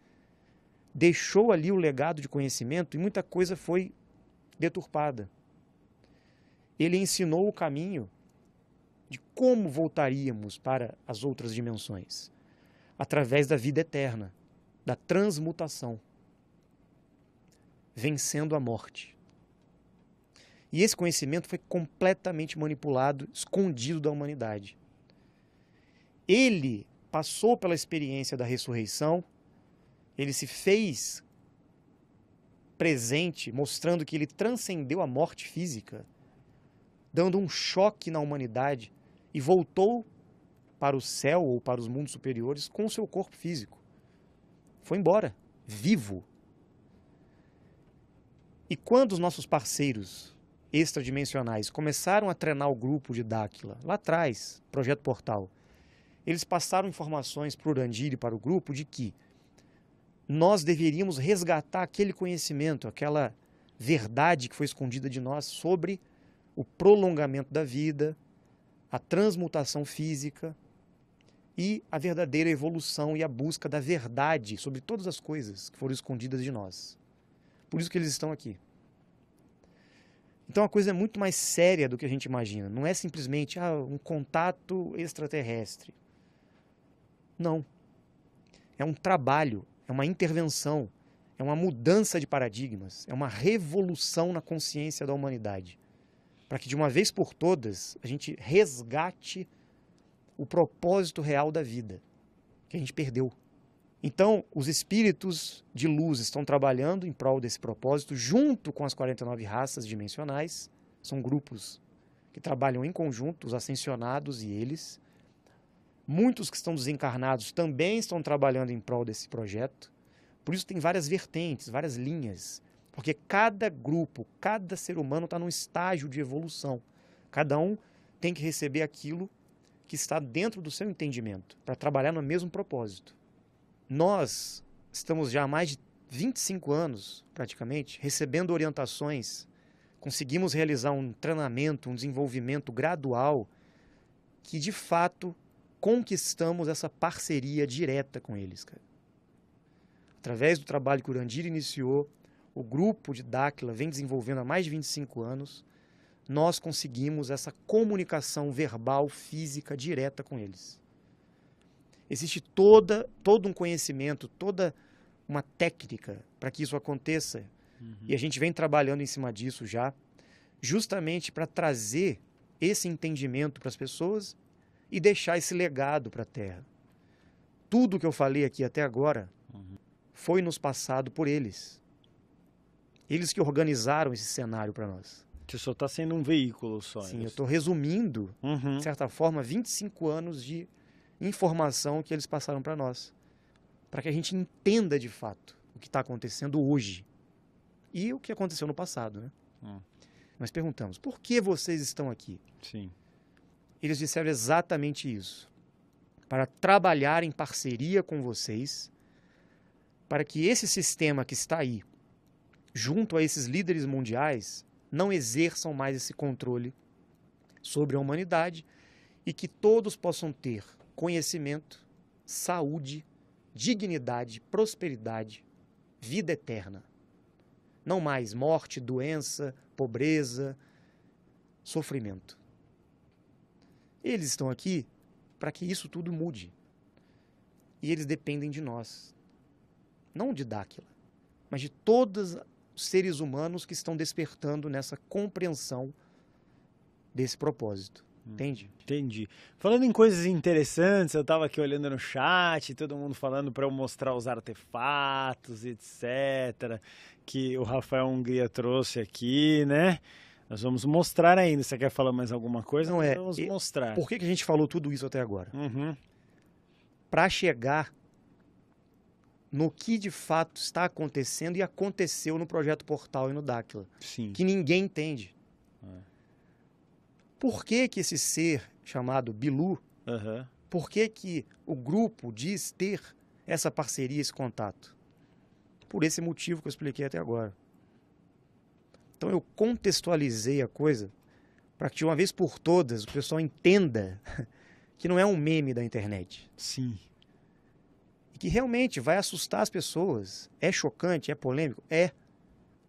deixou ali o legado de conhecimento e muita coisa foi deturpada. Ele ensinou o caminho de como voltaríamos para as outras dimensões através da vida eterna, da transmutação, vencendo a morte. E esse conhecimento foi completamente manipulado, escondido da humanidade. Ele passou pela experiência da ressurreição, ele se fez presente, mostrando que ele transcendeu a morte física, dando um choque na humanidade e voltou para o céu ou para os mundos superiores com o seu corpo físico. Foi embora, vivo. E quando os nossos parceiros extradimensionais começaram a treinar o grupo de Dáquila, lá atrás, Projeto Portal, eles passaram informações para o Urandir e para o grupo de que nós deveríamos resgatar aquele conhecimento, aquela verdade que foi escondida de nós sobre o prolongamento da vida, a transmutação física e a verdadeira evolução e a busca da verdade sobre todas as coisas que foram escondidas de nós. Por isso que eles estão aqui. Então a coisa é muito mais séria do que a gente imagina. Não é simplesmente ah, um contato extraterrestre. Não. É um trabalho, é uma intervenção, é uma mudança de paradigmas, é uma revolução na consciência da humanidade. Para que de uma vez por todas a gente resgate o propósito real da vida, que a gente perdeu. Então, os espíritos de luz estão trabalhando em prol desse propósito, junto com as 49 raças dimensionais. São grupos que trabalham em conjunto, os ascensionados e eles. Muitos que estão desencarnados também estão trabalhando em prol desse projeto. Por isso tem várias vertentes, várias linhas. Porque cada grupo, cada ser humano está num estágio de evolução. Cada um tem que receber aquilo que está dentro do seu entendimento, para trabalhar no mesmo propósito. Nós estamos já há mais de 25 anos, praticamente, recebendo orientações, conseguimos realizar um treinamento, um desenvolvimento gradual que de fato conquistamos essa parceria direta com eles. Cara. Através do trabalho que o Urandir iniciou, o grupo de Dáquila vem desenvolvendo há mais de 25 anos, nós conseguimos essa comunicação verbal, física direta com eles. Existe toda, todo um conhecimento, toda uma técnica para que isso aconteça. Uhum. E a gente vem trabalhando em cima disso já, justamente para trazer esse entendimento para as pessoas e deixar esse legado para a Terra. Tudo que eu falei aqui até agora uhum. foi nos passado por eles. Eles que organizaram esse cenário para nós. Você só está sendo um veículo só. Sim, eu estou resumindo, uhum. de certa forma, 25 anos de informação que eles passaram para nós. Para que a gente entenda de fato o que está acontecendo hoje e o que aconteceu no passado. Né? Hum. Nós perguntamos: por que vocês estão aqui? Sim. Eles disseram exatamente isso. Para trabalhar em parceria com vocês, para que esse sistema que está aí, junto a esses líderes mundiais, não exerçam mais esse controle sobre a humanidade e que todos possam ter conhecimento, saúde, dignidade, prosperidade, vida eterna. Não mais morte, doença, pobreza, sofrimento. Eles estão aqui para que isso tudo mude. E eles dependem de nós. Não de Dáquila, mas de todos os seres humanos que estão despertando nessa compreensão desse propósito. Entende? Entendi. Falando em coisas interessantes, eu estava aqui olhando no chat, todo mundo falando para eu mostrar os artefatos, etc. Que o Rafael Hungria trouxe aqui, né? Nós vamos mostrar ainda. Você quer falar mais alguma coisa? Não é. Vamos mostrar. Por que, que a gente falou tudo isso até agora? Uhum. Para chegar no que de fato está acontecendo e aconteceu no projeto Portal e no Dáquila. Sim. Que ninguém entende. É. Por que, que esse ser chamado Bilu, uhum. por que, que o grupo diz ter essa parceria, esse contato? Por esse motivo que eu expliquei até agora. Então eu contextualizei a coisa para que de uma vez por todas o pessoal entenda que não é um meme da internet. Sim. E que realmente vai assustar as pessoas. É chocante, é polêmico? É.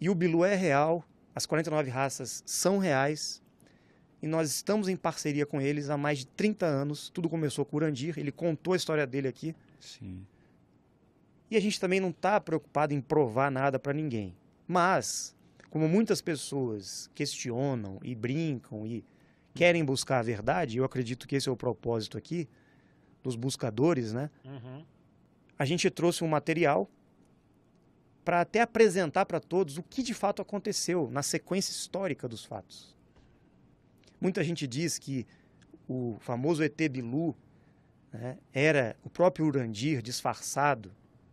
E o Bilu é real, as 49 raças são reais, e nós estamos em parceria com eles há mais de 30 anos. Tudo começou com o Urandir, ele contou a história dele aqui. Sim. E a gente também não está preocupado em provar nada para ninguém. Mas, como muitas pessoas questionam e brincam e querem buscar a verdade, eu acredito que esse é o propósito aqui dos buscadores, né? Uhum. A gente trouxe um material para até apresentar para todos o que de fato aconteceu na sequência histórica dos fatos. Muita gente diz que o famoso ET Bilu né, era o próprio Urandir disfarçado,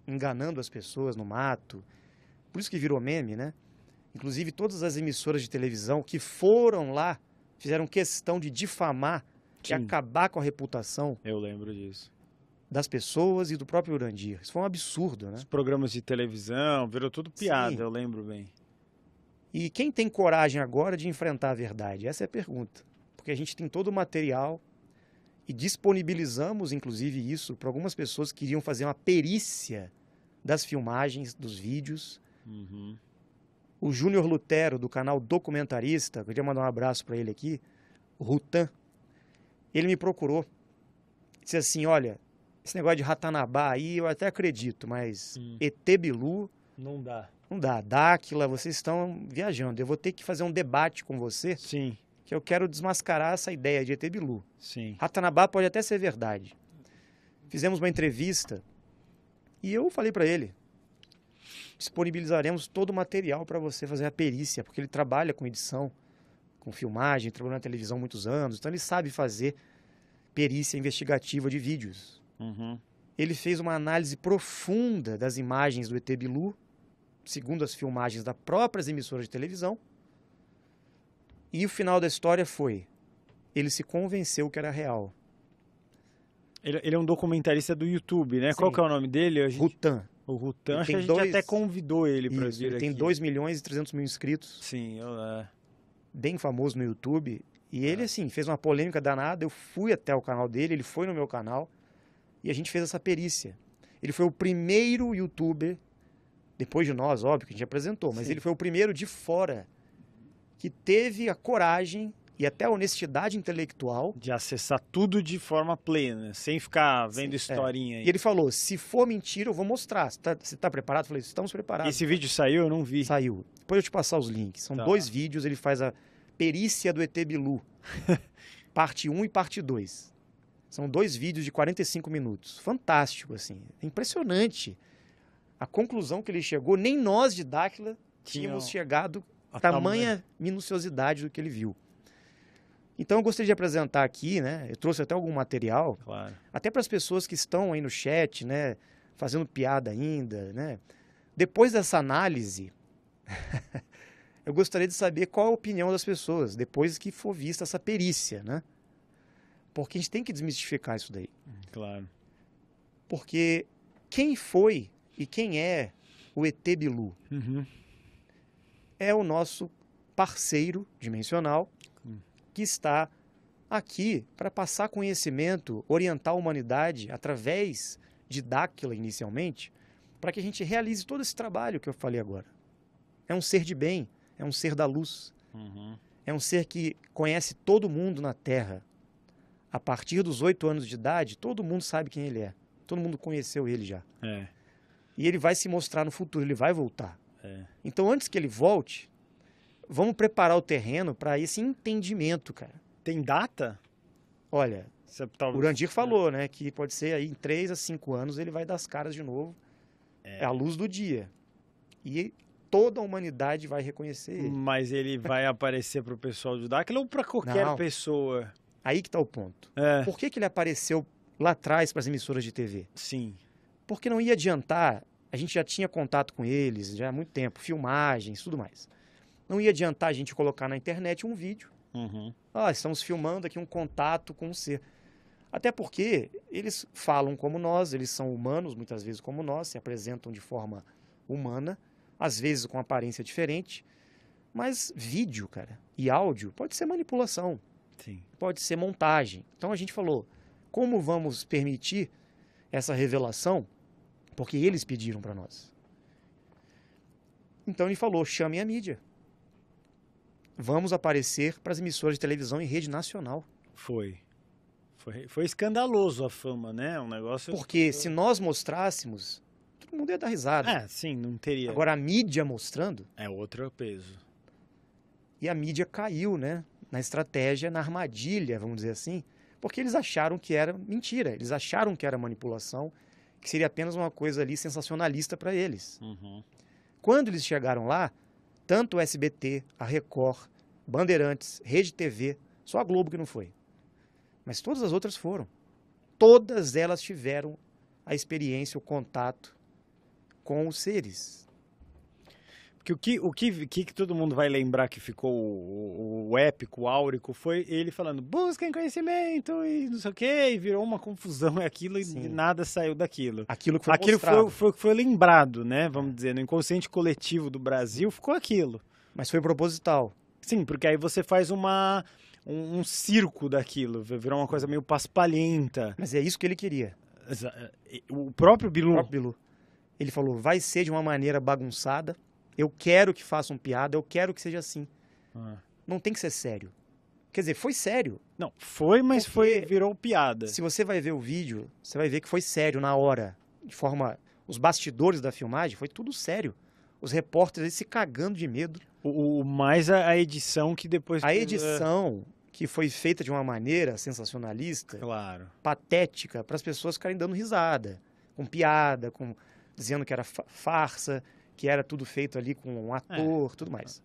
enganando as pessoas no mato. Por isso que virou meme, né? Inclusive todas as emissoras de televisão que foram lá fizeram questão de difamar, de acabar com a reputação. Eu lembro disso. Das pessoas e do próprio Urandir. Isso foi um absurdo, né? Os programas de televisão, virou tudo piada, Sim. eu lembro bem. E quem tem coragem agora de enfrentar a verdade? Essa é a pergunta. Porque a gente tem todo o material e disponibilizamos, inclusive, isso para algumas pessoas que queriam fazer uma perícia das filmagens, dos vídeos. Uhum. O Júnior Lutero, do canal Documentarista, eu queria mandar um abraço para ele aqui, o Rutan, ele me procurou. Disse assim: olha, esse negócio de Ratanabá aí eu até acredito, mas Hum. ET Bilu Não dá. não dá. Dáquila, vocês estão viajando. Eu vou ter que fazer um debate com você, Sim, que eu quero desmascarar essa ideia de ET Bilu. sim. Ratanabá pode até ser verdade. Fizemos uma entrevista e eu falei para ele: disponibilizaremos todo o material para você fazer a perícia, porque ele trabalha com edição, com filmagem, trabalhou na televisão muitos anos, então ele sabe fazer perícia investigativa de vídeos. Uhum. Ele fez uma análise profunda das imagens do ET Bilu, segundo as filmagens das próprias emissoras de televisão. E o final da história foi: ele se convenceu que era real. Ele, ele é um documentarista do YouTube, né? Sim. Qual que é o nome dele? A gente- Rutan. O Rutan. Ele Acho que tem a gente dois- até convidou ele para vir ele tem aqui. 2 milhões e 300 mil inscritos, Sim, eu, é. bem famoso no YouTube. E ele, É. assim, fez uma polêmica danada. Eu fui até o canal dele, ele foi no meu canal e a gente fez essa perícia. Ele foi o primeiro youtuber, depois de nós, óbvio, que a gente apresentou, mas Sim. ele foi o primeiro de fora que teve a coragem e até a honestidade intelectual. de acessar tudo de forma plena, sem ficar vendo Sim, é. historinha aí. E ele falou: se for mentira, eu vou mostrar. Você tá, você tá preparado? Eu falei: estamos preparados. Esse vídeo saiu, eu não vi. Saiu. Depois eu te passar os links. São Tá. dois vídeos, ele faz a perícia do ET Bilu. parte 1 e parte 2. São dois vídeos de 45 minutos. Fantástico, assim. Impressionante. A conclusão que ele chegou, nem nós de Dáquila tínhamos Tinham chegado a tamanha minuciosidade do que ele viu. Então eu gostaria de apresentar aqui, né? Eu trouxe até algum material, Claro. até para as pessoas que estão aí no chat, né, fazendo piada ainda, né? Depois dessa análise, eu gostaria de saber qual a opinião das pessoas depois que for vista essa perícia, né? Porque a gente tem que desmistificar isso daí. Claro. Porque quem foi e quem é o ET Bilu? Uhum. é o nosso parceiro dimensional que está aqui para passar conhecimento, orientar a humanidade através de Dáquila inicialmente, para que a gente realize todo esse trabalho que eu falei agora. É um ser de bem, é um ser da luz, Uhum. é um ser que conhece todo mundo na Terra. A partir dos oito anos de idade, todo mundo sabe quem ele é. Todo mundo conheceu ele já. É, E ele vai se mostrar no futuro, ele vai voltar. é. Então, antes que ele volte, vamos preparar o terreno para esse entendimento, cara. Tem data? Olha, Você o talvez- Urandir falou, né, que pode ser aí em 3 a 5 anos ele vai dar as caras de novo. É, a luz do dia. E toda a humanidade vai reconhecer ele. Mas ele vai aparecer pro pessoal de Dáquila ou pra qualquer Não. pessoa? Aí que tá o ponto. É, Por que, que ele apareceu lá atrás para as emissoras de TV? sim. Porque não ia adiantar, a gente já tinha contato com eles já há muito tempo, filmagens, tudo mais. Não ia adiantar a gente colocar na internet um vídeo Uhum. Ah, estamos filmando aqui um contato com um ser. Até porque eles falam como nós, eles são humanos, muitas vezes como nós, se apresentam de forma humana, às vezes com aparência diferente. Mas vídeo, cara, e áudio pode ser manipulação, Sim. pode ser montagem. Então a gente falou, como vamos permitir essa revelação? Porque eles pediram para nós. Então ele falou, chame a mídia. Vamos aparecer para as emissoras de televisão em rede nacional. Foi. Foi, foi escandaloso a fama, né? Um negócio. Porque se nós mostrássemos, todo mundo ia dar risada. É, sim, não teria. Agora a mídia mostrando, É outro peso. e a mídia caiu, né? Na estratégia, na armadilha, vamos dizer assim, porque eles acharam que era mentira, eles acharam que era manipulação, que seria apenas uma coisa ali sensacionalista para eles. Uhum. Quando eles chegaram lá, tanto o SBT, a Record, Bandeirantes, Rede TV, só a Globo que não foi. Mas todas as outras foram. Todas elas tiveram a experiência, o contato com os seres. Porque o que, o que, que, que todo mundo vai lembrar que ficou o, o, o épico, o áurico, foi ele falando busquem conhecimento e não sei o quê, e virou uma confusão e aquilo e nada saiu daquilo. Aquilo que foi Aquilo mostrado. foi, foi, foi lembrado, né? Vamos dizer, no inconsciente coletivo do Brasil ficou aquilo. Mas foi proposital. Sim, porque aí você faz uma, um, um circo daquilo, virou uma coisa meio paspalhenta. Mas é isso que ele queria. O próprio Bilu. O próprio Bilu. Ele falou, vai ser de uma maneira bagunçada, eu quero que façam piada, eu quero que seja assim. Ah. Não tem que ser sério. Quer dizer, foi sério. Não, foi, mas Porque foi virou piada. Se você vai ver o vídeo, você vai ver que foi sério na hora. De forma. Os bastidores da filmagem foi tudo sério. Os repórteres se cagando de medo. O, o- mais a, a edição que depois. A edição, que foi feita de uma maneira sensacionalista, claro. patética, para as pessoas ficarem dando risada. Com piada, com dizendo que era fa- farsa, que era tudo feito ali com um ator, tudo mais.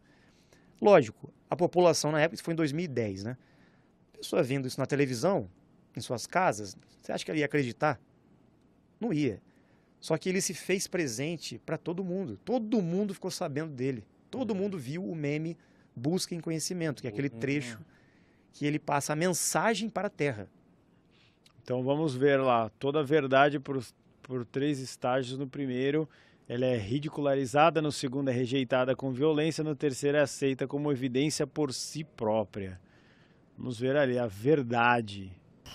Lógico, a população na época, isso foi em 2010, né? A pessoa vendo isso na televisão, em suas casas, você acha que ela ia acreditar? Não ia. Só que ele se fez presente para todo mundo. Todo mundo ficou sabendo dele. Todo mundo viu o meme Busquem Conhecimento, que é aquele trecho que ele passa a mensagem para a Terra. Então vamos ver lá. Toda a verdade por, por três estágios no primeiro. Ela é ridicularizada, no segundo é rejeitada com violência, no terceiro é aceita como evidência por si própria. Vamos ver ali a verdade.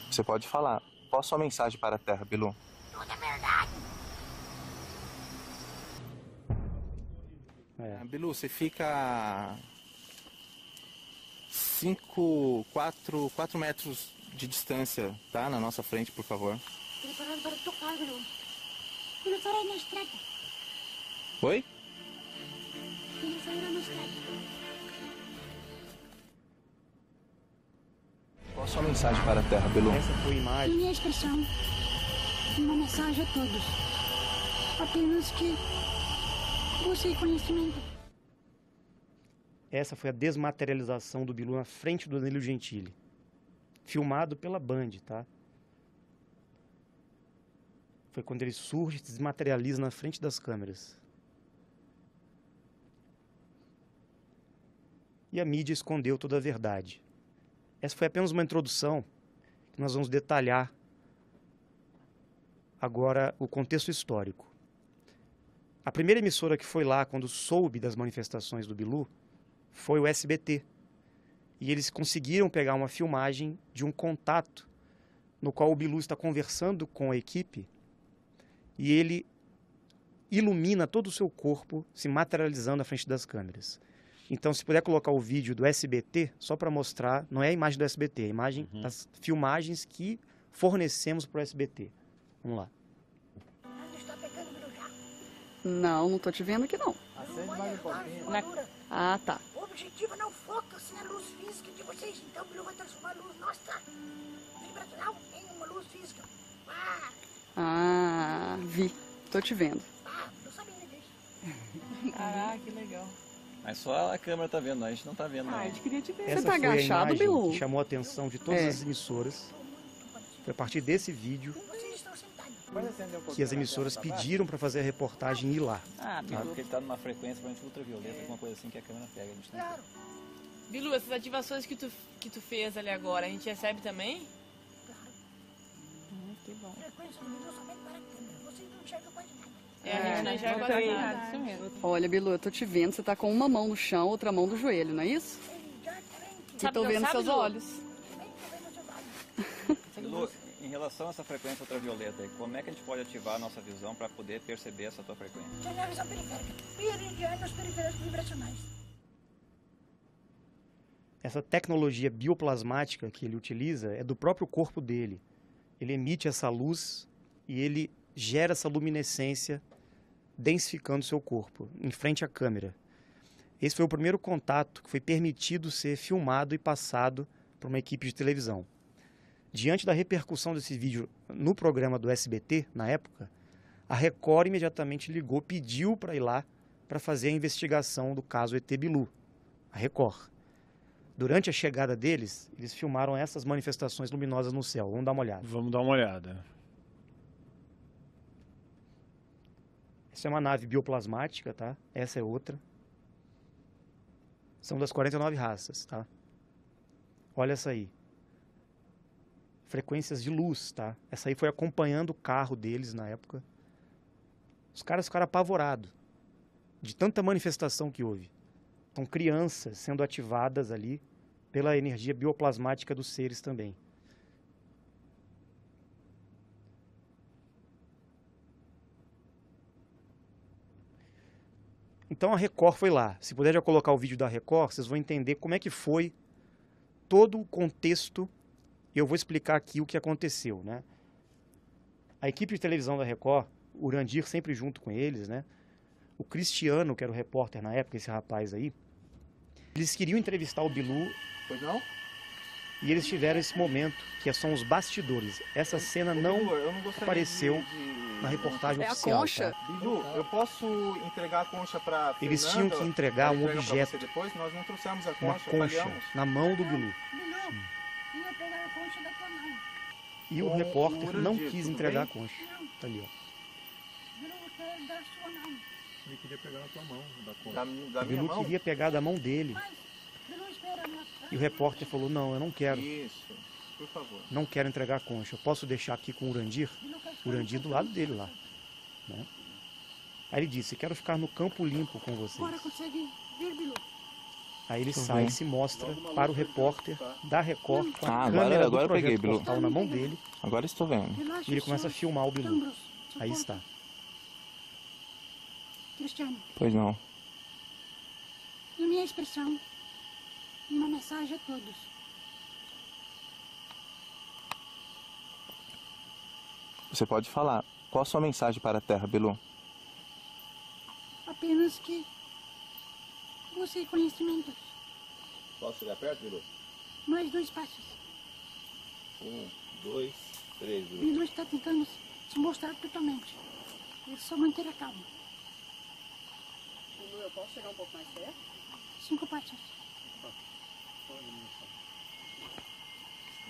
Você pode falar. Qual a sua mensagem para a Terra, Bilu? É. Bilu, você fica 5, 4, 4 metros de distância, tá? Na nossa frente, por favor. Preparado para tocar, Bruno. Ele fará na estrada. Oi? Qual a sua mensagem para a Terra, Bilu? Essa foi a imagem. Minha expressão. Uma mensagem a todos. Apenas que busquem conhecimento. Essa foi a desmaterialização do Bilu na frente do Danilo Gentili. Filmado pela Band, tá? Foi quando ele surge e se desmaterializa na frente das câmeras. E a mídia escondeu toda a verdade. Essa foi apenas uma introdução que nós vamos detalhar agora o contexto histórico. A primeira emissora que foi lá quando soube das manifestações do Bilu foi o SBT. E eles conseguiram pegar uma filmagem de um contato no qual o Bilu está conversando com a equipe e ele ilumina todo o seu corpo se materializando à frente das câmeras. Então, se puder colocar o vídeo do SBT, só para mostrar, não é a imagem do SBT, é a imagem das filmagens que fornecemos para o SBT. Vamos lá. Não está pegando meu já. Não, não tô te vendo aqui não. Na... Ah, tá. O objetivo não foca sem a luz física de vocês. Então, Bruno vai transformar a luz nossa vibracional em uma luz física. Ah, Ah, vi. Tô te vendo. ah, não sabia disso. Caraca, que legal. Mas só a câmera tá vendo, a gente não tá vendo. Ah, a gente queria te ver. Essa tá foi agachado, a imagem Bilu? que chamou a atenção de todas É. as emissoras. Foi a partir desse vídeo que as emissoras pediram para fazer a reportagem e ir lá. Ah, Bilu, porque ele tá numa frequência provavelmente ultravioleta, alguma coisa assim que a câmera pega. A gente não Claro, Bilu, essas ativações que tu, que tu fez ali agora, a gente recebe também? claro. Hum, que bom. Frequência luminosa somente para nada. É, a gente não enxerga não quase tem nada. Isso mesmo. Olha, Bilu, eu tô te vendo. Você tá com uma mão no chão, outra mão no joelho, não é isso? Exatamente. E Sabe tô vendo seus Bilu? olhos. Também estou vendo seus olhos. Bilu, em relação a essa frequência ultravioleta, aí, como é que a gente pode ativar a nossa visão para poder perceber essa tua frequência? Tem a visão periférica. Vibracionais. Essa tecnologia bioplasmática que ele utiliza é do próprio corpo dele. Ele emite essa luz e ele gera essa luminescência densificando seu corpo em frente à câmera. Esse foi o primeiro contato que foi permitido ser filmado e passado por uma equipe de televisão. Diante da repercussão desse vídeo no programa do SBT, na época, a Record imediatamente ligou, pediu para ir lá para fazer a investigação do caso ET Bilu. A Record. Durante a chegada deles, eles filmaram essas manifestações luminosas no céu. Vamos dar uma olhada. Vamos dar uma olhada. Essa é uma nave bioplasmática, tá? Essa é outra. são das 49 raças, tá? Olha essa aí. Frequências de luz, tá? Essa aí foi acompanhando o carro deles na época. Os caras ficaram apavorados de tanta manifestação que houve. São crianças sendo ativadas ali pela energia bioplasmática dos seres também. Então a Record foi lá. Se puder já colocar o vídeo da Record, vocês vão entender como é que foi todo o contexto. Eu vou explicar aqui o que aconteceu, né? A equipe de televisão da Record, o Urandir sempre junto com eles, né? O Cristiano, que era o repórter na época, esse rapaz aí, eles queriam entrevistar o Bilu Pois não? E eles tiveram esse momento, que são os bastidores. Essa cena não não apareceu de- na reportagem É a oficial. concha? tá? Bilu, eu posso entregar a concha pra Eles tinham que entregar um objeto. depois? Nós não trouxemos a Uma concha, concha falhamos. na mão do Bilu. Concha da mão. E o repórter não quis entregar a concha. Não, Tá ali, ó. Bilu, quer dar a sua mão. Ele queria pegar na tua mão, da Da, conta. da O minha Bilu mão? queria pegar da mão dele. E o repórter falou: Não, eu não quero. Isso, por favor. Não quero entregar a concha. Eu posso deixar aqui com o Urandir? O Urandir do lado dele lá. né? Aí ele disse: Quero ficar no campo limpo com vocês. Agora consegue vir, Bilu. Aí ele sai e se mostra para o repórter da Record com a Ah, agora- câmera agora eu do projeto peguei, Bilu. Na mão dele. Agora estou vendo. E ele começa a filmar o Bilu. Aí está. Cristiano, Pois não. na minha expressão, uma mensagem a todos. Você pode falar. Qual a sua mensagem para a Terra, Bilu? Apenas que você conhecimentos. Posso chegar perto, Bilu? Mais dois passos. Um, dois, três, Bilu. Bilu está tentando se mostrar totalmente. É só manter a calma. Bilu, eu posso chegar um pouco mais perto? Cinco passos.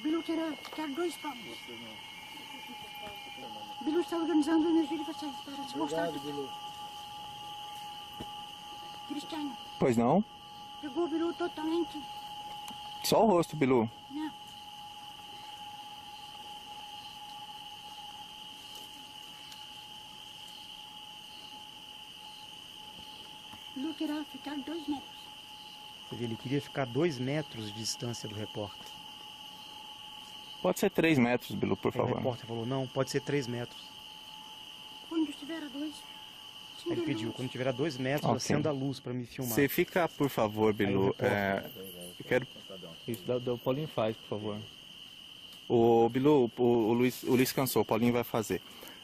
Bilu ficar dois palmos. Bilu está organizando energia para se mostrar. Bilu. Cristiano, Pois não? pegou o Bilu totalmente. Só o rosto, Bilu. Não. Bilu terá ficar dois metros. Ele queria ficar dois metros de distância do repórter. Pode ser 3 metros, Bilu, por Aí o favor. repórter falou: Não, pode ser três metros. Quando estiver a dois, ele pediu: Quando tiver a dois metros, Ok. acenda a luz para me filmar. Você fica, por favor, Bilu. é, eu quero. Isso, dá, dá, o Paulinho faz, por favor. O Bilu, o, o Luiz, o Luiz cansou, o Paulinho vai fazer.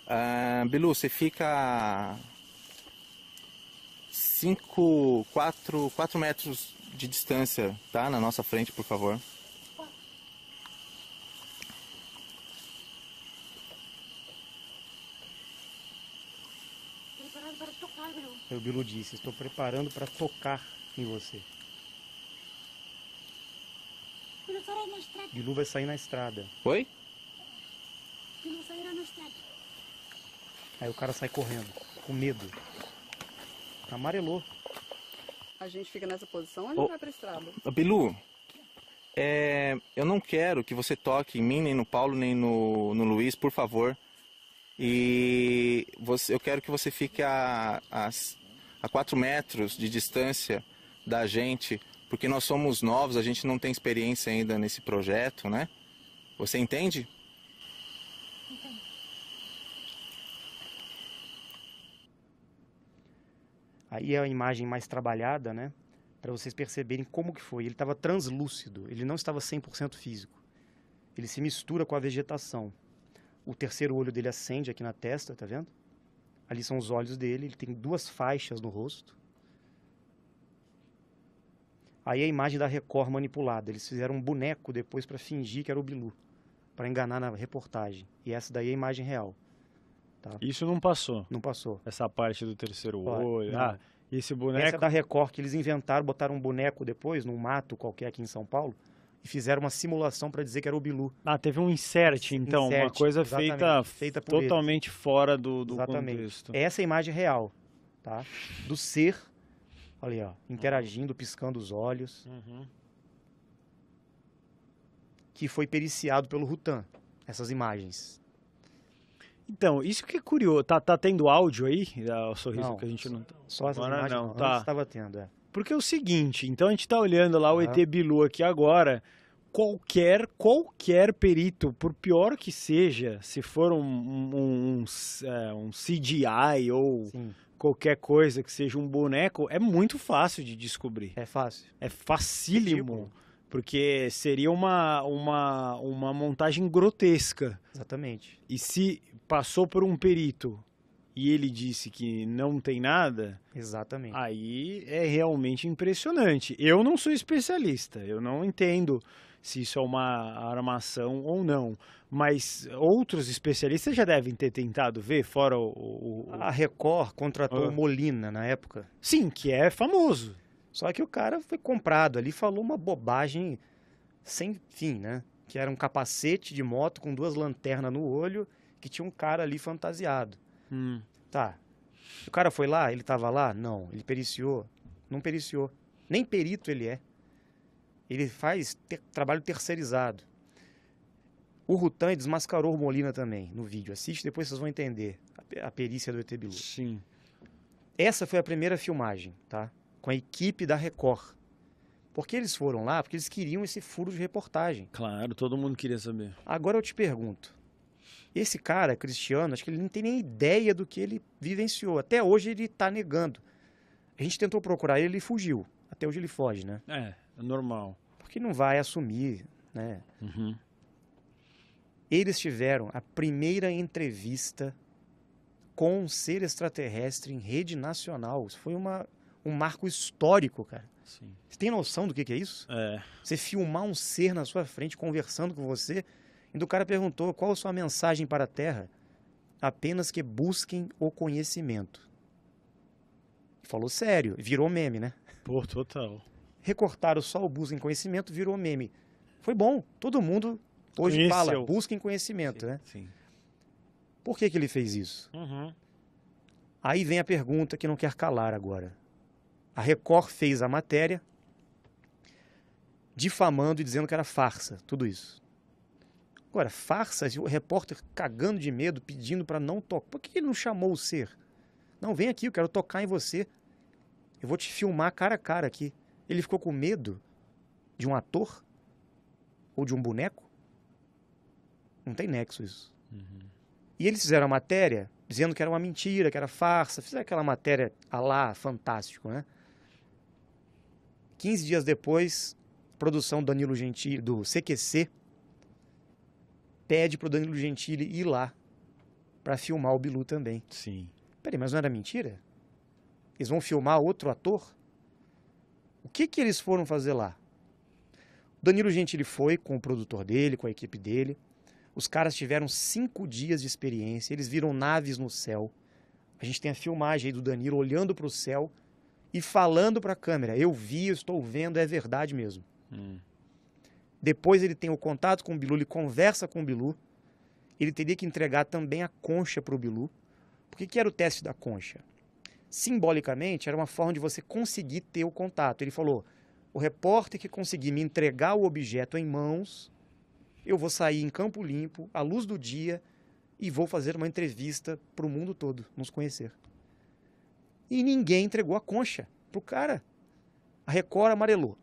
Ah, Bilu, você fica 5, 4, 4 metros de distância, tá? Na nossa frente, por favor. Aí o Bilu disse: Estou preparando para tocar em você. Bilu vai sair na estrada. Oi? Bilu sairá na estrada. Aí o cara sai correndo, com medo. Amarelou. A gente fica nessa posição ou a gente Ô. vai pra estrada? Bilu, é, eu não quero que você toque em mim, nem no Paulo, nem no, no Luiz, por favor. E você, eu quero que você fique a, a, a 4 metros de distância da gente, porque nós somos novos, a gente não tem experiência ainda nesse projeto, né? Você entende? Aí é a imagem mais trabalhada, né? Para vocês perceberem como que foi. Ele estava translúcido, ele não estava 100% físico. Ele se mistura com a vegetação. O terceiro olho dele acende aqui na testa, tá vendo? Ali são os olhos dele, ele tem duas faixas no rosto. Aí a imagem da Record manipulada. Eles fizeram um boneco depois para fingir que era o Bilu, para enganar na reportagem. E essa daí é a imagem real. Isso não passou. Não passou. Essa parte do terceiro Olha, olho. não. Ah, esse Essa boneco. é da Record que eles inventaram, botaram um boneco depois, num mato qualquer aqui em São Paulo, e fizeram uma simulação para dizer que era o Bilu. Ah, teve um insert, então. uma Insert, coisa exatamente, feita, feita por eles. totalmente fora do, do Exatamente. contexto. Essa é a imagem real, tá? Do ser Olha aí, ó, interagindo, piscando os olhos, Uhum. que foi periciado pelo Rutan, essas imagens. Então, isso que é curioso. Tá, tá tendo áudio aí? Ah, O sorriso Não, que a gente não tá. Só essas Agora imagens não, tá. estava tendo, é. Porque é o seguinte, então a gente tá olhando lá o Aham. ET Bilu aqui agora. Qualquer, qualquer perito, por pior que seja, se for um, um, um, é, um CGI ou Sim, qualquer coisa que seja um boneco, é muito fácil de descobrir. é fácil. É facílimo. Porque seria uma, uma, uma montagem grotesca. Exatamente. E se passou por um perito e ele disse que não tem nada, Exatamente. aí é realmente impressionante. Eu não sou especialista, eu não entendo se isso é uma armação ou não. Mas outros especialistas já devem ter tentado ver, fora o. o- o- A Record contratou Ah. o Molina na época. Sim, que é famoso. Só que o cara foi comprado ali, falou uma bobagem sem fim, né? Que era um capacete de moto com duas lanternas no olho, que tinha um cara ali fantasiado. Hum. Tá. O cara foi lá, ele tava lá? Não. Ele periciou? Não periciou. Nem perito ele é. Ele faz ter- trabalho terceirizado. O Rutan desmascarou o Molina também no vídeo. Assiste, depois vocês vão entender a, a perícia do ET Bilu. Sim. Essa foi a primeira filmagem, tá? Com a equipe da Record. Por que eles foram lá? Porque eles queriam esse furo de reportagem. Claro, todo mundo queria saber. Agora eu te pergunto. Esse cara, Cristiano, acho que ele não tem nem ideia do que ele vivenciou. Até hoje ele está negando. A gente tentou procurar ele, ele fugiu. Até hoje ele foge, né? É, é normal. Porque não vai assumir, né? Uhum. Eles tiveram a primeira entrevista com um ser extraterrestre em rede nacional. Isso foi uma, um marco histórico, cara. Sim. Você tem noção do que, que é isso? É. Você filmar um ser na sua frente conversando com você, e o cara perguntou qual a sua mensagem para a Terra? Apenas que busquem o conhecimento. Falou sério, virou meme, né? Pô, total. Recortaram só o busquem conhecimento, virou meme. Foi bom, todo mundo hoje Conheceu. fala busquem conhecimento, né? Sim. Por que, que ele fez isso? Uhum. Aí vem a pergunta que não quer calar agora. A Record fez a matéria difamando e dizendo que era farsa, tudo isso. Agora, farsa, o repórter cagando de medo, pedindo para não tocar. Por que ele não chamou o ser? Não, vem aqui, eu quero tocar em você. Eu vou te filmar cara a cara aqui. Ele ficou com medo de um ator? Ou de um boneco? Não tem nexo isso. E eles fizeram a matéria dizendo que era uma mentira, que era farsa. Fizeram aquela matéria a lá, fantástico, né? 15 dias depois, produção Danilo Gentili, do CQC, pede pro Danilo Gentili ir lá para filmar o Bilu também. Sim. Peraí, mas não era mentira? Eles vão filmar outro ator? O que que eles foram fazer lá? O Danilo Gentili foi com o produtor dele, com a equipe dele. Os caras tiveram cinco dias de experiência, eles viram naves no céu. A gente tem a filmagem aí do Danilo olhando para o céu e falando para a câmera: Eu vi, eu estou vendo, é verdade mesmo. Hum. Depois ele tem o contato com o Bilu, ele conversa com o Bilu. Ele teria que entregar também a concha para o Bilu. Por que, era o teste da concha? Simbolicamente, era uma forma de você conseguir ter o contato. Ele falou: o repórter que conseguir me entregar o objeto em mãos, eu vou sair em campo limpo, à luz do dia, e vou fazer uma entrevista para o mundo todo, nos conhecer. E ninguém entregou a concha pro cara. A Record amarelou.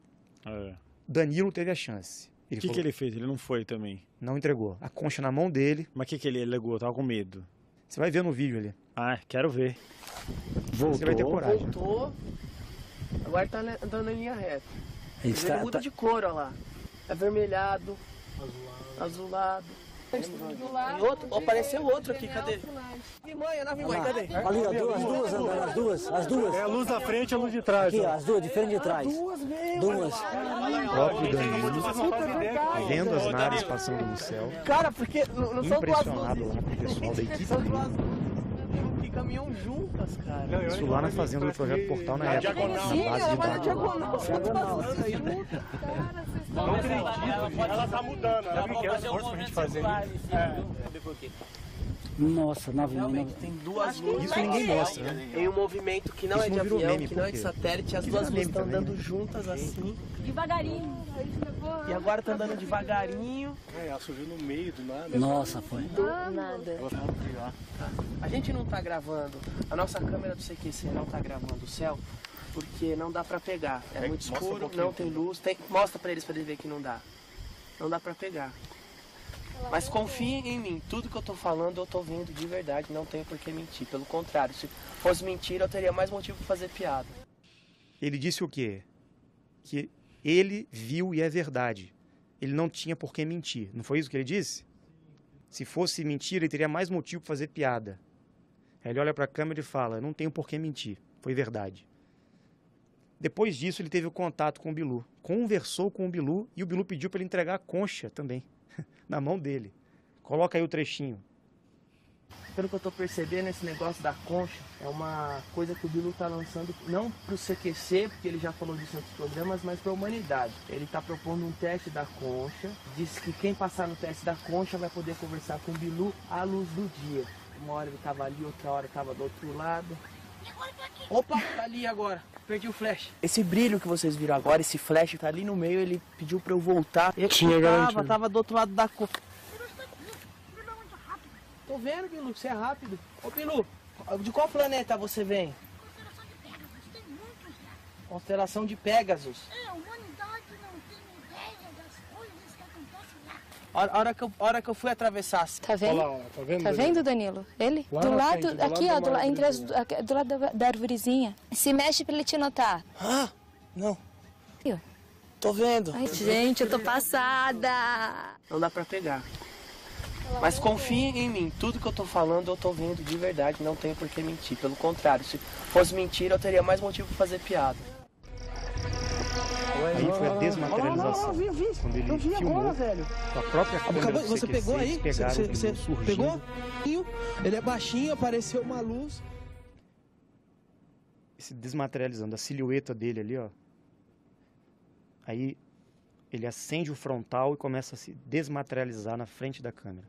É. Danilo teve a chance. O Ele que, que falou, ele fez? Ele não foi também. não entregou. A concha na mão dele. Mas o que, que ele alegou? Tava com medo. Você vai ver no vídeo ali. Ah, quero ver. Você vai ter coragem. Voltou. Agora tá andando em linha reta. Ele Mas está- ele muda tá- de cor, ó lá. Avermelhado. Azulado. Outro, ó, apareceu outro aqui, cadê? Mãe, a nave mãe, cadê? Ali, duas, as duas andando, as duas, as duas. É a luz da frente e a luz de trás. Aqui, ó, as duas, de frente e de trás. Duas mesmo. Duas. Danilo, é vendo as naves passando no céu, Cara, porque não, não são duas impressionado luzes. lá com o pessoal da equipe Caminham juntas, cara. Isso lá na fazenda do Projeto Portal na época, na Sim, base ela vai na diagonal. Luzes juntas. Ela tá mudando. Ela pode fazer um movimento circular. Nossa, nave Realmente, tem duas luzes. Isso ninguém mostra, né? Em um movimento que não Isso é de não avião, meme, que não é de satélite, as Que duas luzes estão andando juntas assim. Devagarinho. E agora tá andando devagarinho. É, ela surgiu no meio do nada. Nossa, foi. Do nada. A gente não tá gravando, a nossa câmera do CQC não tá gravando o céu, porque não dá pra pegar. É, É, muito um escuro, pouquinho, não tem luz. Tem, mostra pra eles pra eles verem que não dá. Não dá pra pegar. Mas confiem em mim, tudo que eu tô falando eu tô vendo de verdade, não tenho por que mentir. Pelo contrário, se fosse mentira eu teria mais motivo pra fazer piada. Ele disse o quê? Que ele viu e é verdade. Ele não tinha por que mentir. Não foi isso que ele disse? Se fosse mentira, ele teria mais motivo para fazer piada. Aí ele olha para a câmera e fala: Não tenho por que mentir. Foi verdade. Depois disso, ele teve o contato com o Bilu. Conversou com o Bilu e o Bilu pediu para ele entregar a concha também, na mão dele. Coloca aí o trechinho. Pelo que eu tô percebendo, esse negócio da concha é uma coisa que o Bilu tá lançando, não pro CQC, porque ele já falou disso em outros programas, mas pra humanidade. Ele tá propondo um teste da concha, diz que quem passar no teste da concha vai poder conversar com o Bilu à luz do dia. Uma hora ele tava ali, outra hora tava do outro lado. Opa, tá ali agora. Perdi o flash. Esse brilho que vocês viram agora, esse flash tá ali no meio, ele pediu pra eu voltar. Eu Tinha tava, garantido. tava do outro lado da concha. Tô vendo, Bilu, que você é rápido. Ô, Bilu, de qual planeta você vem? Constelação de Pegasus. É, a humanidade não tem ideia das coisas que acontecem lá. A hora, que, eu, hora que eu fui atravessar. Tá vendo? Olha lá, tá vendo? Tá vendo, Danilo? Ele? Lá do lado, frente, do aqui, lado ó, da do, entre as, aqui, do lado da, da arvorezinha. Se mexe pra ele te notar. Ah, não. Viu? Tô vendo. Ai, gente, eu tô passada. Não dá pra pegar. Mas confiem em mim, tudo que eu tô falando eu tô vendo de verdade, não tenho por que mentir. Pelo contrário, se fosse mentira eu teria mais motivo pra fazer piada. Aí foi a desmaterialização. vi, vi. Quando ele eu vi filmou agora, velho. com a própria câmera Acabou- você pegou aí? Você- você pegou? Ele é baixinho, apareceu uma luz. se desmaterializando, a silhueta dele ali, ó. Aí ele acende o frontal e começa a se desmaterializar na frente da câmera.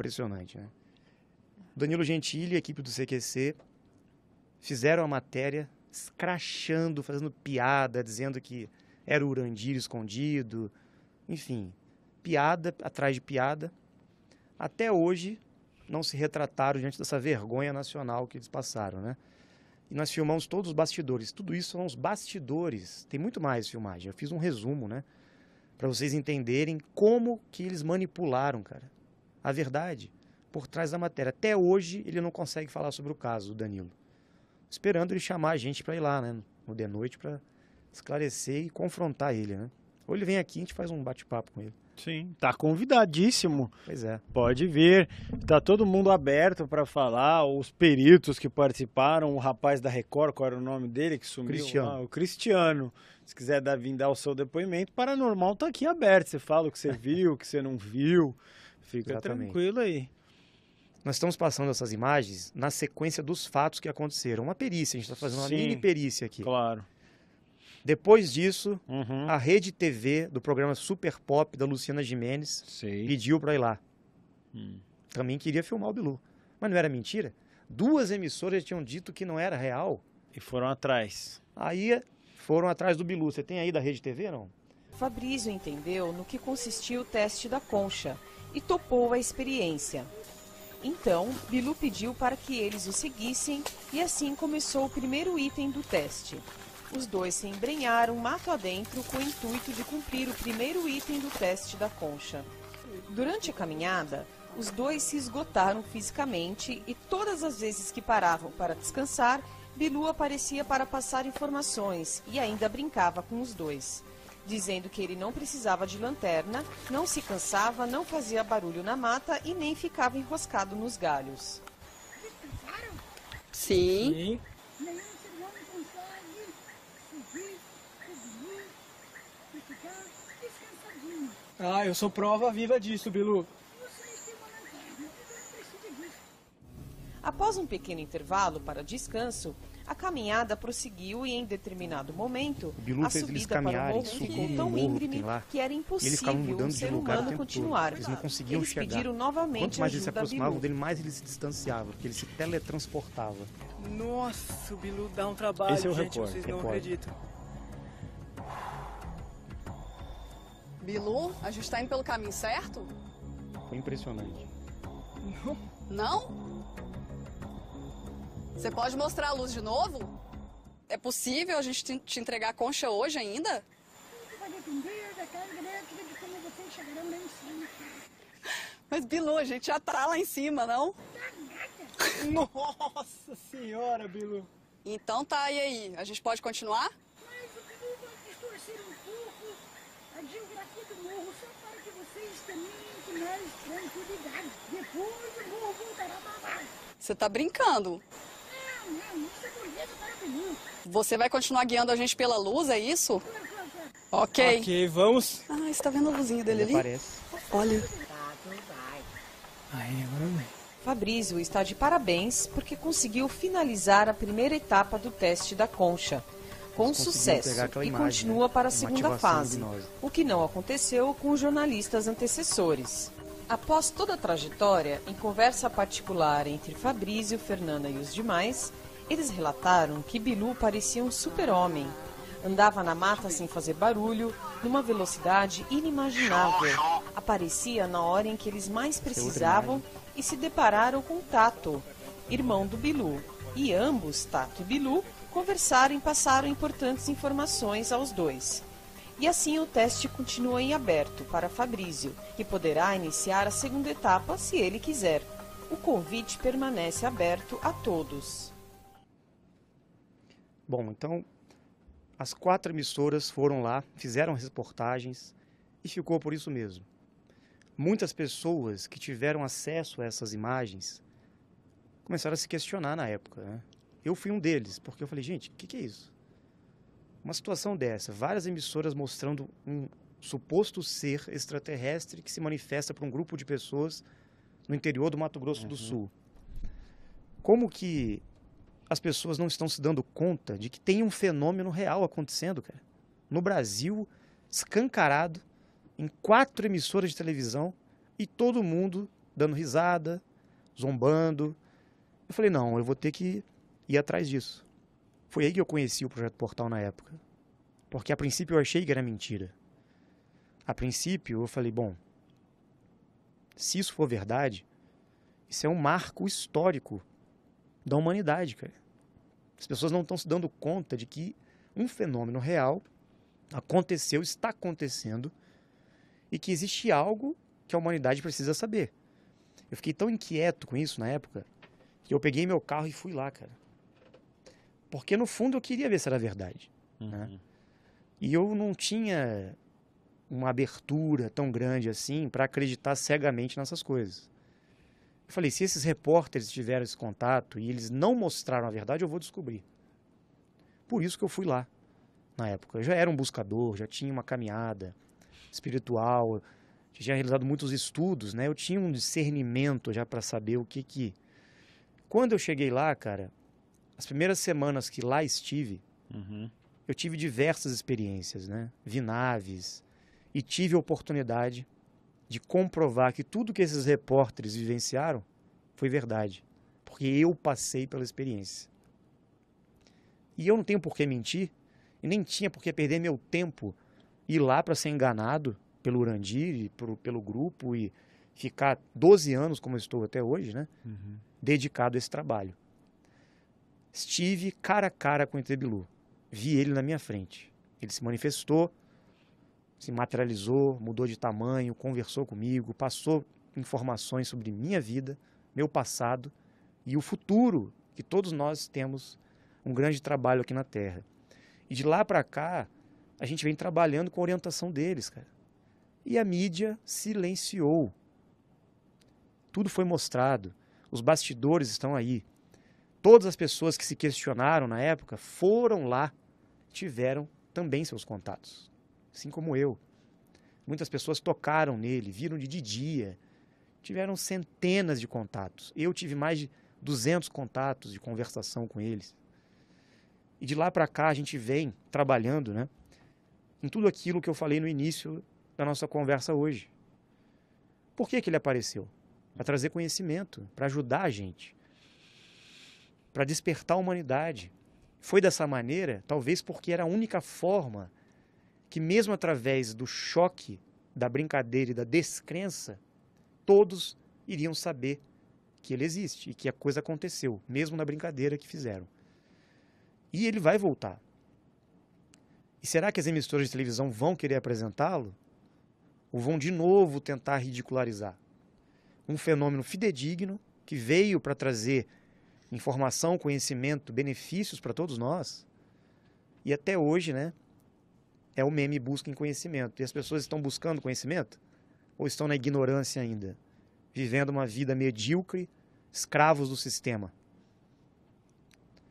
Impressionante, né? Danilo Gentili e a equipe do CQC fizeram a matéria escrachando, fazendo piada, dizendo que era o Urandir escondido, enfim, piada atrás de piada. Até hoje não se retrataram diante dessa vergonha nacional que eles passaram, né? E nós filmamos todos os bastidores. Tudo isso são os bastidores. Tem muito mais filmagem. Eu fiz um resumo, né? Para vocês entenderem como que eles manipularam, cara. A verdade por trás da matéria. Até hoje ele não consegue falar sobre o caso, o Danilo. Esperando ele chamar a gente para ir lá, né, no de noite para esclarecer e confrontar ele, né? Ou ele vem aqui e a gente faz um bate-papo com ele. Sim, tá convidadíssimo. Pois é. Pode vir. Tá todo mundo aberto para falar. Os peritos que participaram, o rapaz da Record, qual era o nome dele que sumiu? Cristiano. lá? o Cristiano. Se quiser dar, vir dar o seu depoimento, Paranormal tá aqui aberto. Você fala o que você viu, o que você não viu. Fica Exatamente. tranquilo aí. Nós estamos passando essas imagens na sequência dos fatos que aconteceram. Uma perícia, a gente está fazendo uma Sim. mini perícia aqui. Claro. Depois disso, Uhum. a Rede TV do programa Super Pop da Luciana Jimenez Sei. pediu para ir lá. Hum. Também queria filmar o Bilu. Mas não era mentira? Duas emissoras tinham dito que não era real. E foram atrás. Aí foram atrás do Bilu. Você tem aí da Rede TV, não? Fabrício entendeu no que consistia o teste da concha e topou a experiência. Então, Bilu pediu para que eles o seguissem e assim começou o primeiro item do teste. Os dois se embrenharam mato adentro com o intuito de cumprir o primeiro item do teste da concha. Durante a caminhada, os dois se esgotaram fisicamente e todas as vezes que paravam para descansar, Bilu aparecia para passar informações e ainda brincava com os dois dizendo que ele não precisava de lanterna, não se cansava, não fazia barulho na mata e nem ficava enroscado nos galhos. Sim. Nenhum ser humano consegue subir, subir e ficar descansadinho. Ah, eu sou prova viva disso, Bilu. Após um pequeno intervalo para descanso, a caminhada prosseguiu e em determinado momento, O Bilu a fez eles subida para o morro ficou tão íngreme que era impossível um de ser lugar o humano continuar. Eles não conseguiam Eles chegar. pediram novamente Quanto mais eles se aproximavam Bilu. dele, mais ele se distanciava, porque ele se teletransportava. Nossa, o Bilu dá um trabalho, Esse é o gente, recorde, vocês não recorde. acreditam. Bilu, a gente tá indo pelo caminho certo? Foi impressionante. Não? Você pode mostrar a luz de novo? É possível a gente te- entregar a concha hoje ainda? Vai depender da carga elétrica de como vocês chegarão lá em cima. Mas Bilu, a gente já tá lá em cima, não? Nossa senhora, Bilu. Então tá, e aí? A gente pode continuar? Mas o caminho vai distorcer um pouco a geografia do morro só para que vocês caminhem com mais tranquilidade. Depois o morro voltará a babar. Você tá brincando. Não, não, isso é bonito para o Bilu. Você vai continuar guiando a gente pela luz, é isso? Ok. Ok, vamos. Ah, você tá vendo a luzinha dele ali? Parece. Olha. Aí, agora vai. Fabrício está de parabéns porque conseguiu finalizar a primeira etapa do teste da concha, com sucesso, e imagem, continua né? para a segunda fase, o que não aconteceu com os jornalistas antecessores. Após toda a trajetória, em conversa particular entre Fabrício, Fernanda e os demais, eles relataram que Bilu parecia um super-homem. Andava na mata sem fazer barulho, numa velocidade inimaginável. Aparecia na hora em que eles mais precisavam e se depararam com Tato, irmão do Bilu. E ambos, Tato e Bilu, conversaram e passaram importantes informações aos dois. E assim o teste continua em aberto para Fabrício, que poderá iniciar a segunda etapa se ele quiser. O convite permanece aberto a todos. Bom, então as quatro emissoras foram lá, fizeram reportagens e ficou por isso mesmo. Muitas pessoas que tiveram acesso a essas imagens começaram a se questionar na época. Né? Eu fui um deles, porque eu falei, gente, o que, que é isso? Uma situação dessa, várias emissoras mostrando um suposto ser extraterrestre que se manifesta para um grupo de pessoas no interior do Mato Grosso do Sul. Como que as pessoas não estão se dando conta de que tem um fenômeno real acontecendo, cara? No Brasil, escancarado, em quatro emissoras de televisão e todo mundo dando risada, zombando. Eu falei, não, eu vou ter que ir atrás disso. Foi aí que eu conheci o Projeto Portal na época. Porque a princípio eu achei que era mentira. A princípio eu falei, bom, se isso for verdade, isso é um marco histórico da humanidade, cara. As pessoas não estão se dando conta de que um fenômeno real aconteceu, está acontecendo e que existe algo que a humanidade precisa saber. Eu fiquei tão inquieto com isso na época que eu peguei meu carro e fui lá, cara. Porque no fundo eu queria ver se era verdade. Né? E eu não tinha uma abertura tão grande assim para acreditar cegamente nessas coisas. Eu falei, se esses repórteres tiveram esse contato e eles não mostraram a verdade, eu vou descobrir. Por isso que eu fui lá na época. Eu já era um buscador, já tinha uma caminhada espiritual, já tinha realizado muitos estudos, né? Eu tinha um discernimento já para saber o que que Quando eu cheguei lá, cara, as primeiras semanas que lá estive, eu tive diversas experiências, né? Vi naves e tive a oportunidade de comprovar que tudo que esses repórteres vivenciaram foi verdade, porque eu passei pela experiência. E eu não tenho por que mentir, e nem tinha por que perder meu tempo ir lá para ser enganado pelo Urandir e por- pelo grupo e ficar 12 anos, como estou até hoje, né? Dedicado a esse trabalho. Estive cara a cara com o ET Bilu. Vi ele na minha frente. Ele se manifestou, se materializou, mudou de tamanho, conversou comigo, passou informações sobre minha vida, meu passado e o futuro, que todos nós temos um grande trabalho aqui na Terra. E de lá para cá, a gente vem trabalhando com a orientação deles, cara. E a mídia silenciou. Tudo foi mostrado. Os bastidores estão aí. Todas as pessoas que se questionaram na época foram lá, tiveram também seus contatos, assim como eu. Muitas pessoas tocaram nele, viram de, dia, tiveram centenas de contatos. Eu tive mais de 200 contatos de conversação com eles. E de lá para cá a gente vem trabalhando, né, em tudo aquilo que eu falei no início da nossa conversa hoje. Por que, que ele apareceu? Para trazer conhecimento, para ajudar a gente, para despertar a humanidade. Foi dessa maneira, talvez porque era a única forma que, mesmo através do choque, da brincadeira e da descrença, todos iriam saber que ele existe e que a coisa aconteceu, mesmo na brincadeira que fizeram. E ele vai voltar. E será que as emissoras de televisão vão querer apresentá-lo? Ou vão de novo tentar ridicularizar? Um fenômeno fidedigno que veio para trazer informação, conhecimento, benefícios para todos nós. E até hoje, né? É o meme busca em conhecimento. E as pessoas estão buscando conhecimento? Ou estão na ignorância ainda? Vivendo uma vida medíocre, escravos do sistema?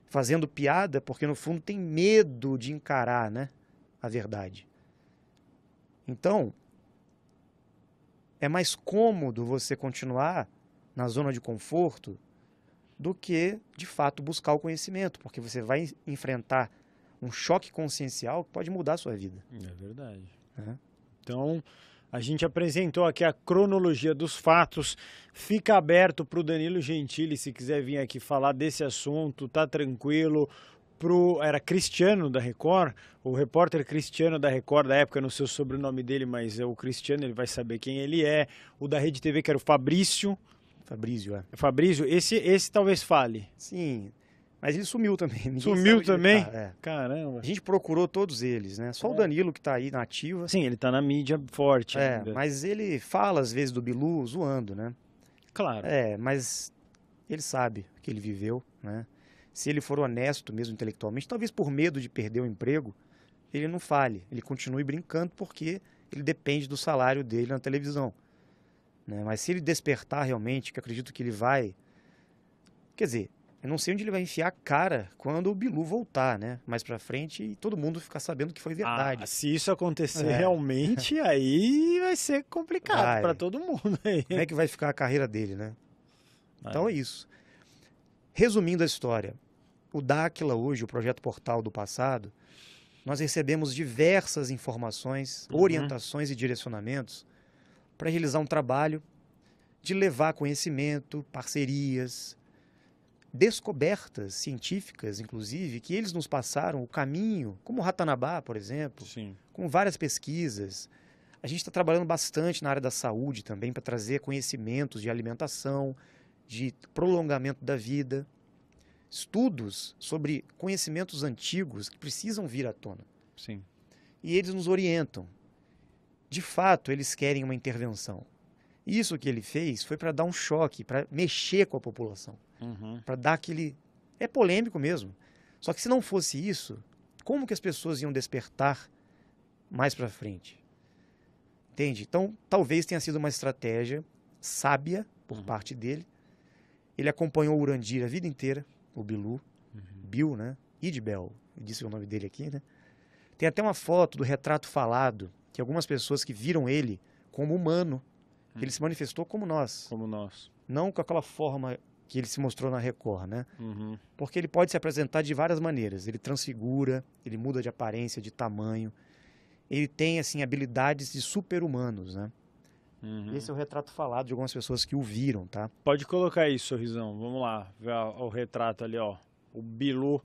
Fazendo piada porque, no fundo, tem medo de encarar né, a verdade. Então, é mais cômodo você continuar na zona de conforto do que, de fato, buscar o conhecimento, porque você vai enfrentar um choque consciencial que pode mudar a sua vida. É verdade. É. Então, a gente apresentou aqui a cronologia dos fatos. Fica aberto para o Danilo Gentili, se quiser vir aqui falar desse assunto, tá tranquilo. Pro, era Cristiano da Record, o repórter Cristiano da Record, da época, não sei o sobrenome dele, mas é o Cristiano, ele vai saber quem ele é. O da Rede TV, que era o Fabrício. Fabrício, é. Fabrício, esse, esse talvez fale. Sim, mas ele sumiu também. Ninguém Sumiu também? Tá, é. Caramba. A gente procurou todos eles, né? Só o Danilo que está aí na ativa. Sim, ele está na mídia forte É, ainda. mas ele fala às vezes do Bilu zoando, né? Claro. É, mas ele sabe que ele viveu, né? Se ele for honesto mesmo intelectualmente, talvez por medo de perder o emprego, ele não fale, ele continue brincando porque ele depende do salário dele na televisão. Né? Mas se ele despertar realmente, que acredito que ele vai. Quer dizer, eu não sei onde ele vai enfiar a cara quando o Bilu voltar, né? Mais pra frente e todo mundo ficar sabendo que foi verdade. Ah, se isso acontecer É. realmente, aí vai ser complicado Vai. para todo mundo aí. Como é que vai ficar a carreira dele, né? Então é isso. Resumindo a história, o Dáquila hoje, o projeto Portal do passado, nós recebemos diversas informações, Uhum. orientações e direcionamentos para realizar um trabalho de levar conhecimento, parcerias, descobertas científicas, inclusive, que eles nos passaram o caminho, como o Ratanabá, por exemplo, Sim. com várias pesquisas. A gente está trabalhando bastante na área da saúde também para trazer conhecimentos de alimentação, de prolongamento da vida, estudos sobre conhecimentos antigos que precisam vir à tona. Sim. E eles nos orientam. De fato, eles querem uma intervenção. Isso que ele fez foi para dar um choque, para mexer com a população Uhum. para dar aquele. É polêmico mesmo. Só que se não fosse isso, como que as pessoas iam despertar mais para frente? Entende? Então, talvez tenha sido uma estratégia sábia por parte dele. Ele acompanhou o Urandir a vida inteira, o Bilu, Bill, né? Idbel, disse o nome dele aqui, né? Tem até uma foto do retrato falado, que algumas pessoas que viram ele como humano, ele se manifestou como nós. Como nós. Não com aquela forma que ele se mostrou na Record, né? Uhum. Porque ele pode se apresentar de várias maneiras. Ele transfigura, ele muda de aparência, de tamanho. Ele tem, assim, habilidades de super-humanos, né? Uhum. Esse é o retrato falado de algumas pessoas que o viram, tá? Pode colocar aí, sorrisão. Vamos lá, o retrato ali, ó. O Bilu,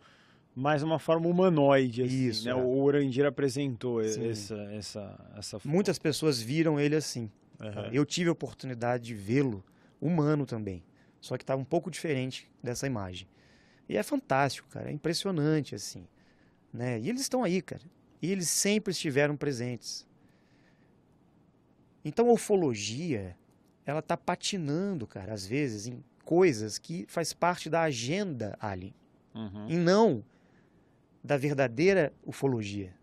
mais uma forma humanoide, assim, Isso, né? é. O Urandir apresentou Sim. essa, essa, essa foto. Muitas pessoas viram ele assim. Aham. Eu tive a oportunidade de vê-lo humano também. Só que estava um pouco diferente dessa imagem. E é fantástico, cara. É impressionante, assim. Né? E eles estão aí, cara. E eles sempre estiveram presentes. Então a ufologia, ela tá patinando, cara, às vezes, em coisas que faz parte da agenda alien. Uhum. E não da verdadeira ufologia.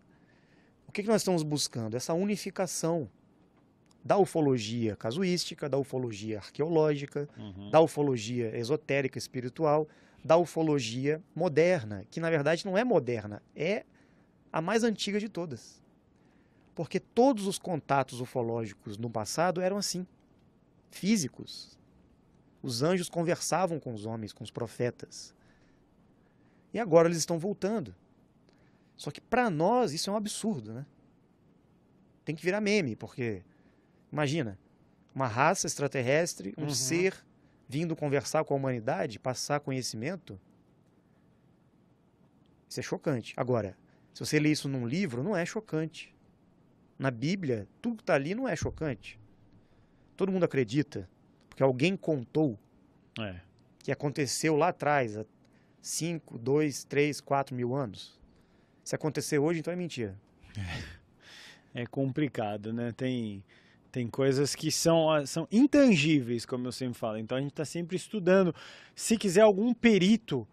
O que, que nós estamos buscando? Essa unificação da ufologia casuística, da ufologia arqueológica, Uhum. da ufologia esotérica espiritual, da ufologia moderna, que na verdade não é moderna, é a mais antiga de todas. Porque todos os contatos ufológicos no passado eram assim, físicos. Os anjos conversavam com os homens, com os profetas. E agora eles estão voltando. Só que para nós isso é um absurdo, né? Tem que virar meme, porque imagina, uma raça extraterrestre, um Uhum. ser vindo conversar com a humanidade, passar conhecimento. Isso é chocante. Agora, se você lê isso num livro, não é chocante. Na Bíblia, tudo que está ali não é chocante. Todo mundo acredita, porque alguém contou É. que aconteceu lá atrás, há 5, 2, 3, 4 mil anos. Se acontecer hoje, então é mentira. É complicado, né? Tem, tem coisas que são, ah, são intangíveis, como eu sempre falo. Então a gente está sempre estudando. Se quiser algum perito,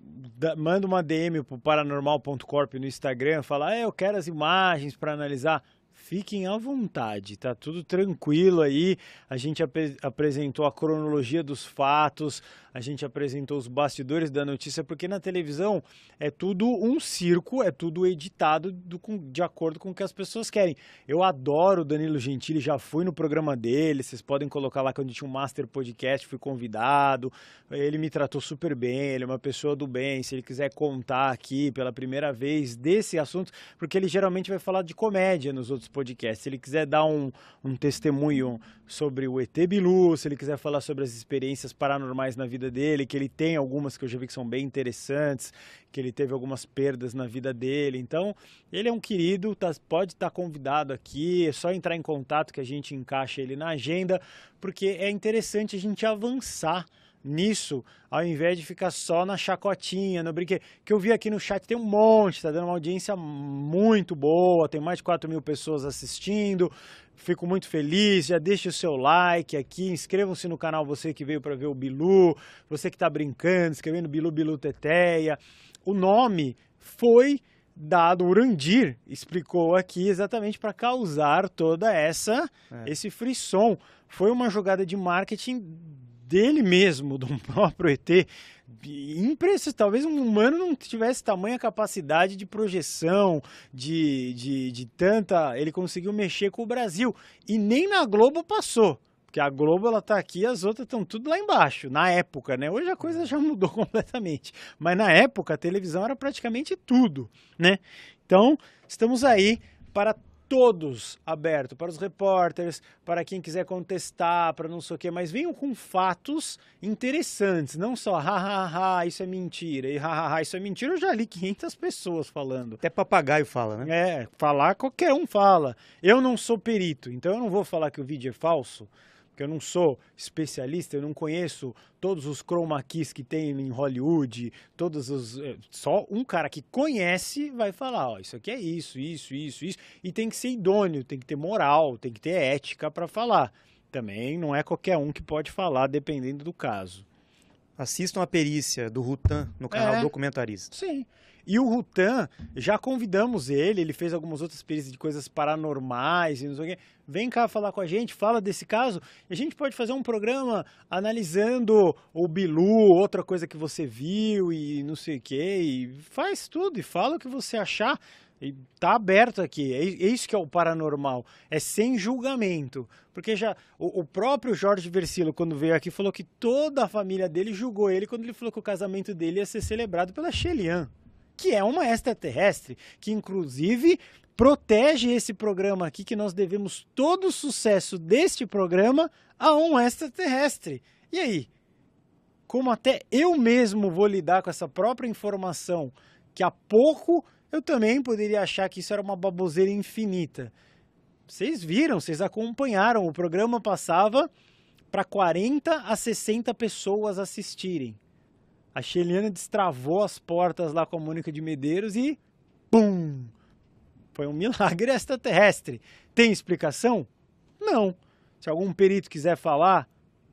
da- manda uma DM pro paranormal.corp no Instagram, fala, ah, eu quero as imagens para analisar. Fiquem à vontade, tá tudo tranquilo aí. A gente apre- apresentou a cronologia dos fatos, a gente apresentou os bastidores da notícia, porque na televisão é tudo um circo, é tudo editado do- de acordo com o que as pessoas querem. Eu adoro o Danilo Gentili, já fui no programa dele, vocês podem colocar lá quando tinha um Master Podcast, fui convidado. Ele me tratou super bem, ele é uma pessoa do bem. Se ele quiser contar aqui pela primeira vez desse assunto, porque ele geralmente vai falar de comédia nos outros podcasts. Se ele quiser dar um, um testemunho sobre o ET Bilu, se ele quiser falar sobre as experiências paranormais na vida dele, que ele tem algumas que eu já vi que são bem interessantes, que ele teve algumas perdas na vida dele. Então, ele é um querido, tá- pode estar convidado aqui, é só entrar em contato que a gente encaixa ele na agenda, porque é interessante a gente avançar nisso, ao invés de ficar só na chacotinha, no brinquedo. Que eu vi aqui no chat tem um monte, tá dando uma audiência muito boa, tem mais de 4 mil pessoas assistindo. Fico muito feliz. Já deixe o seu like aqui, inscrevam-se no canal você que veio para ver o Bilu, você que está brincando, escrevendo Bilu Bilu Teteia. O nome foi dado, o Urandir explicou aqui exatamente para causar toda essa É. esse frisson. Foi uma jogada de marketing dele mesmo, do próprio ET. Impressionante, talvez um humano não tivesse tamanha capacidade de projeção, de, de, de tanta. Ele conseguiu mexer com o Brasil. E nem na Globo passou. Porque a Globo ela tá aqui, as outras estão tudo lá embaixo, na época, né? Hoje a coisa já mudou completamente. Mas na época a televisão era praticamente tudo, né? Então, estamos aí para todos aberto, para os repórteres, para quem quiser contestar, para não sei o quê, mas venham com fatos interessantes, não só ha ha ha, isso é mentira, e ha ha ha, isso é mentira, eu já li 500 pessoas falando. Até papagaio fala, né? É, falar qualquer um fala. Eu não sou perito, então eu não vou falar que o vídeo é falso, porque eu não sou especialista, eu não conheço todos os chroma keys que tem em Hollywood, todos os eh, só um cara que conhece vai falar, ó, isso aqui é isso, isso, isso, isso, e tem que ser idôneo, tem que ter moral, tem que ter ética para falar. Também não é qualquer um que pode falar, dependendo do caso. Assistam a perícia do Rutan no canal É. Documentarista. Sim. E o Rutan, já convidamos ele, ele fez algumas outras perícias de coisas paranormais e não sei o quê. Vem cá falar com a gente, fala desse caso. E a gente pode fazer um programa analisando o Bilu, outra coisa que você viu e não sei o quê. E faz tudo e fala o que você achar. E tá aberto aqui. É é isso que é o paranormal. É sem julgamento. Porque já o, o próprio Jorge Versilo, quando veio aqui, falou que toda a família dele julgou ele quando ele falou que o casamento dele ia ser celebrado pela Shelian que é uma extraterrestre, que inclusive protege esse programa aqui, que nós devemos todo o sucesso deste programa a um extraterrestre. E aí? Como até eu mesmo vou lidar com essa própria informação, que há pouco eu também poderia achar que isso era uma baboseira infinita. Vocês viram, vocês acompanharam, o programa passava para 40 a 60 pessoas assistirem. A Sheliana destravou as portas lá com a Mônica de Medeiros e. Pum! Foi um milagre extraterrestre. Tem explicação? Não. Se algum perito quiser falar,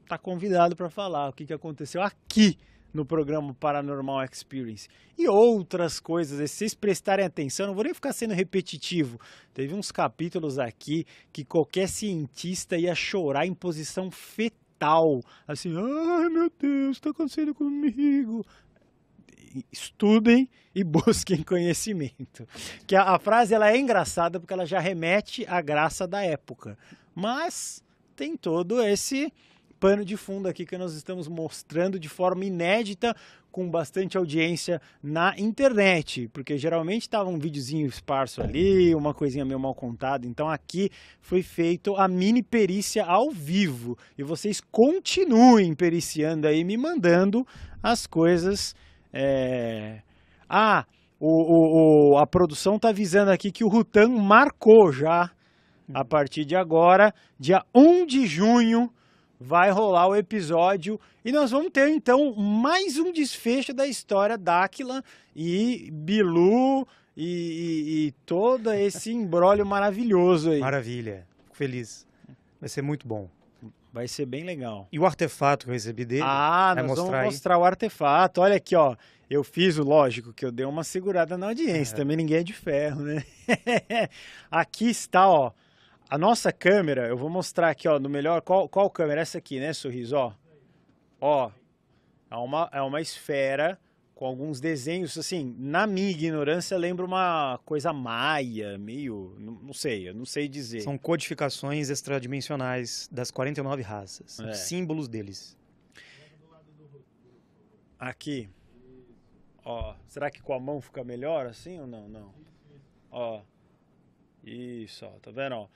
tá convidado para falar o que, que aconteceu aqui no programa Paranormal Experience. E outras coisas, se vocês prestarem atenção, não vou nem ficar sendo repetitivo. Teve uns capítulos aqui que qualquer cientista ia chorar em posição fetal. Assim, ai meu Deus, está acontecendo comigo. estudem e busquem conhecimento. Que a, a frase ela é engraçada porque ela já remete à graça da época, mas tem todo esse pano de fundo aqui que nós estamos mostrando de forma inédita, com bastante audiência na internet, porque geralmente estava um videozinho esparso ali, uma coisinha meio mal contada. Então aqui foi feito a mini perícia ao vivo e vocês continuem periciando aí, me mandando as coisas. É... Ah, o, o, o, a produção está avisando aqui que o Rutan marcou já a partir de agora, dia 1 de junho vai rolar o episódio e nós vamos ter então mais um desfecho da história Dáquila e Bilu e, e, e todo esse embrólio maravilhoso aí. Maravilha, fico feliz. Vai ser muito bom. Vai ser bem legal. E o artefato que eu recebi dele? Ah, nós mostrar vamos aí? mostrar o artefato. Olha aqui, ó. Eu fiz o lógico que eu dei uma segurada na audiência. É. Também ninguém é de ferro, né? aqui está, ó. A nossa câmera, eu vou mostrar aqui, ó, no melhor. Qual, qual câmera? Essa aqui, né, sorriso? Ó. Ó. É uma, é uma esfera com alguns desenhos, assim, na minha ignorância, lembra uma coisa maia, meio. Não, não sei, eu não sei dizer. São codificações extradimensionais das 49 raças. É. símbolos deles. Aqui. Ó, será que com a mão fica melhor assim ou não? Não. Ó. Isso, ó, tá vendo, ó?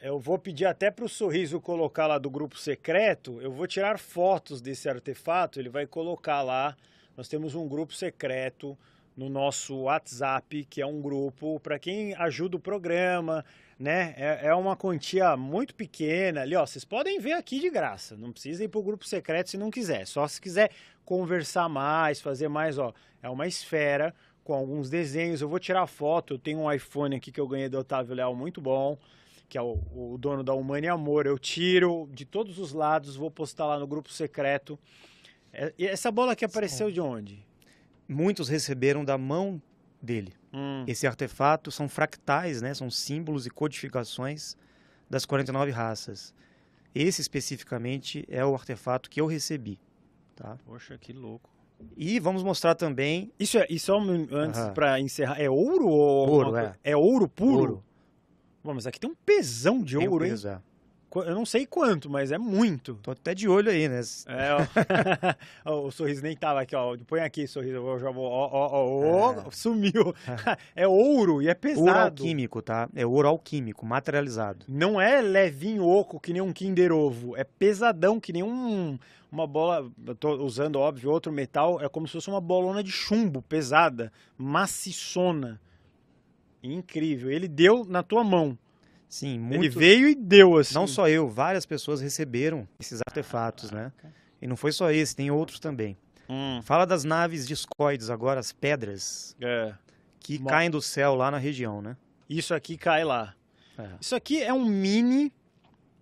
Eu vou pedir até pro Sorriso colocar lá do grupo secreto, eu vou tirar fotos desse artefato, ele vai colocar lá. Nós temos um grupo secreto no nosso WhatsApp, que é um grupo para quem ajuda o programa, né? É, é uma quantia muito pequena ali, ó. Vocês podem ver aqui de graça, não precisa ir pro grupo secreto se não quiser. Só se quiser conversar mais, fazer mais, ó. É uma esfera com alguns desenhos. Eu vou tirar foto. Eu tenho um iPhone aqui que eu ganhei do Otávio Leal muito bom, que é o, o dono da Humane Amor. Eu tiro de todos os lados, vou postar lá no grupo secreto. É- e essa bola aqui apareceu de onde? Muitos receberam da mão dele. Hum. Esse artefato são fractais, né? São símbolos e codificações das 49 raças. Esse especificamente é o artefato que eu recebi, tá? Poxa, que louco. E vamos mostrar também Isso é, e só um- antes pra encerrar, é ouro ou Ouro, é. É ouro puro? Ouro. Bom, mas aqui tem um pesão de Tem um ouro, peso, hein? é. Eu não sei quanto, mas é muito. Tô até de olho aí, né? É, ó. O sorriso nem tava aqui, ó. Põe aqui, sorriso. Eu já vou. Ó, ó, ó, ó, sumiu. É ouro e é Ouro pesado. alquímico, tá? É ouro alquímico, materializado. Não é levinho oco que nem um Kinder Ovo. É pesadão que nem um, uma bola. Eu tô usando, óbvio, outro metal. É como se fosse uma bolona de chumbo pesada, maciçona. Incrível. Ele deu na tua mão. Sim, Ele muitos... veio e deu assim. Não só eu, várias pessoas receberam esses artefatos, né? E não foi só esse, tem outros também. Hum, Fala das naves discoides agora, as pedras é. que Mo- caem do céu lá na região, né? Isso aqui cai lá. É. Isso aqui é um mini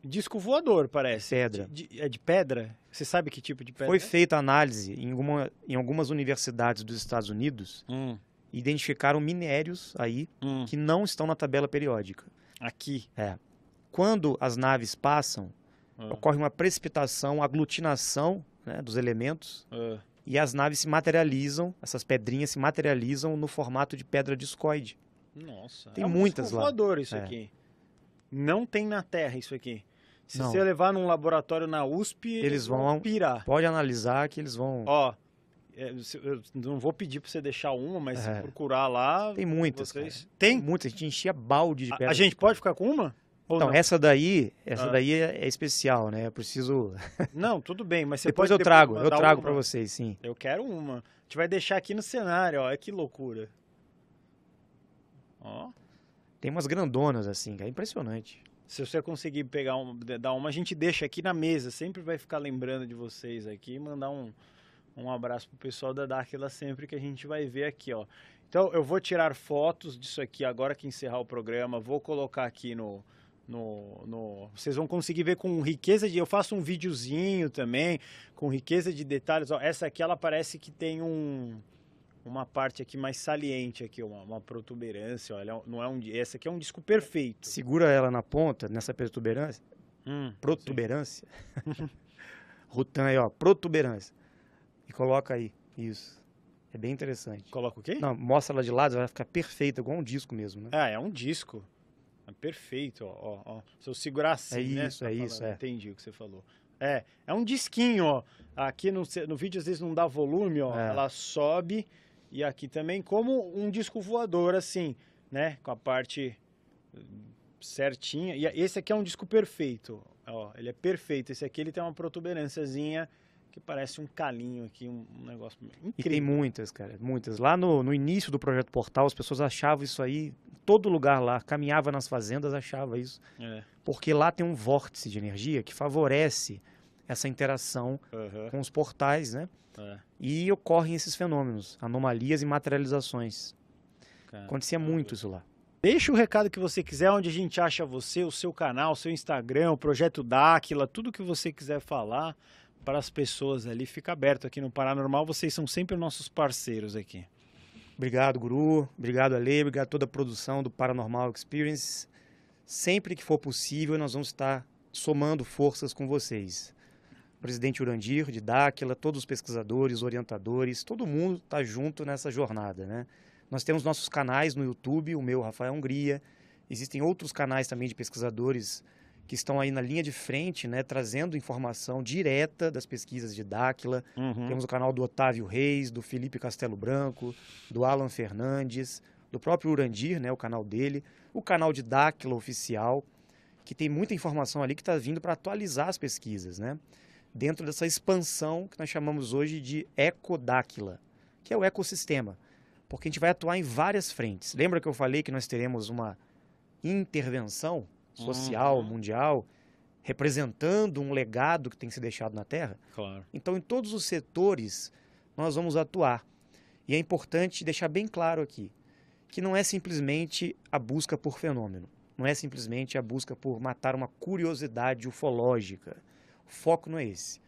disco voador, parece. Pedra. De- de- é de pedra? Você sabe que tipo de pedra? Foi é? feita análise em, alguma- em algumas universidades dos Estados Unidos, Hum, identificaram minérios aí hum. que não estão na tabela periódica. Aqui. Quando as naves passam, Ah, ocorre uma precipitação, aglutinação né, dos elementos ah. e as naves se materializam, essas pedrinhas se materializam no formato de pedra discoide. Nossa. Tem é um muitas disco lá. isso É. aqui. Não tem na Terra isso aqui. Se Não. você levar num laboratório na USP, eles, Eles vão vão- pirar. Pode analisar que eles vão. Ó, é, eu não vou pedir pra você deixar uma, mas se É. procurar lá... Tem muitas, vocês... cara. Tem? muitas, a gente enchia balde de pedra. a gente pode ficar com uma? Ou Então, não? essa daí, essa Ah. daí é, é especial, né? Eu preciso. Não, tudo bem, mas você depois pode eu trago, eu trago uma? pra vocês, sim. Eu quero uma. A gente vai deixar aqui no cenário, ó. Olha que loucura. Ó. Tem umas grandonas assim, é impressionante. Se você conseguir pegar uma, dar uma, a gente deixa aqui na mesa. Sempre vai ficar lembrando de vocês aqui mandar um, um abraço pro pessoal da Darkla sempre que a gente vai ver aqui, ó. Então eu vou tirar fotos disso aqui agora que encerrar o programa. Vou colocar aqui no. No, no- vocês vão conseguir ver com riqueza de. Eu faço um videozinho também, com riqueza de detalhes. Ó, essa aqui ela parece que tem um, uma parte aqui mais saliente aqui, uma, uma protuberância. Olha, não é um, essa aqui é um disco perfeito. Segura ela na ponta, nessa protuberância. Hum, Protuberância. Rutan aí, ó, protuberância. Coloca aí, isso. É bem interessante. Coloca o quê? Não, mostra ela de lado, ela vai ficar perfeita, igual um disco mesmo, né? Ah, é um disco. É perfeito, ó, ó, ó. Se eu segurar assim, É né? isso, você tá é isso, é. Entendi o que você falou. É, é um disquinho, ó. Aqui no, no vídeo às vezes não dá volume, ó. É. Ela sobe e aqui também como um disco voador, assim, né? Com a parte hum, certinha. E esse aqui é um disco perfeito, ó. Ele é perfeito. Esse aqui ele tem uma protuberânciazinha que parece um calinho aqui, um, um negócio E tem incrível. muitas, cara, muitas. Lá no, no início do Projeto Portal, as pessoas achavam isso aí, todo lugar lá, caminhava nas fazendas, achava isso. É. Porque lá tem um vórtice de energia que favorece essa interação Aham. com os portais, né? É. E ocorrem esses fenômenos, anomalias e materializações. Acontecia muito isso lá. Deixa o recado que você quiser, onde a gente acha você, o seu canal, o seu Instagram, o Projeto Dáquila, tudo que você quiser falar para as pessoas ali. Fica aberto aqui no Paranormal, vocês são sempre nossos parceiros aqui. Obrigado, Guru. Obrigado, Ale. Obrigado a toda a produção do Paranormal Experience. Sempre que for possível, nós vamos estar somando forças com vocês. Presidente Urandir, de Dáquila, todos os pesquisadores, orientadores, todo mundo está junto nessa jornada, né? Nós temos nossos canais no YouTube, o meu, Rafael Hungria. Existem outros canais também de pesquisadores que estão aí na linha de frente, né, trazendo informação direta das pesquisas de Dáquila. Uhum. Temos o canal do Otávio Reis, do Felipe Castelo Branco, do Alan Fernandes, do próprio Urandir, né, o canal dele, o canal de Dáquila Oficial, que tem muita informação ali que está vindo para atualizar as pesquisas, né? Dentro dessa expansão que nós chamamos hoje de Ecodáquila, que é o ecossistema, porque a gente vai atuar em várias frentes. Lembra que eu falei que nós teremos uma intervenção social, Uhum. mundial, representando um legado que tem que ser deixado na Terra? Claro. Então, em todos os setores, nós vamos atuar. E é importante deixar bem claro aqui que não é simplesmente a busca por fenômeno, não é simplesmente a busca por matar uma curiosidade ufológica. O foco não é esse.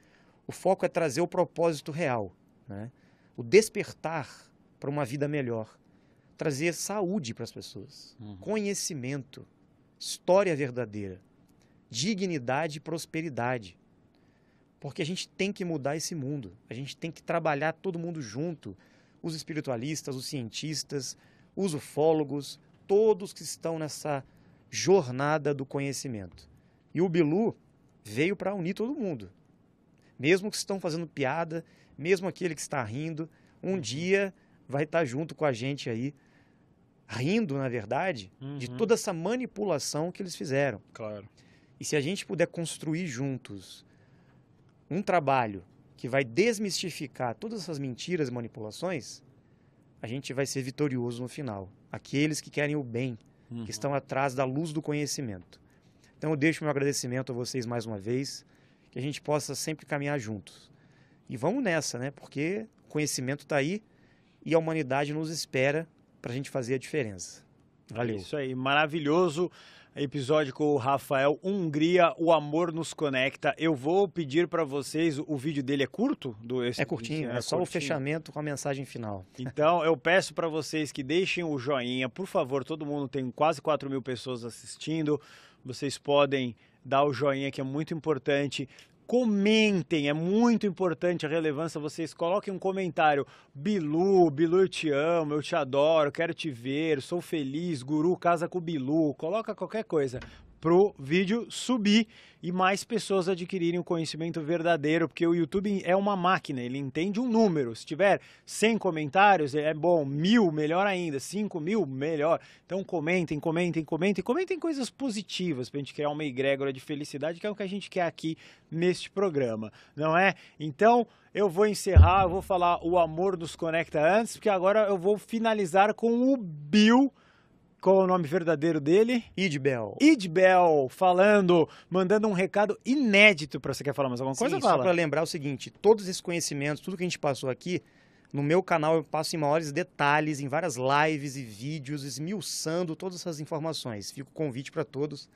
O foco é trazer o propósito real, né? o despertar para uma vida melhor, trazer saúde para as pessoas, conhecimento, história verdadeira, dignidade e prosperidade. Porque a gente tem que mudar esse mundo. A gente tem que trabalhar todo mundo junto. Os espiritualistas, os cientistas, os ufólogos, todos que estão nessa jornada do conhecimento. E o Bilu veio para unir todo mundo. Mesmo que estão fazendo piada, mesmo aquele que está rindo, um dia vai estar junto com a gente aí, rindo, na verdade, de Uhum. toda essa manipulação que eles fizeram. Claro. E se a gente puder construir juntos um trabalho que vai desmistificar todas essas mentiras e manipulações, a gente vai ser vitorioso no final. Aqueles que querem o bem, Uhum. que estão atrás da luz do conhecimento. Então eu deixo meu agradecimento a vocês mais uma vez, que a gente possa sempre caminhar juntos. E vamos nessa, né? Porque o conhecimento está aí e a humanidade nos espera para a gente fazer a diferença. Valeu. É Isso aí, maravilhoso episódio com o Rafael Hungria, o amor nos conecta. Eu vou pedir para vocês, o vídeo dele é curto? Do esse, É curtinho, é, só o curtinho. fechamento com a mensagem final. Então, eu peço para vocês que deixem o joinha, por favor. Todo mundo tem quase 4 mil pessoas assistindo. Vocês podem dar o joinha, que é muito importante. Comentem, é muito importante a relevância. Vocês coloquem um comentário. Bilu, Bilu, eu te amo, eu te adoro, quero te ver, sou feliz, guru, casa com Bilu. Coloca qualquer coisa pro vídeo subir e mais pessoas adquirirem o conhecimento verdadeiro, porque o YouTube é uma máquina, ele entende um número. Se tiver 100 comentários, é bom, mil, melhor ainda, 5 mil, melhor. Então comentem, comentem, comentem, comentem coisas positivas pra gente criar uma egrégora de felicidade, que é o que a gente quer aqui neste programa, não é? Então, eu vou encerrar, eu vou falar o amor nos conecta antes, porque agora eu vou finalizar com o Bill qual é o nome verdadeiro dele? Idbel. Idbel, falando, mandando um recado inédito para você quer falar mais alguma coisa? Sim, Fala. só para lembrar o seguinte, todos esses conhecimentos, tudo que a gente passou aqui, no meu canal eu passo em maiores detalhes, em várias lives e vídeos, esmiuçando todas essas informações. Fica o convite para todos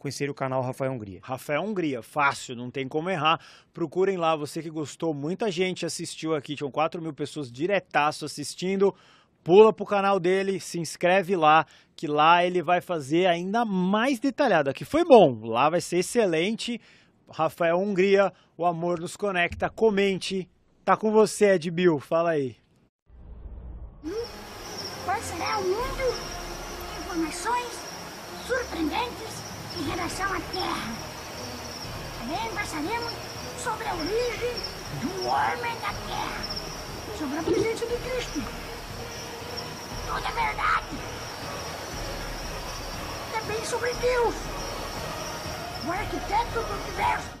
conhecerem o canal Rafael Hungria. Rafael Hungria, fácil, não tem como errar. Procurem lá, você que gostou, muita gente assistiu aqui, tinham 4 mil pessoas diretaço assistindo pula pro canal dele, se inscreve lá, que lá ele vai fazer ainda mais detalhado. Aqui foi bom, lá vai ser excelente. Rafael Hungria, o amor nos conecta. Comente. Tá com você, Edbil, fala aí. Qual será é o mundo? Informações surpreendentes em relação à Terra. Também passaremos sobre a origem do homem da Terra, sobre a presença de Cristo toda a é verdade. Também sobre Deus, o arquiteto do universo.